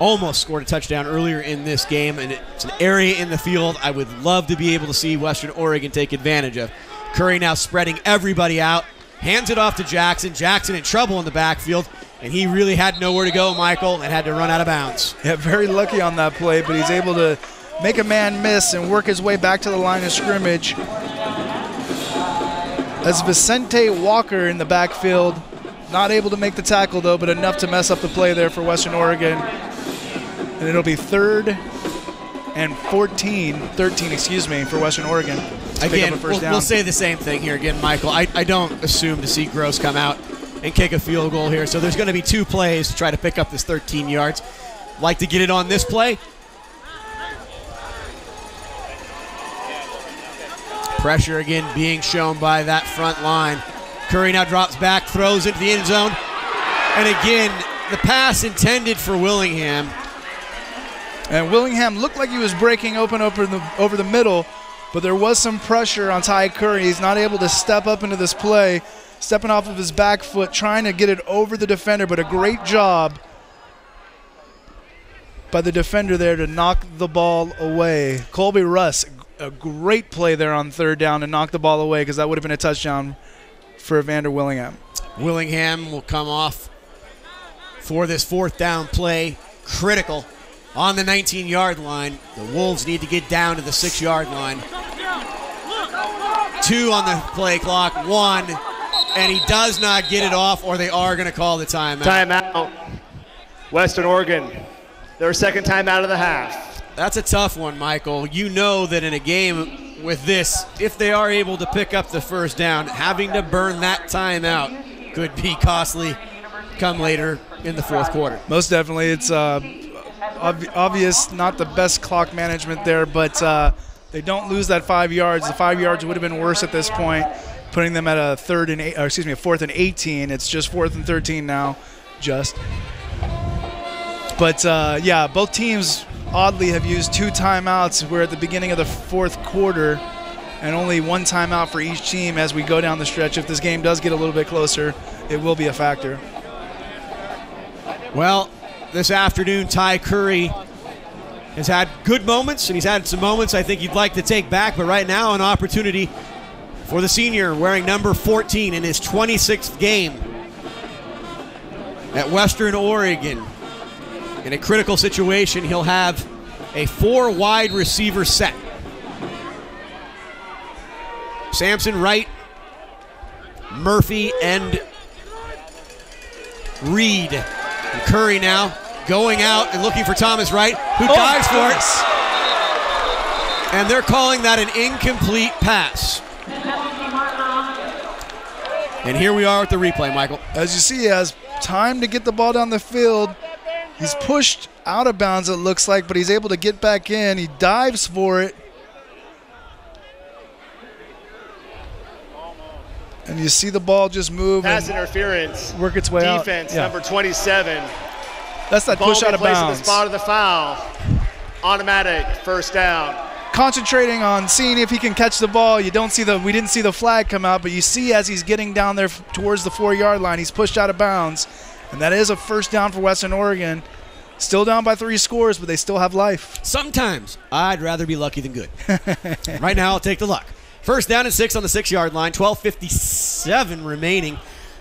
almost scored a touchdown earlier in this game, and it's an area in the field I would love to be able to see Western Oregon take advantage of. Curry now spreading everybody out, hands it off to Jackson. Jackson in trouble in the backfield, and he really had nowhere to go, Michael, and had to run out of bounds. Yeah, very lucky on that play, but he's able to make a man miss and work his way back to the line of scrimmage. As Vicente Walker in the backfield, not able to make the tackle though, but enough to mess up the play there for Western Oregon. And it'll be third and 14, 13, excuse me, for Western Oregon. to pick up Again, we'll, we'll say the same thing here again, Michael. I, I don't assume to see Gross come out and kick a field goal here. So there's going to be two plays to try to pick up this 13 yards. Like to get it on this play. Pressure again being shown by that front line. Curry now drops back, throws into the end zone. And again, the pass intended for Willingham. And Willingham looked like he was breaking open over the over the middle, but there was some pressure on Ty Curry. He's not able to step up into this play, stepping off of his back foot, trying to get it over the defender, but a great job by the defender there to knock the ball away. Colby Russ, a great play there on third down to knock the ball away because that would have been a touchdown for Evander Willingham. Willingham will come off for this fourth down play. Critical on the 19 yard line. The Wolves need to get down to the six yard line. Two on the play clock, one, and he does not get it off, or they are going to call the timeout. Timeout. Western Oregon. Their second time out of the half. That's a tough one, Michael. You know that in a game with this, if they are able to pick up the first down, having to burn that timeout could be costly come later in the fourth quarter. Most definitely, it's uh, ob- obvious not the best clock management there, but uh, they don't lose that five yards. The five yards would have been worse at this point, putting them at a third and eight, or excuse me, a fourth and 18. It's just fourth and 13 now, just. But uh, yeah, both teams oddly have used two timeouts. We're at the beginning of the fourth quarter, and only one timeout for each team as we go down the stretch. If this game does get a little bit closer, it will be a factor. Well, this afternoon, Ty Curry has had good moments, and he's had some moments I think you'd like to take back, but right now, an opportunity for the senior wearing number 14 in his 26th game at Western Oregon. In a critical situation, he'll have a four wide receiver set. Sampson Wright, Murphy, and Reed. And Curry now going out and looking for Thomas Wright, who Oh, dives for it. And they're calling that an incomplete pass. And here we are with the replay, Michael. As you see, he has time to get the ball down the field. He's pushed out of bounds, it looks like, but he's able to get back in. He dives for it. And you see the ball just move Pass interference. work its way out. Defense Yeah. number 27. That's that Ball push out of bounds. the spot of the foul. Automatic first down. Concentrating on seeing if he can catch the ball. You don't see the we didn't see the flag come out, but you see as he's getting down there towards the four yard line, he's pushed out of bounds. And that is a first down for Western Oregon. Still down by three scores, but they still have life. Sometimes I'd rather be lucky than good. [laughs] right now, I'll take the luck. First down and six on the six yard line, 12.57 remaining.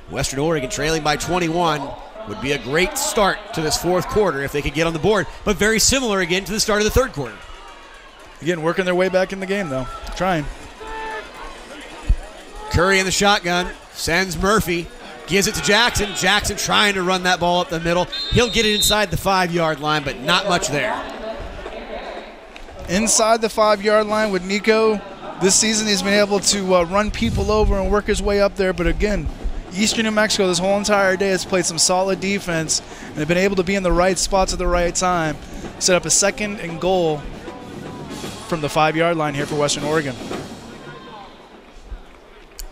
Western Oregon trailing by 21 would be a great start to this fourth quarter if they could get on the board, but very similar again to the start of the third quarter. Again, working their way back in the game, though. Trying. Curry in the shotgun sends Murphy, gives it to Jackson. Jackson trying to run that ball up the middle. He'll get it inside the five yard line, but not much there. Inside the five yard line with Nico. This season, he's been able to uh, run people over and work his way up there, but again, Eastern New Mexico this whole entire day has played some solid defense and they've been able to be in the right spots at the right time. Set up a second and goal from the five yard line here for Western Oregon.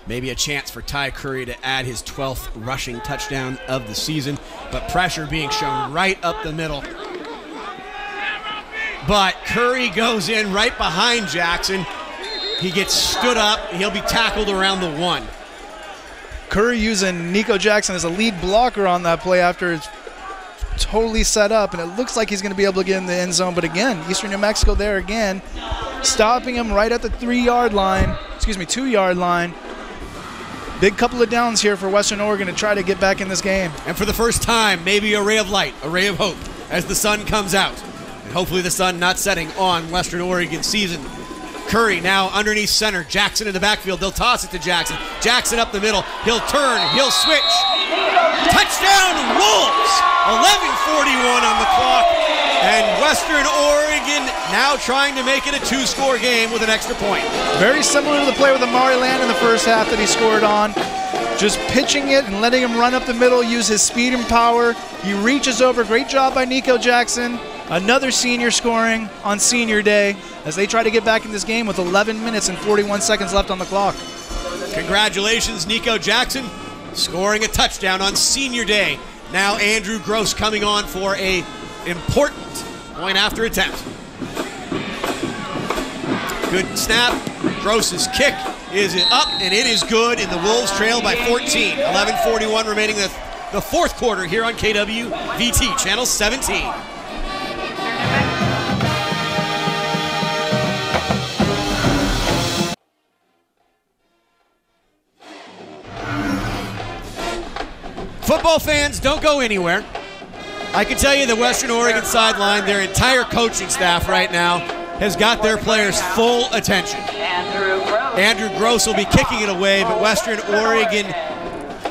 Maybe a chance for Ty Curry to add his 12th rushing touchdown of the season, but pressure being shown right up the middle. But Curry goes in right behind Jackson. He gets stood up. He'll be tackled around the one. Curry using Nico Jackson as a lead blocker on that play after it's totally set up, and it looks like he's going to be able to get in the end zone. But again, Eastern New Mexico there again, stopping him right at the three yard line, excuse me, two yard line. Big couple of downs here for Western Oregon to try to get back in this game. And for the first time, maybe a ray of light, a ray of hope as the sun comes out. And hopefully the sun not setting on Western Oregon season. Curry now underneath center. Jackson in the backfield. They'll toss it to Jackson. Jackson up the middle. He'll turn. He'll switch. Touchdown Wolves! 11:41 on the clock, and Western Oregon now trying to make it a two-score game with an extra point. Very similar to the play with Amari Land in the first half that he scored on. Just pitching it and letting him run up the middle, use his speed and power. He reaches over. Great job by Nico Jackson. Another senior scoring on senior day as they try to get back in this game with 11 minutes and 41 seconds left on the clock. Congratulations, Nico Jackson, scoring a touchdown on senior day. Now Andrew Gross coming on for a important point after attempt. Good snap. Gross's kick is up, and it is good, and the Wolves trail by 14. 11:41 remaining the, the fourth quarter here on KWVT, Channel 17. Football fans, don't go anywhere. I can tell you the Western Oregon sideline, their entire coaching staff right now has got their players' full attention. Andrew Gross will be kicking it away, but Western Oregon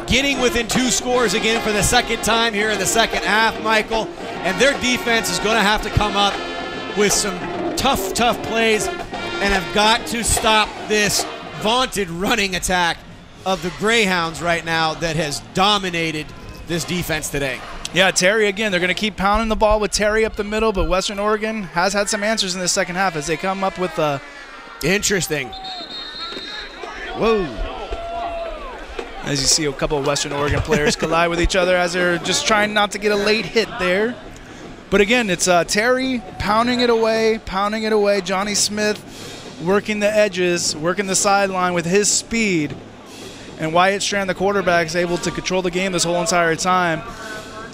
getting within two scores again for the second time here in the second half, Michael. And their defense is going to have to come up with some tough, tough plays and have got to stop this vaunted running attack of the Greyhounds right now that has dominated this defense today. Yeah, Terry again. They're going to keep pounding the ball with Terry up the middle, but Western Oregon has had some answers in the second half as they come up with uh, Interesting. Whoa. As you see a couple of Western Oregon players collide with each other as they're just trying not to get a late hit there. But again, it's uh, Terry pounding it away, pounding it away. Johnny Smith working the edges, working the sideline with his speed. And Wyatt Strand, the quarterback, is able to control the game this whole entire time.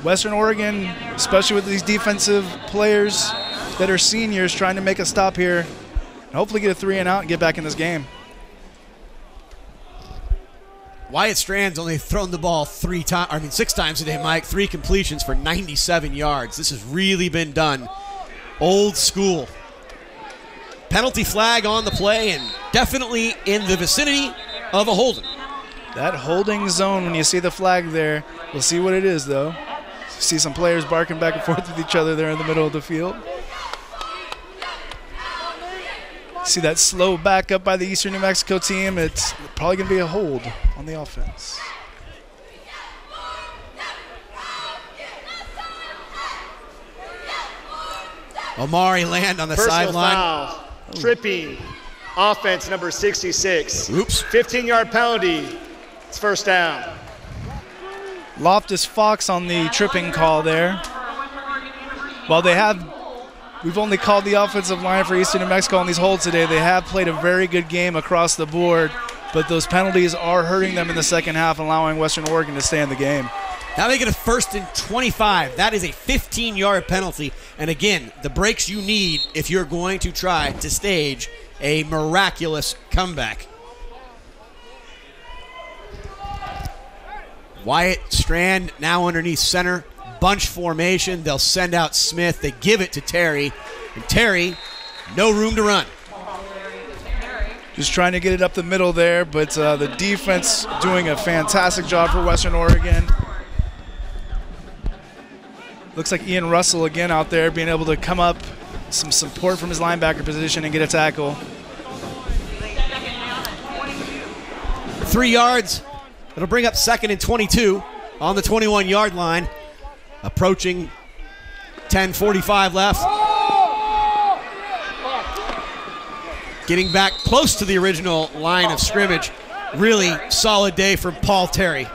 Western Oregon, especially with these defensive players that are seniors, trying to make a stop here and hopefully get a three and out and get back in this game. Wyatt Strand's only thrown the ball three times, I mean six times today, Mike. Three completions for 97 yards. This has really been done old school. Penalty flag on the play and definitely in the vicinity of a holding. That holding zone, when you see the flag there, we'll see what it is though. See some players barking back and forth with each other there in the middle of the field. See that slow back up by the Eastern New Mexico team. It's probably going to be a hold on the offense. Omari Land on the Personal sideline. foul. Tripping. Offense number 66. Oops. 15 yard penalty. It's first down. Loftus Fox on the tripping call there. While they have, we've only called the offensive line for Eastern New Mexico on these holds today. They have played a very good game across the board, but those penalties are hurting them in the second half, allowing Western Oregon to stay in the game. Now they get a first and 25. That is a 15 yard penalty. And again, the breaks you need if you're going to try to stage a miraculous comeback. Wyatt Strand now underneath center. Bunch formation. They'll send out Smith. They give it to Terry. And Terry, no room to run. Just trying to get it up the middle there, but uh, the defense doing a fantastic job for Western Oregon. Looks like Ian Russell again out there being able to come up, some support from his linebacker position and get a tackle. Three yards. It'll bring up second and 22 on the 21 yard line. Approaching 10:45 left. Getting back close to the original line of scrimmage. Really solid day from Paul Terry.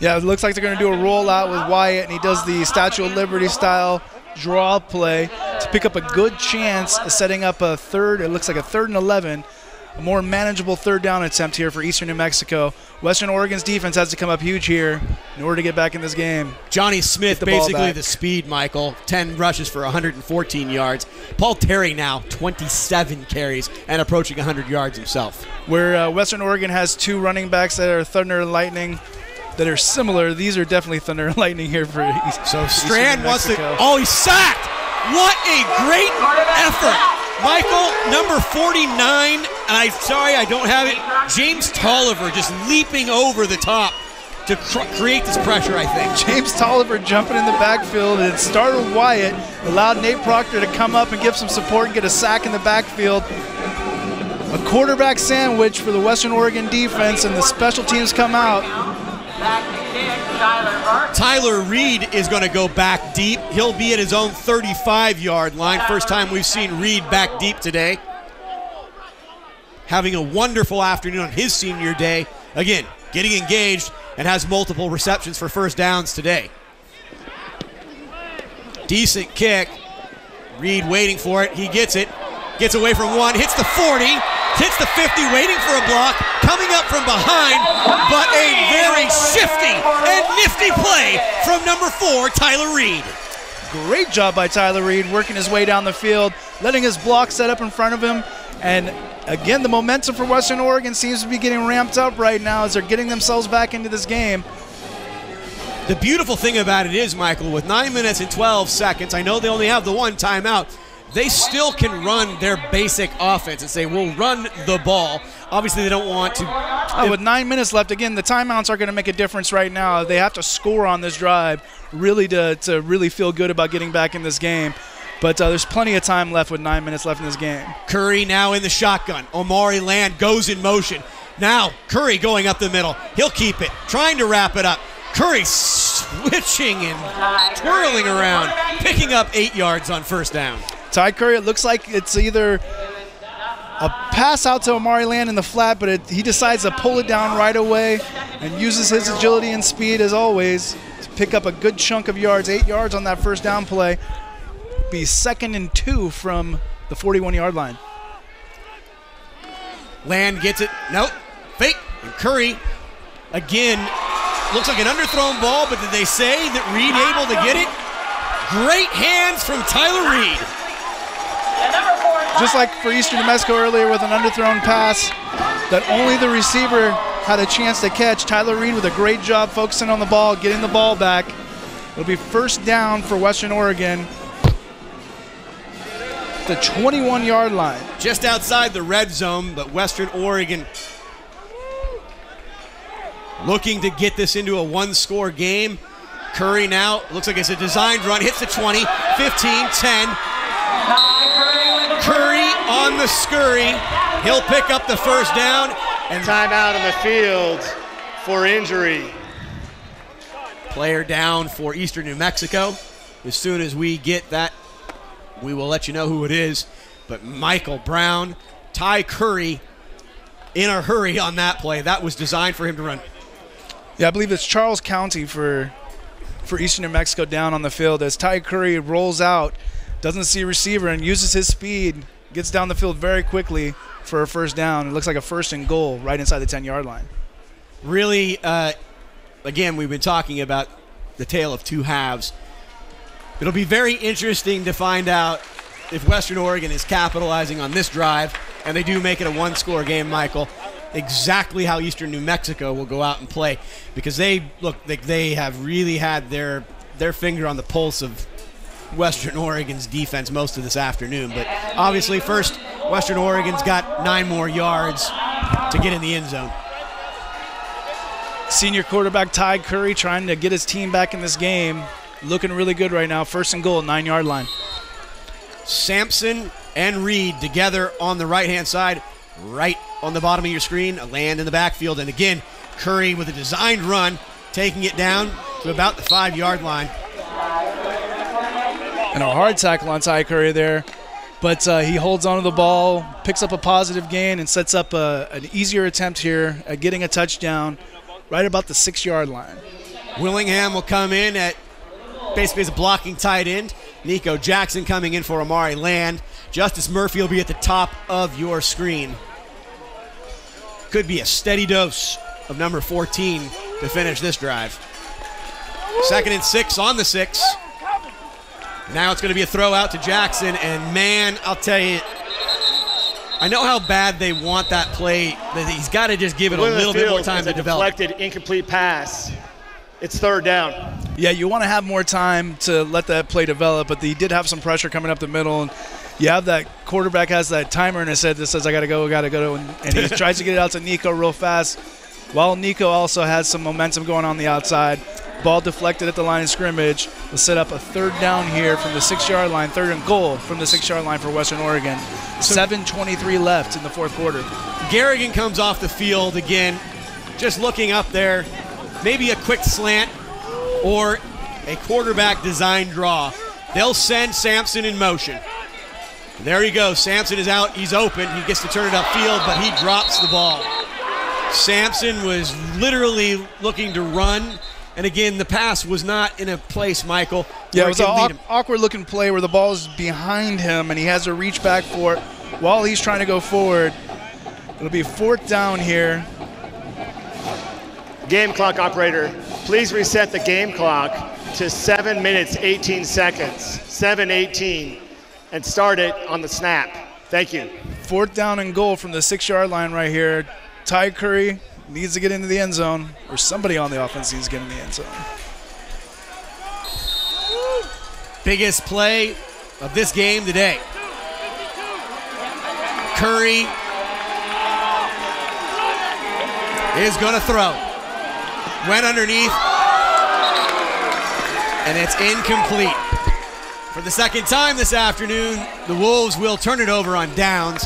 Yeah, it looks like they're going to do a rollout with Wyatt, and he does the Statue of Liberty style draw play to pick up a good chance of setting up a third. It looks like a third and 11, a more manageable third down attempt here for Eastern New Mexico. Western Oregon's defense has to come up huge here in order to get back in this game. Johnny Smith, the basically the speed, Michael. 10 rushes for 114 yards. Paul Terry now 27 carries and approaching 100 yards himself. Where uh, Western Oregon has two running backs that are Thunder and Lightning that are similar, these are definitely Thunder and Lightning here for East. So Strand wants to. Oh, he's sacked! What a great effort! Michael, number 49, and I'm sorry I don't have it. James Tolliver just leaping over the top to cr- create this pressure, I think. James Tolliver jumping in the backfield and it startled Wyatt, allowed Nate Proctor to come up and give some support and get a sack in the backfield. A quarterback sandwich for the Western Oregon defense, and the special teams come out. Tyler Reed is going to go back deep. He'll be at his own 35 yard line. First time we've seen Reed back deep today. Having a wonderful afternoon on his senior day. Again, getting engaged and has multiple receptions for first downs today. Decent kick. Reed waiting for it. He gets it. Gets away from one. Hits the 40. Hits the 50. Waiting for a block. Coming up from behind. But a very shifty and nifty play from number four, Tyler Reed. Great job by Tyler Reed working his way down the field, letting his block set up in front of him. And again, the momentum for Western Oregon seems to be getting ramped up right now as they're getting themselves back into this game. The beautiful thing about it is, Michael, with 9 minutes and 12 seconds, I know they only have the one timeout. They still can run their basic offense and say, we'll run the ball. Obviously, they don't want to. Uh, with nine minutes left, again, the timeouts are going to make a difference right now. They have to score on this drive really to, to really feel good about getting back in this game. But uh, there's plenty of time left with nine minutes left in this game. Curry now in the shotgun. Omari Land goes in motion. Now, Curry going up the middle. He'll keep it, trying to wrap it up. Curry switching and twirling around, picking up eight yards on first down. Ty Curry, it looks like it's either a pass out to Amari Land in the flat, but it, he decides to pull it down right away and uses his agility and speed as always to pick up a good chunk of yards, eight yards on that first down play. Be second and two from the 41 yard line. Land gets it. Nope. Fake. And Curry, again, looks like an underthrown ball, but did they say that Reed able to get it? Great hands from Tyler Reed. Just like for Eastern New Mexico earlier with an underthrown pass that only the receiver had a chance to catch. Tyler Reed with a great job focusing on the ball, getting the ball back. It'll be first down for Western Oregon. The 21 yard line. Just outside the red zone, but Western Oregon looking to get this into a one score game. Curry now looks like it's a designed run, hits the 20, 15, 10. Curry on the scurry. He'll pick up the first down. And Timeout on the field for injury. player down for Eastern New Mexico. As soon as we get that, we will let you know who it is. But Michael Brown, Ty Curry in a hurry on that play. That was designed for him to run. Yeah, I believe it's Charles County for for Eastern New Mexico down on the field as Ty Curry rolls out, doesn't see a receiver and uses his speed, gets down the field very quickly for a first down. It looks like a first and goal right inside the 10 yard line. Really, uh, again, we've been talking about the tale of two halves. It'll be very interesting to find out if Western Oregon is capitalizing on this drive and they do make it a one score game, Michael. Exactly how Eastern New Mexico will go out and play because they look like they have really had their their finger on the pulse of Western Oregon's defense most of this afternoon. But obviously, first, Western Oregon's got nine more yards to get in the end zone. Senior quarterback Ty Curry trying to get his team back in this game. Looking really good right now. First and goal, nine yard line. Sampson and Reed together on the right hand side, right on the bottom of your screen, a land in the backfield. And again, Curry with a designed run, taking it down to about the five yard line. And a hard tackle on Ty Curry there. But uh, he holds onto the ball, picks up a positive gain, and sets up a, an easier attempt here at getting a touchdown right about the six yard line. Willingham will come in at basically as a blocking tight end. Nico Jackson coming in for Amari Land. Justice Murphy will be at the top of your screen. Could be a steady dose of number 14 to finish this drive. Second and six on the six. Now it's going to be a throw out to Jackson, and man, I'll tell you, I know how bad they want that play. That he's got to just give it a Middle of the little bit more field time is to a develop. Deflected, incomplete pass. It's third down. Yeah, you want to have more time to let that play develop, but he did have some pressure coming up the middle, and you have that quarterback has that timer in his head that says, "I got to go, got to go," and, and he [laughs] tries to get it out to Nico real fast. While Nico also has some momentum going on the outside, ball deflected at the line of scrimmage. We'll set up a third down here from the six-yard line, third and goal from the six-yard line for Western Oregon. 7:23 left in the fourth quarter. Garrigan comes off the field again, just looking up there. Maybe a quick slant or a quarterback design draw. They'll send Sampson in motion. There he goes. Sampson is out. He's open. He gets to turn it upfield, but he drops the ball. Sampson was literally looking to run. And again, the pass was not in a place, Michael. Yeah, it was an could awkward looking play where the ball is behind him and he has to reach back for it while he's trying to go forward. It'll be fourth down here. Game clock operator, please reset the game clock to 7 minutes 18 seconds. 7:18 and start it on the snap. Thank you. Fourth down and goal from the six yard line right here. Ty Curry needs to get into the end zone, or somebody on the offense needs to get in the end zone. biggest play of this game today. Curry is going to throw. Went underneath, and it's incomplete. For the second time this afternoon, the Wolves will turn it over on downs.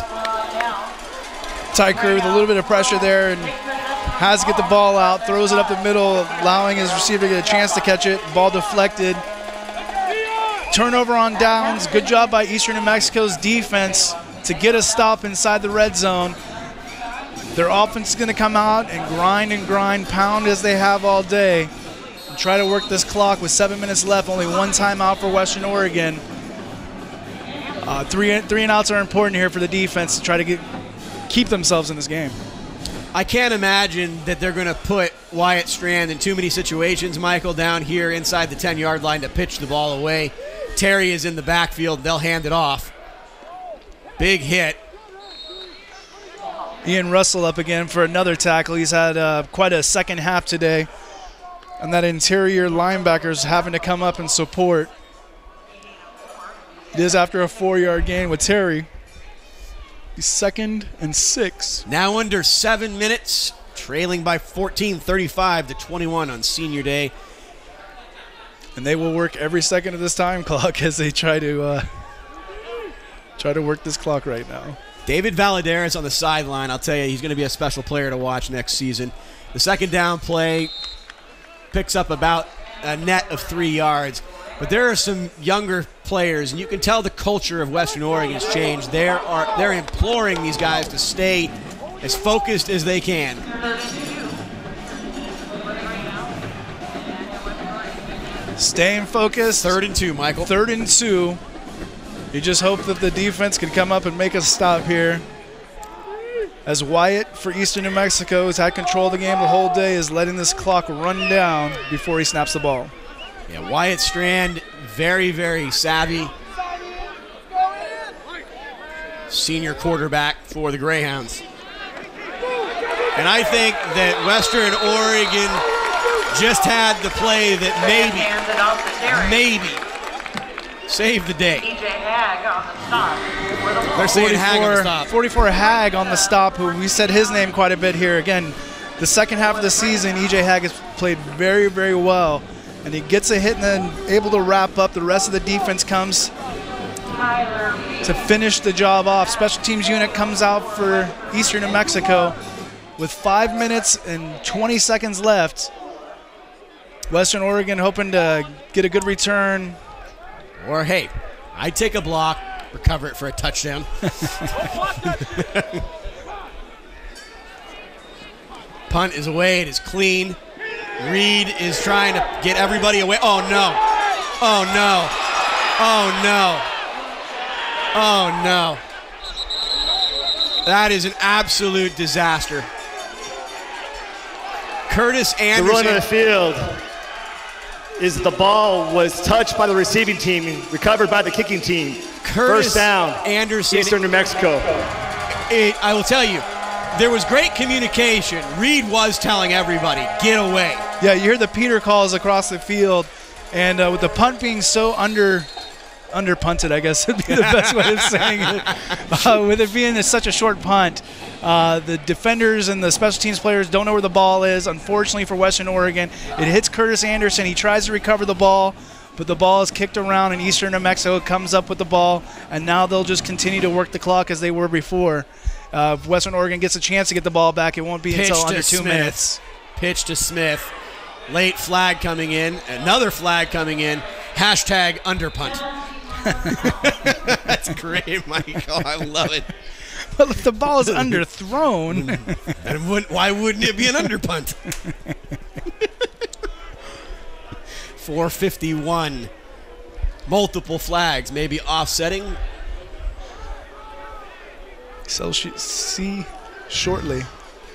Ty Curry with a little bit of pressure there and has to get the ball out, throws it up the middle, allowing his receiver to get a chance to catch it. Ball deflected. Turnover on downs. Good job by Eastern New Mexico's defense to get a stop inside the red zone. Their offense is going to come out and grind and grind, pound as they have all day, and try to work this clock with seven minutes left. Only one timeout for Western Oregon. Uh, three three and outs are important here for the defense to try to get keep themselves in this game. I can't imagine that they're going to put Wyatt Strand in too many situations, Michael, down here inside the 10 yard line to pitch the ball away. Terry is in the backfield. They'll hand it off. Big hit. Ian Russell up again for another tackle. He's had uh, quite a second half today. And that interior linebacker's having to come up and support. It is after a four yard gain with Terry. He's second and six. Now under seven minutes, trailing by 14, 35 to 21 on senior day. And they will work every second of this time clock [laughs] as they try to uh, try to work this clock right now. David Valadares on the sideline. I'll tell you, he's going to be a special player to watch next season. The second down play picks up about a net of three yards. But there are some younger players, and you can tell the culture of Western Oregon has changed. They're, are, they're imploring these guys to stay as focused as they can. Staying focused. Third and two, Michael. Third and two. You just hope that the defense can come up and make a stop here. As Wyatt for Eastern New Mexico has had control of the game the whole day, is letting this clock run down before he snaps the ball. Yeah, Wyatt Strand, very, very savvy. Senior quarterback for the Greyhounds. And I think that Western Oregon just had the play that maybe, maybe saved the day. They're saying Hag on the stop. 44 Hag on the stop, who we said his name quite a bit here. Again, the second half of the season, EJ Hag has played very, very well. And he gets a hit and then able to wrap up. The rest of the defense comes to finish the job off. Special teams unit comes out for Eastern New Mexico with five minutes and 20 seconds left. Western Oregon hoping to get a good return. Or hey, I take a block, recover it for a touchdown. [laughs] Punt is away. It is clean. Reed is trying to get everybody away. Oh no! Oh no! Oh no! Oh no! That is an absolute disaster. Curtis Anderson. The ruling of the field is the ball was touched by the receiving team, recovered by the kicking team. Curtis First down, Anderson. Eastern New Mexico. it, I will tell you, there was great communication. Reed was telling everybody, get away. Yeah, you hear the Peter calls across the field, and uh, with the punt being so under under punted, I guess [laughs] would be the best way of saying it. Uh, with it being such a short punt, uh, the defenders and the special teams players don't know where the ball is. Unfortunately for Western Oregon, it hits Curtis Anderson. He tries to recover the ball. But the ball is kicked around, and Eastern New Mexico comes up with the ball, and now they'll just continue to work the clock as they were before. Uh, if Western Oregon gets a chance to get the ball back, it won't be Pitch until under two Smith. minutes. Pitch to Smith. Late flag coming in. Another flag coming in. Hashtag underpunt. [laughs] That's great, Michael. I love it. [laughs] But if the ball is underthrown, [laughs] And wouldn't- why wouldn't it be an underpunt? 451. Multiple flags, maybe offsetting. So sh- see shortly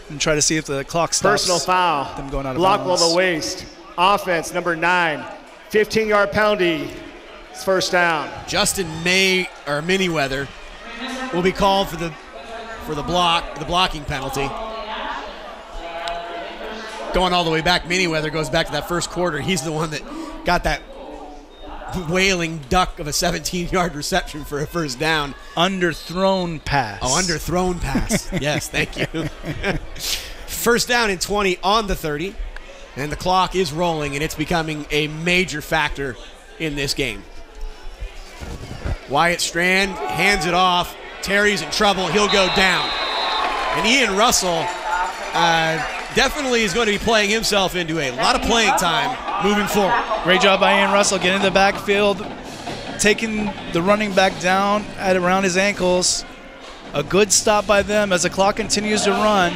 and try to see if the clock stops. Personal foul. Them going out of Block below bounds. the waist. Offense number nine. 15 yard penalty. It's first down. Justin May or Mayweather will be called for the for the block, the blocking penalty. Going all the way back, Mayweather goes back to that first quarter. He's the one that got that wailing duck of a 17-yard reception for a first down. Underthrown pass. Oh, underthrown pass. [laughs] yes, thank you. [laughs] First down and 20 on the 30, and the clock is rolling, and it's becoming a major factor in this game. Wyatt Strand hands it off. Terry's in trouble. He'll go down. And Ian Russell uh, definitely is going to be playing himself into a lot of playing time moving forward. Great job by Ian Russell getting in the backfield, taking the running back down at around his ankles. A good stop by them as the clock continues to run.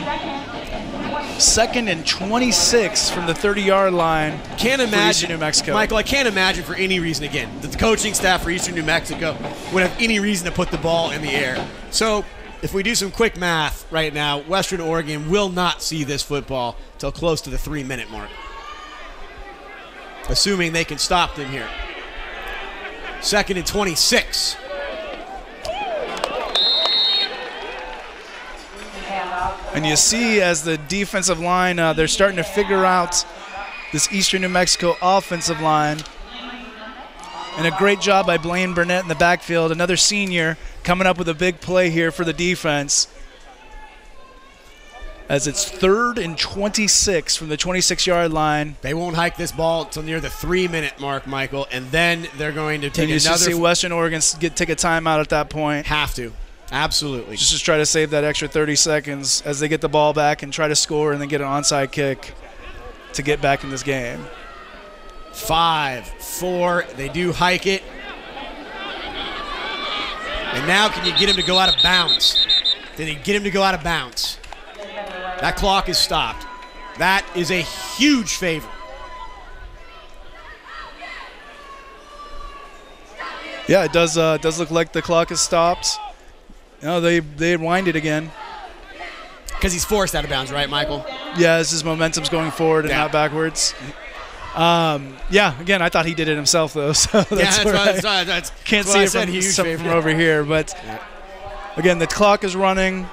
Second and 26 from the 30-yard line. Can't imagine, New Mexico. Michael. I can't imagine for any reason again that the coaching staff for Eastern New Mexico would have any reason to put the ball in the air. So, if we do some quick math right now, Western Oregon will not see this football till close to the three-minute mark, assuming they can stop them here. Second and 26. And you see as the defensive line, uh, they're starting to figure out this Eastern New Mexico offensive line. And a great job by Blaine Burnett in the backfield, another senior coming up with a big play here for the defense. As it's third and 26 from the 26 yard line. They won't hike this ball until near the three-minute mark, Michael, and then they're going to take And you another. see Western Oregon get take a timeout at that point. have to, absolutely. Just to try to save that extra 30 seconds as they get the ball back and try to score and then get an onside kick to get back in this game. Five, four. They do hike it. And now, can you get him to go out of bounds? Did he get him to go out of bounds? That clock is stopped. That is a huge favor. Yeah, it does. Uh, it does look like the clock has stopped. No, they they wind it again. Because he's forced out of bounds, right, Michael? Yeah, his momentum's going forward and Yeah. not backwards. Um, yeah, again, I thought he did it himself though. [laughs] So that's, yeah, that's, where I that's, can't that's see it from, from over here. But [laughs] again, the clock is running.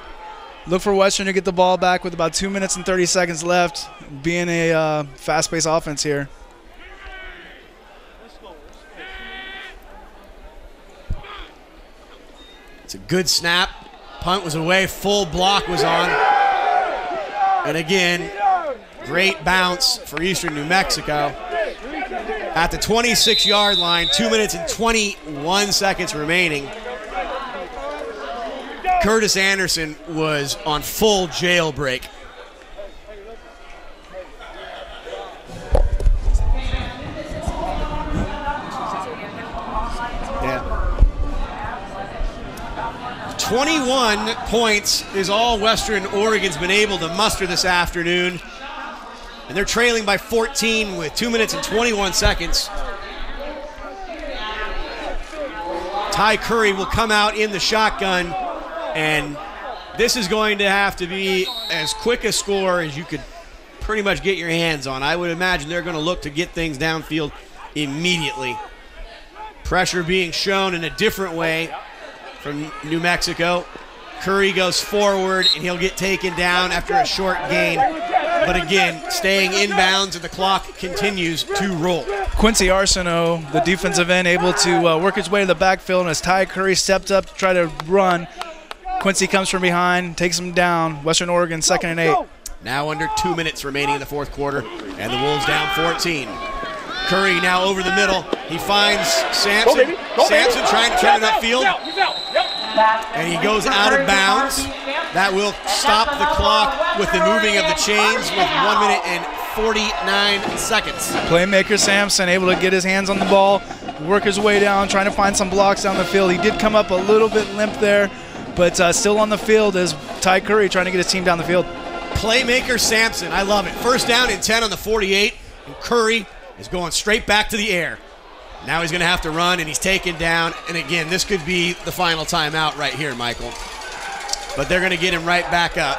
Look for Western to get the ball back with about two minutes and 30 seconds left, being a uh, fast-paced offense here. It's a good snap. Punt was away. Full block was on. And again, great bounce for Eastern New Mexico. At the 26 yard line, two minutes and 21 seconds remaining. Curtis Anderson was on full jailbreak. Yeah. 21 points is all Western Oregon's been able to muster this afternoon. And they're trailing by 14 with 2 minutes and 21 seconds. Ty Curry will come out in the shotgun, and this is going to have to be as quick a score as you could pretty much get your hands on. I would imagine they're going to look to get things downfield immediately. Pressure being shown in a different way from New Mexico. Curry goes forward and he'll get taken down after a short gain. But again, staying inbounds and the clock continues to roll. Quincy Arsenault, the defensive end, able to uh, work his way to the backfield, and as Ty Curry stepped up to try to run, Quincy comes from behind, takes him down. Western Oregon, second and eight. Now under two minutes remaining in the fourth quarter, and the Wolves down 14. Curry now over the middle. He finds Sampson. Sampson trying to turn it upfield. And he goes out of bounds. That will stop the clock with the moving of the chains with one minute and 49 seconds. Playmaker Sampson able to get his hands on the ball, work his way down, trying to find some blocks down the field. He did come up a little bit limp there, but uh, still on the field is Ty Curry trying to get his team down the field. Playmaker Sampson, I love it. First down and 10 on the 48, and Curry is going straight back to the air. Now he's going to have to run, and he's taken down. And again, this could be the final timeout right here, Michael. But they're going to get him right back up.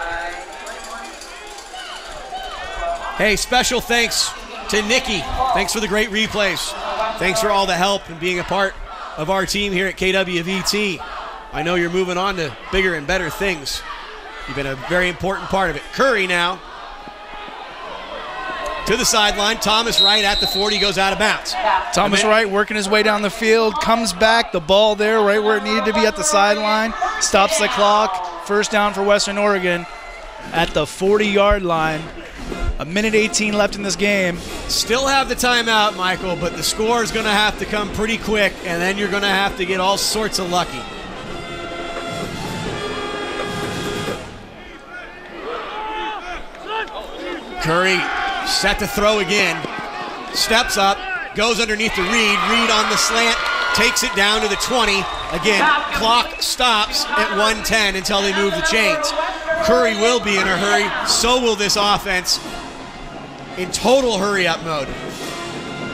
Hey, special thanks to Nikki. Thanks for the great replays. Thanks for all the help and being a part of our team here at KWVT. I know you're moving on to bigger and better things. You've been a very important part of it. Curry now to the sideline. Thomas Wright at the 40 goes out of bounds. Thomas Wright working his way down the field, comes back, the ball there right where it needed to be at the sideline, stops the clock. First down for Western Oregon at the 40 yard line. A minute 18 left in this game. Still have the timeout, Michael, but the score is going to have to come pretty quick, and then you're going to have to get all sorts of lucky. Curry set to throw again. Steps up, goes underneath the Reed. Reed on the slant, takes it down to the 20. Again, clock stops at 110 until they move the chains. Curry will be in a hurry. So will this offense in total hurry up mode.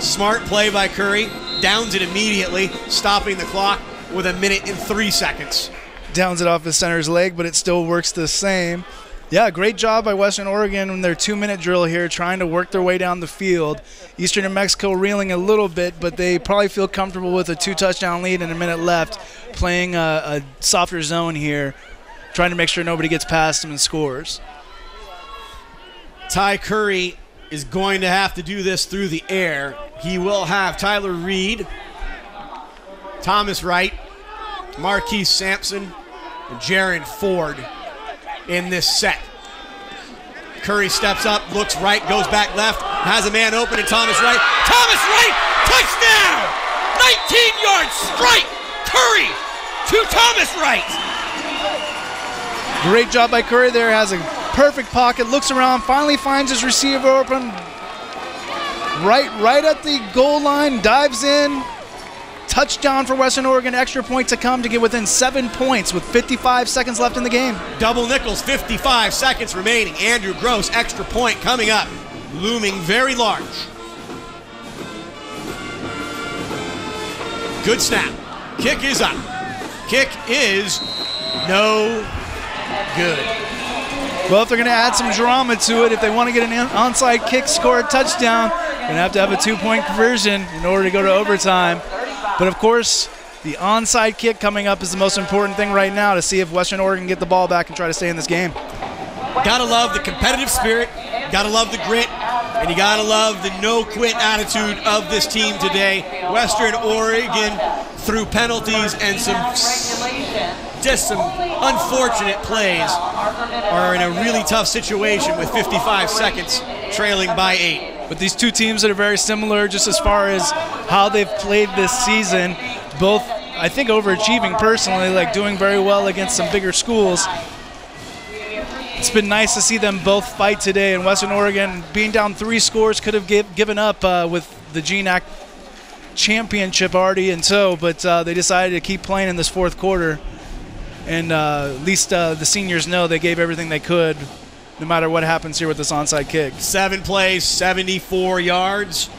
Smart play by Curry. Downs it immediately, stopping the clock with a minute and three seconds. Downs it off the center's leg, but it still works the same. Yeah, great job by Western Oregon in their two minute drill here, trying to work their way down the field. Eastern New Mexico reeling a little bit, but they probably feel comfortable with a two touchdown lead and a minute left, playing a, a softer zone here, trying to make sure nobody gets past them and scores. Ty Curry is going to have to do this through the air. He will have Tyler Reed, Thomas Wright, Marquise Sampson, and Jaron Ford in this set. Curry steps up, looks right, goes back left, has a man open, and Thomas Wright. Thomas Wright, touchdown! 19 yards straight. Curry to Thomas Wright. Great job by Curry there. Has a perfect pocket. Looks around. Finally finds his receiver open. Right, right at the goal line. Dives in. Touchdown for Western Oregon. Extra point to come to get within seven points with 55 seconds left in the game. Double nickels, 55 seconds remaining. Andrew Gross, extra point coming up, looming very large. Good snap. Kick is up. Kick is no good. Well, if they're going to add some drama to it, if they want to get an onside kick, score a touchdown, Gonna have to have a two-point conversion in order to go to overtime. But of course, the onside kick coming up is the most important thing right now to see if Western Oregon can get the ball back and try to stay in this game. Gotta love the competitive spirit, gotta love the grit, and you gotta love the no quit attitude of this team today. Western Oregon, through penalties and some just some unfortunate plays, are in a really tough situation with 55 seconds trailing by eight. But these two teams that are very similar just as far as how they've played this season, both I think overachieving personally, like doing very well against some bigger schools. It's been nice to see them both fight today. And Western Oregon, being down three scores, could have give, given up uh, with the GNAC championship already and so, but uh, they decided to keep playing in this fourth quarter. And uh, at least uh, the seniors know they gave everything they could, no matter what happens here with this onside kick. Seven plays, 74 yards.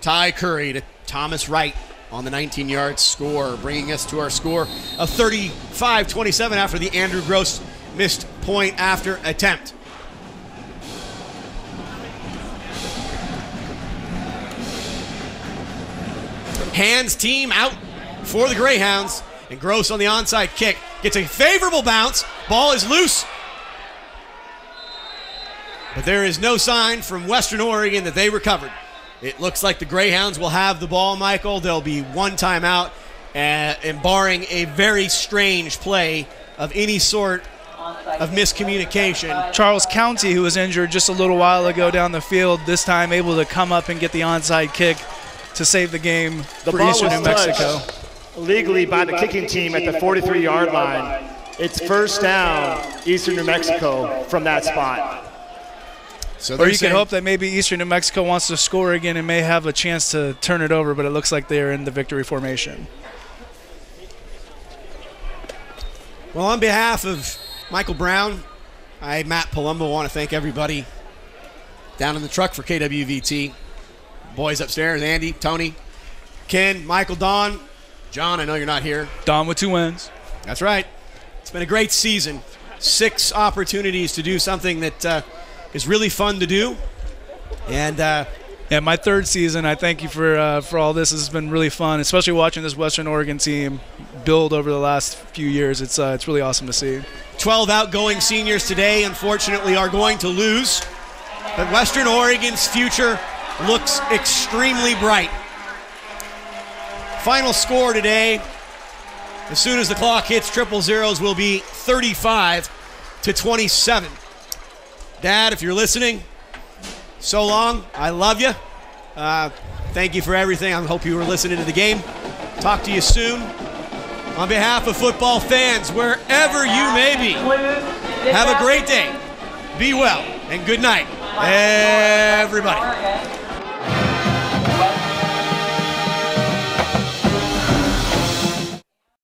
Ty Curry to Thomas Wright on the 19 yard score, bringing us to our score of 35 27 after the Andrew Gross missed point after attempt. Hands team out for the Greyhounds, and Gross on the onside kick gets a favorable bounce. Ball is loose. But there is no sign from Western Oregon that they recovered. It looks like the Greyhounds will have the ball, Michael. There'll be one timeout, uh, and barring a very strange play of any sort of miscommunication. Charles County, who was injured just a little while ago down the field, this time able to come up and get the onside kick to save the game The for ball Eastern was New Mexico. legally by the kicking team at the 43-yard line. It's first down, Eastern New Mexico from that spot. So Or they're you can hope that maybe Eastern New Mexico wants to score again and may have a chance to turn it over, but it looks like they are in the victory formation. Well, on behalf of Michael Brown, I, Matt Palumbo, want to thank everybody down in the truck for KWVT. Boys upstairs, Andy, Tony, Ken, Michael, Don, John, I know you're not here. Don with two wins. That's right. It's been a great season. Six opportunities to do something that uh, is really fun to do. And uh, Yeah, my third season. I thank you for uh, for all this. This has been really fun, especially watching this Western Oregon team build over the last few years. It's uh, it's really awesome to see. 12 outgoing seniors today, unfortunately, are going to lose. But Western Oregon's future looks extremely bright. Final score today, as soon as the clock hits triple zeros, will be 35 to 27. Dad, if you're listening, so long. I love you. Uh, thank you for everything. I hope you were listening to the game. Talk to you soon. On behalf of football fans, wherever you may be, have a great day. Be well and good night, everybody.